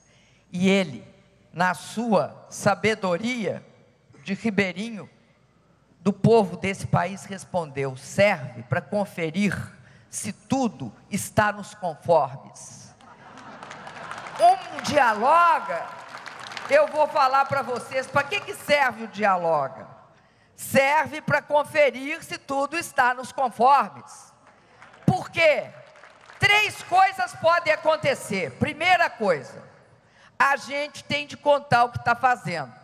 E ele, na sua sabedoria de ribeirinho, do povo desse país, respondeu: serve para conferir se tudo está nos conformes. Um dialoga, eu vou falar para vocês, para que, que serve o dialoga? Serve para conferir se tudo está nos conformes. Por quê? Três coisas podem acontecer. Primeira coisa, a gente tem de contar o que está fazendo,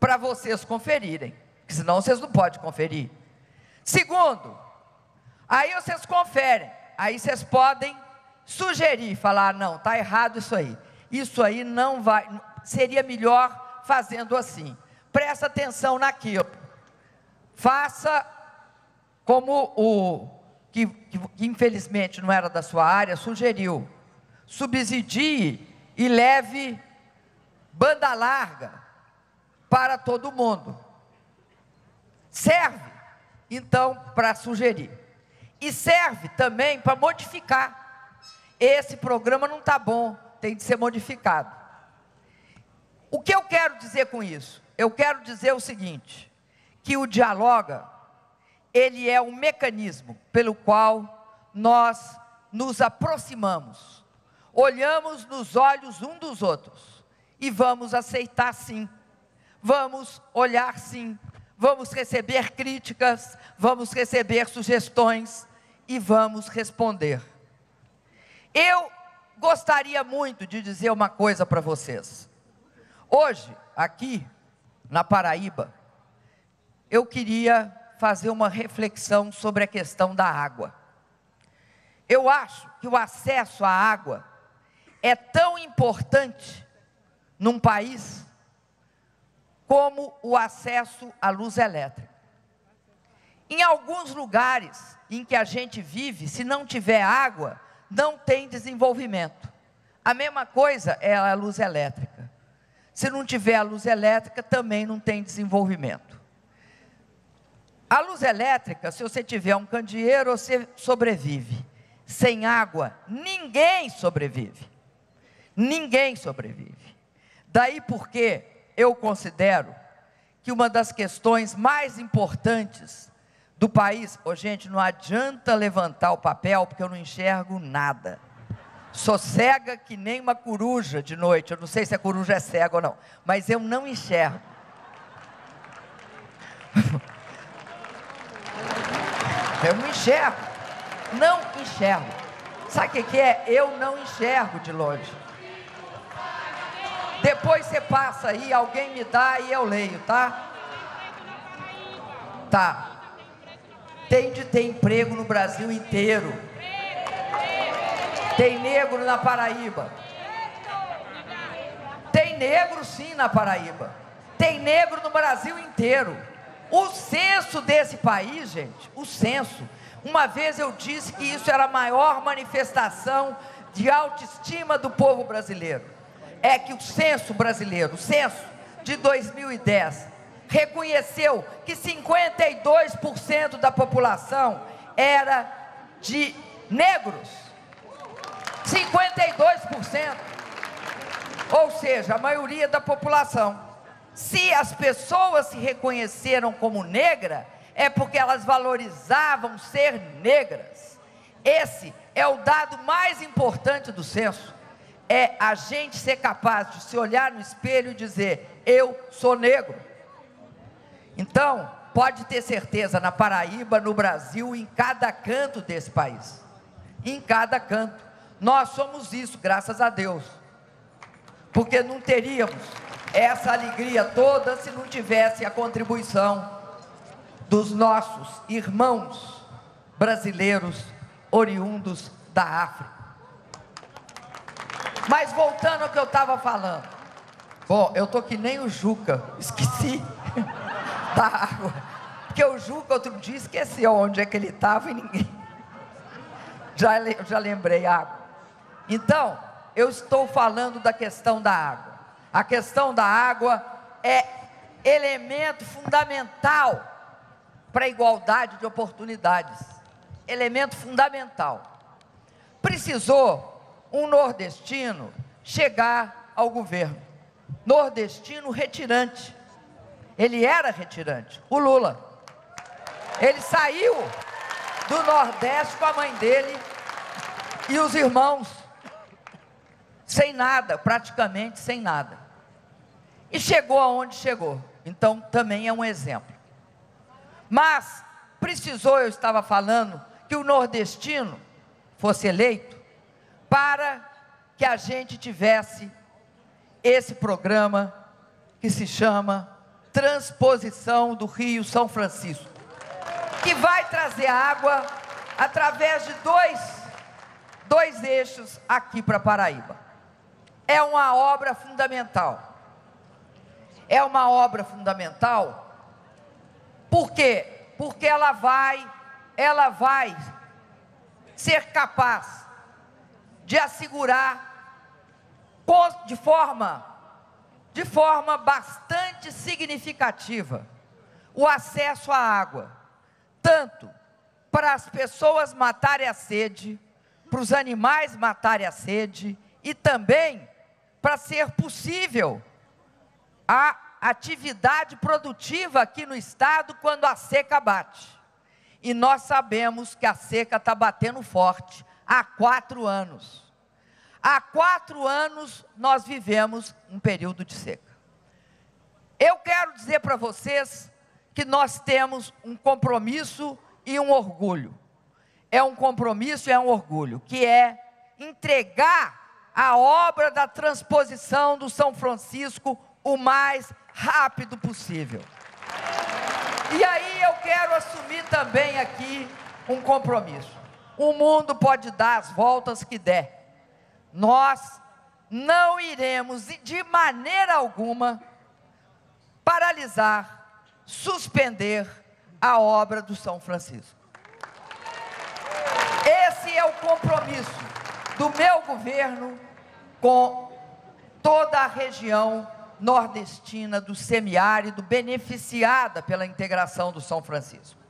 para vocês conferirem, senão vocês não podem conferir. Segundo, Aí vocês conferem, aí vocês podem sugerir, falar, não, está errado isso aí. Isso aí não vai, seria melhor fazendo assim. Presta atenção naquilo. Faça como o que, que, que infelizmente não era da sua área, sugeriu. Subsidie e leve banda larga para todo mundo. Serve, então, para sugerir e serve também para modificar. Esse programa não está bom, tem de ser modificado. O que eu quero dizer com isso? Eu quero dizer o seguinte: que o dialoga, ele é um mecanismo pelo qual nós nos aproximamos. olhamos nos olhos um dos outros e vamos aceitar sim, vamos olhar sim, vamos receber críticas, vamos receber sugestões e vamos responder. Eu gostaria muito de dizer uma coisa para vocês. Hoje, aqui na Paraíba, eu queria fazer uma reflexão sobre a questão da água. Eu acho que o acesso à água é tão importante num país como o acesso à luz elétrica. Em alguns lugares em que a gente vive, se não tiver água, não tem desenvolvimento. A mesma coisa é a luz elétrica. Se não tiver a luz elétrica, também não tem desenvolvimento. A luz elétrica, se você tiver um candeeiro, você sobrevive. Sem água, ninguém sobrevive. Ninguém sobrevive. Daí porque eu considero que uma das questões mais importantes do país, oh, gente, não adianta levantar o papel porque eu não enxergo nada. Sou cega que nem uma coruja de noite. Eu não sei se a coruja é cega ou não, mas eu não enxergo. [laughs] Eu não enxergo. Não enxergo. Sabe o que é? Eu não enxergo de longe. Depois você passa aí, alguém me dá e eu leio, tá? Tá. Tem de ter emprego no Brasil inteiro. Tem negro na Paraíba. Tem negro sim na Paraíba. Tem negro no Brasil inteiro. O censo desse país, gente, o censo. Uma vez eu disse que isso era a maior manifestação de autoestima do povo brasileiro. É que o censo brasileiro, o censo de 2010, reconheceu que 52% da população era de negros. 52%. Ou seja, a maioria da população. Se as pessoas se reconheceram como negra, é porque elas valorizavam ser negras. Esse é o dado mais importante do censo. É a gente ser capaz de se olhar no espelho e dizer: eu sou negro. Então, pode ter certeza, na Paraíba, no Brasil, em cada canto desse país. Em cada canto. Nós somos isso, graças a Deus. Porque não teríamos essa alegria toda se não tivesse a contribuição dos nossos irmãos brasileiros oriundos da África. Mas voltando ao que eu estava falando. Bom, eu tô que nem o Juca, [laughs] esqueci da água. Porque o Juca outro dia esqueceu onde é que ele estava e ninguém. [laughs] Já, já lembrei água. Então, eu estou falando da questão da água. A questão da água é elemento fundamental para a igualdade de oportunidades. Elemento fundamental. Precisou um nordestino chegar ao governo. Nordestino retirante. Ele era retirante, o Lula. Ele saiu do Nordeste com a mãe dele e os irmãos, sem nada, praticamente sem nada e chegou aonde chegou. Então, também é um exemplo. Mas precisou, eu estava falando, que o nordestino fosse eleito para que a gente tivesse esse programa que se chama Transposição do Rio São Francisco, que vai trazer água através de dois, dois eixos aqui para Paraíba. É uma obra fundamental é uma obra fundamental. Por quê? Porque ela vai, ela vai ser capaz de assegurar de forma de forma bastante significativa o acesso à água, tanto para as pessoas matarem a sede, para os animais matarem a sede e também para ser possível a atividade produtiva aqui no estado quando a seca bate. E nós sabemos que a seca está batendo forte há quatro anos. há quatro anos nós vivemos um período de seca. Eu quero dizer para vocês que nós temos um compromisso e um orgulho. É um compromisso e é um orgulho, que é entregar a obra da transposição do São Francisco o mais rápido possível. E aí eu quero assumir também aqui um compromisso. O mundo pode dar as voltas que der. Nós não iremos de maneira alguma paralisar, suspender a obra do São Francisco. Esse é o compromisso do meu governo com toda a região nordestina do semiárido beneficiada pela integração do São Francisco.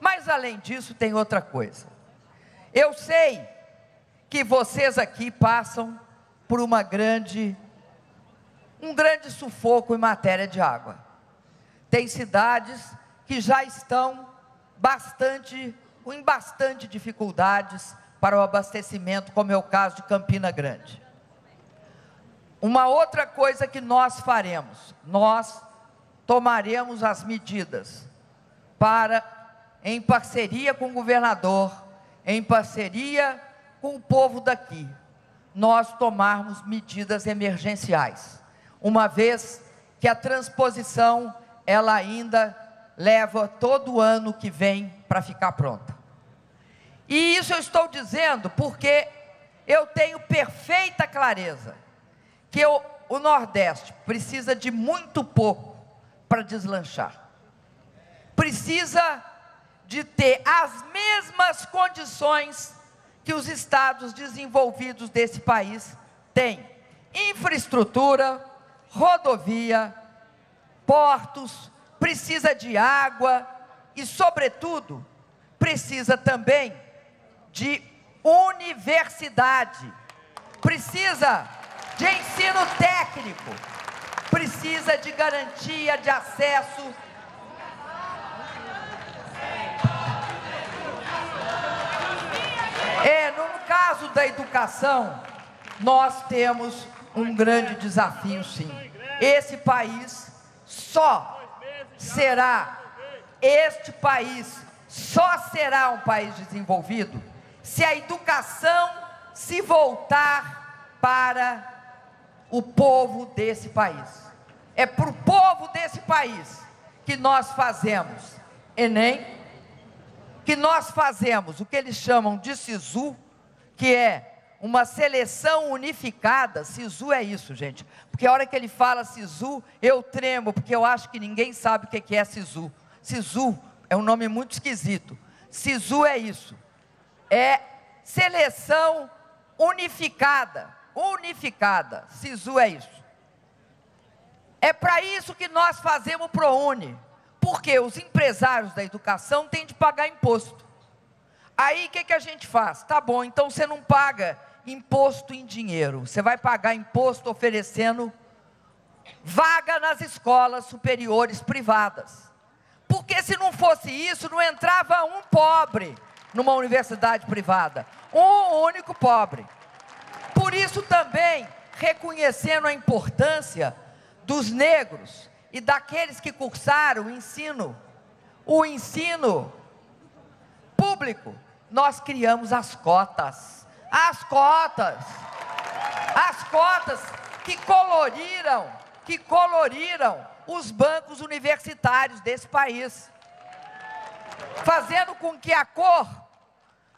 Mas além disso, tem outra coisa. Eu sei que vocês aqui passam por uma grande um grande sufoco em matéria de água. Tem cidades que já estão bastante em bastante dificuldades para o abastecimento, como é o caso de Campina Grande. Uma outra coisa que nós faremos, nós tomaremos as medidas para, em parceria com o governador, em parceria com o povo daqui, nós tomarmos medidas emergenciais, uma vez que a transposição ela ainda leva todo ano que vem para ficar pronta. E isso eu estou dizendo porque eu tenho perfeita clareza que eu, o Nordeste precisa de muito pouco para deslanchar. Precisa de ter as mesmas condições que os estados desenvolvidos desse país têm: infraestrutura, rodovia, portos, precisa de água e, sobretudo, precisa também de universidade, precisa de ensino técnico, precisa de garantia de acesso. É, no caso da educação, nós temos um grande desafio, sim. Esse país só será, este país só será um país desenvolvido se a educação se voltar para o povo desse país. É para o povo desse país que nós fazemos Enem, que nós fazemos o que eles chamam de SISU, que é uma seleção unificada. SISU é isso, gente. Porque a hora que ele fala SISU, eu tremo, porque eu acho que ninguém sabe o que é SISU. SISU é um nome muito esquisito. SISU é isso é seleção unificada. Unificada. SISU é isso. É para isso que nós fazemos o ProUni. Porque os empresários da educação têm de pagar imposto. Aí o que, que a gente faz? Tá bom, então você não paga imposto em dinheiro. Você vai pagar imposto oferecendo vaga nas escolas superiores privadas. Porque se não fosse isso, não entrava um pobre numa universidade privada. Um único pobre. Por isso também, reconhecendo a importância dos negros e daqueles que cursaram o ensino, o ensino público, nós criamos as cotas. As cotas. As cotas que coloriram, que coloriram os bancos universitários desse país fazendo com que a cor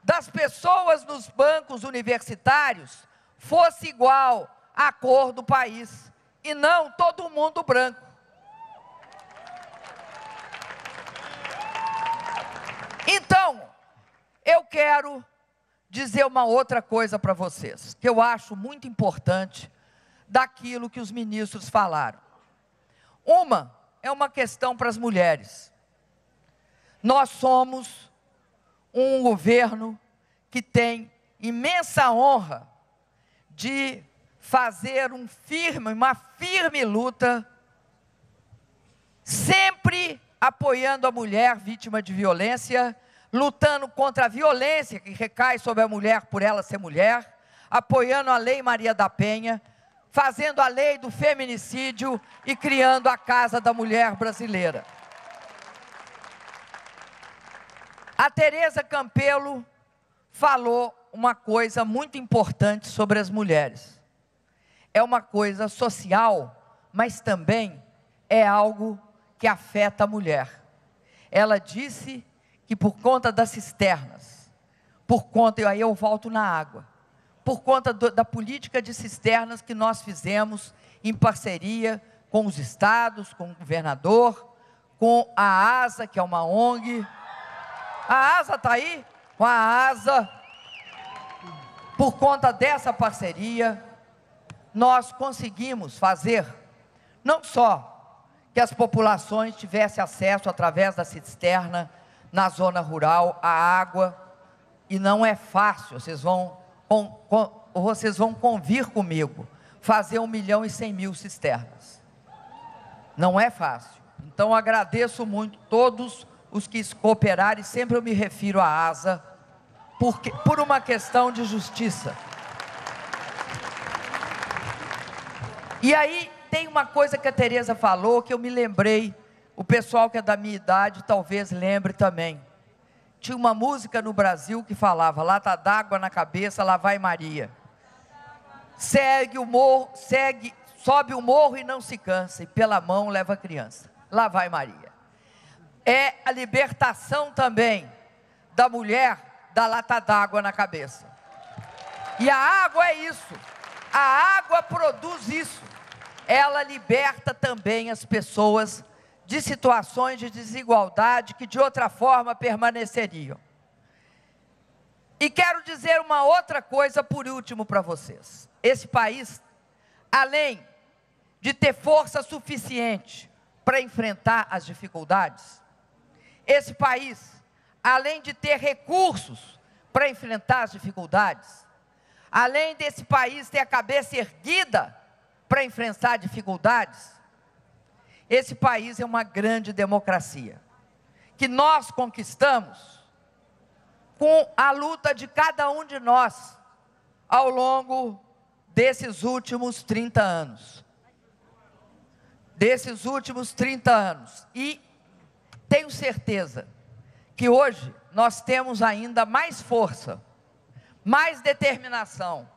das pessoas nos bancos universitários fosse igual à cor do país e não todo mundo branco. Então, eu quero dizer uma outra coisa para vocês, que eu acho muito importante daquilo que os ministros falaram. Uma é uma questão para as mulheres. Nós somos um governo que tem imensa honra de fazer um firme, uma firme luta, sempre apoiando a mulher vítima de violência, lutando contra a violência que recai sobre a mulher por ela ser mulher, apoiando a Lei Maria da Penha, fazendo a lei do feminicídio e criando a Casa da Mulher Brasileira. A Tereza Campelo falou uma coisa muito importante sobre as mulheres. É uma coisa social, mas também é algo que afeta a mulher. Ela disse que por conta das cisternas, por conta, e aí eu volto na água, por conta do, da política de cisternas que nós fizemos em parceria com os estados, com o governador, com a ASA, que é uma ONG. A ASA está aí? Com a ASA. Por conta dessa parceria, nós conseguimos fazer não só que as populações tivessem acesso através da cisterna na zona rural à água, e não é fácil, vocês vão, com, com, vocês vão convir comigo, fazer um milhão e cem mil cisternas. Não é fácil. Então agradeço muito todos os que cooperaram, e sempre eu me refiro à ASA, porque, por uma questão de justiça. E aí, tem uma coisa que a Tereza falou que eu me lembrei, o pessoal que é da minha idade talvez lembre também. Tinha uma música no Brasil que falava: lata d'água na cabeça, lá vai Maria. Segue o morro, segue, sobe o morro e não se cansa, e pela mão leva a criança. Lá vai Maria. É a libertação também da mulher da lata d'água na cabeça. E a água é isso. A água produz isso ela liberta também as pessoas de situações de desigualdade que de outra forma permaneceriam. E quero dizer uma outra coisa por último para vocês. Esse país, além de ter força suficiente para enfrentar as dificuldades, esse país, além de ter recursos para enfrentar as dificuldades, além desse país ter a cabeça erguida para enfrentar dificuldades, esse país é uma grande democracia, que nós conquistamos com a luta de cada um de nós ao longo desses últimos 30 anos. Desses últimos 30 anos. E tenho certeza que hoje nós temos ainda mais força, mais determinação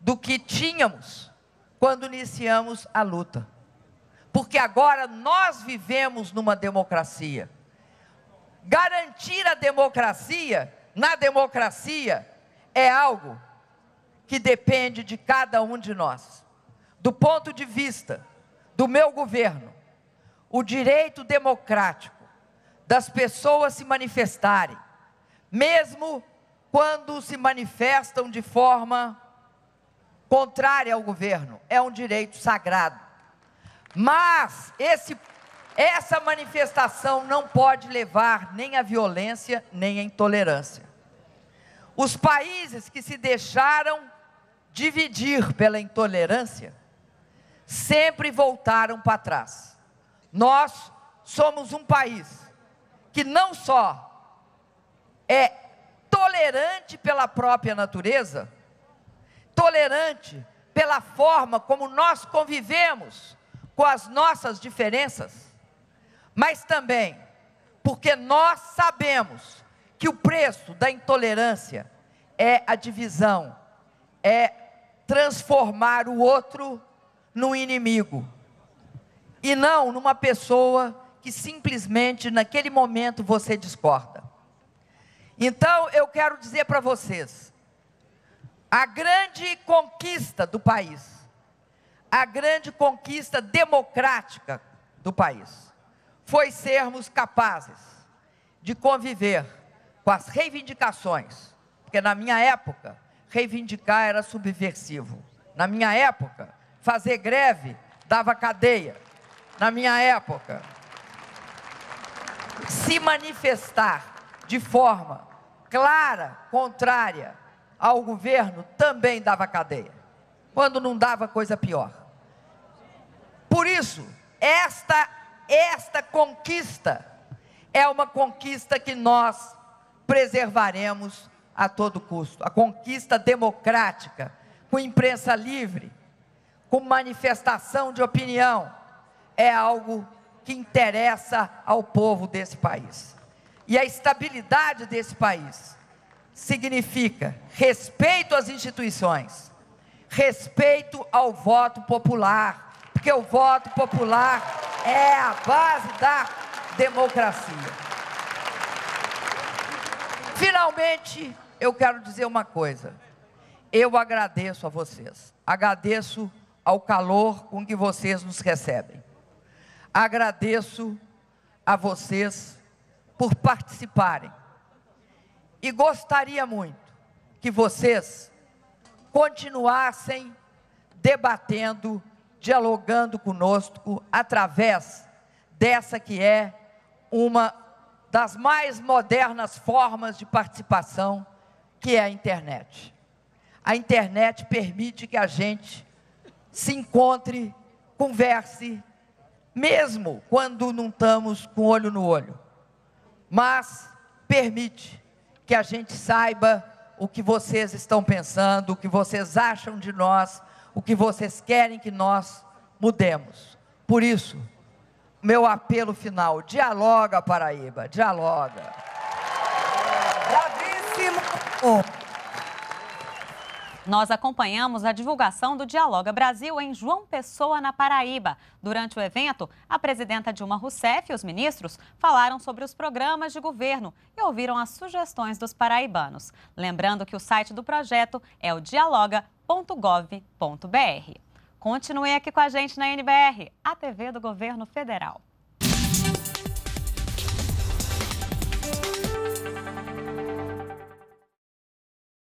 do que tínhamos quando iniciamos a luta. Porque agora nós vivemos numa democracia. Garantir a democracia, na democracia, é algo que depende de cada um de nós. Do ponto de vista do meu governo, o direito democrático das pessoas se manifestarem, mesmo quando se manifestam de forma contrária ao governo, é um direito sagrado. Mas esse, essa manifestação não pode levar nem à violência, nem à intolerância. Os países que se deixaram dividir pela intolerância sempre voltaram para trás. Nós somos um país que não só é tolerante pela própria natureza, tolerante pela forma como nós convivemos com as nossas diferenças, mas também porque nós sabemos que o preço da intolerância é a divisão, é transformar o outro num inimigo e não numa pessoa que simplesmente naquele momento você discorda. Então eu quero dizer para vocês, a grande conquista do país, a grande conquista democrática do país, foi sermos capazes de conviver com as reivindicações, porque na minha época, reivindicar era subversivo. Na minha época, fazer greve dava cadeia. Na minha época, se manifestar de forma clara, contrária ao governo também dava cadeia, quando não dava coisa pior. Por isso, esta esta conquista é uma conquista que nós preservaremos a todo custo. A conquista democrática, com imprensa livre, com manifestação de opinião, é algo que interessa ao povo desse país. E a estabilidade desse país significa respeito às instituições, respeito ao voto popular, porque o voto popular é a base da democracia. Finalmente, eu quero dizer uma coisa. Eu agradeço a vocês, agradeço ao calor com que vocês nos recebem. Agradeço a vocês por participarem. E gostaria muito que vocês continuassem debatendo, dialogando conosco através dessa que é uma das mais modernas formas de participação, que é a internet. A internet permite que a gente se encontre, converse, mesmo quando não estamos com olho no olho. Mas permite que a gente saiba o que vocês estão pensando, o que vocês acham de nós, o que vocês querem que nós mudemos. Por isso, meu apelo final: dialoga, Paraíba, dialoga. Bravíssimo! Nós acompanhamos a divulgação do Dialoga Brasil em João Pessoa, na Paraíba. Durante o evento, a presidenta Dilma Rousseff e os ministros falaram sobre os programas de governo e ouviram as sugestões dos paraibanos. Lembrando que o site do projeto é o dialoga.gov.br. Continue aqui com a gente na NBR, a TV do Governo Federal.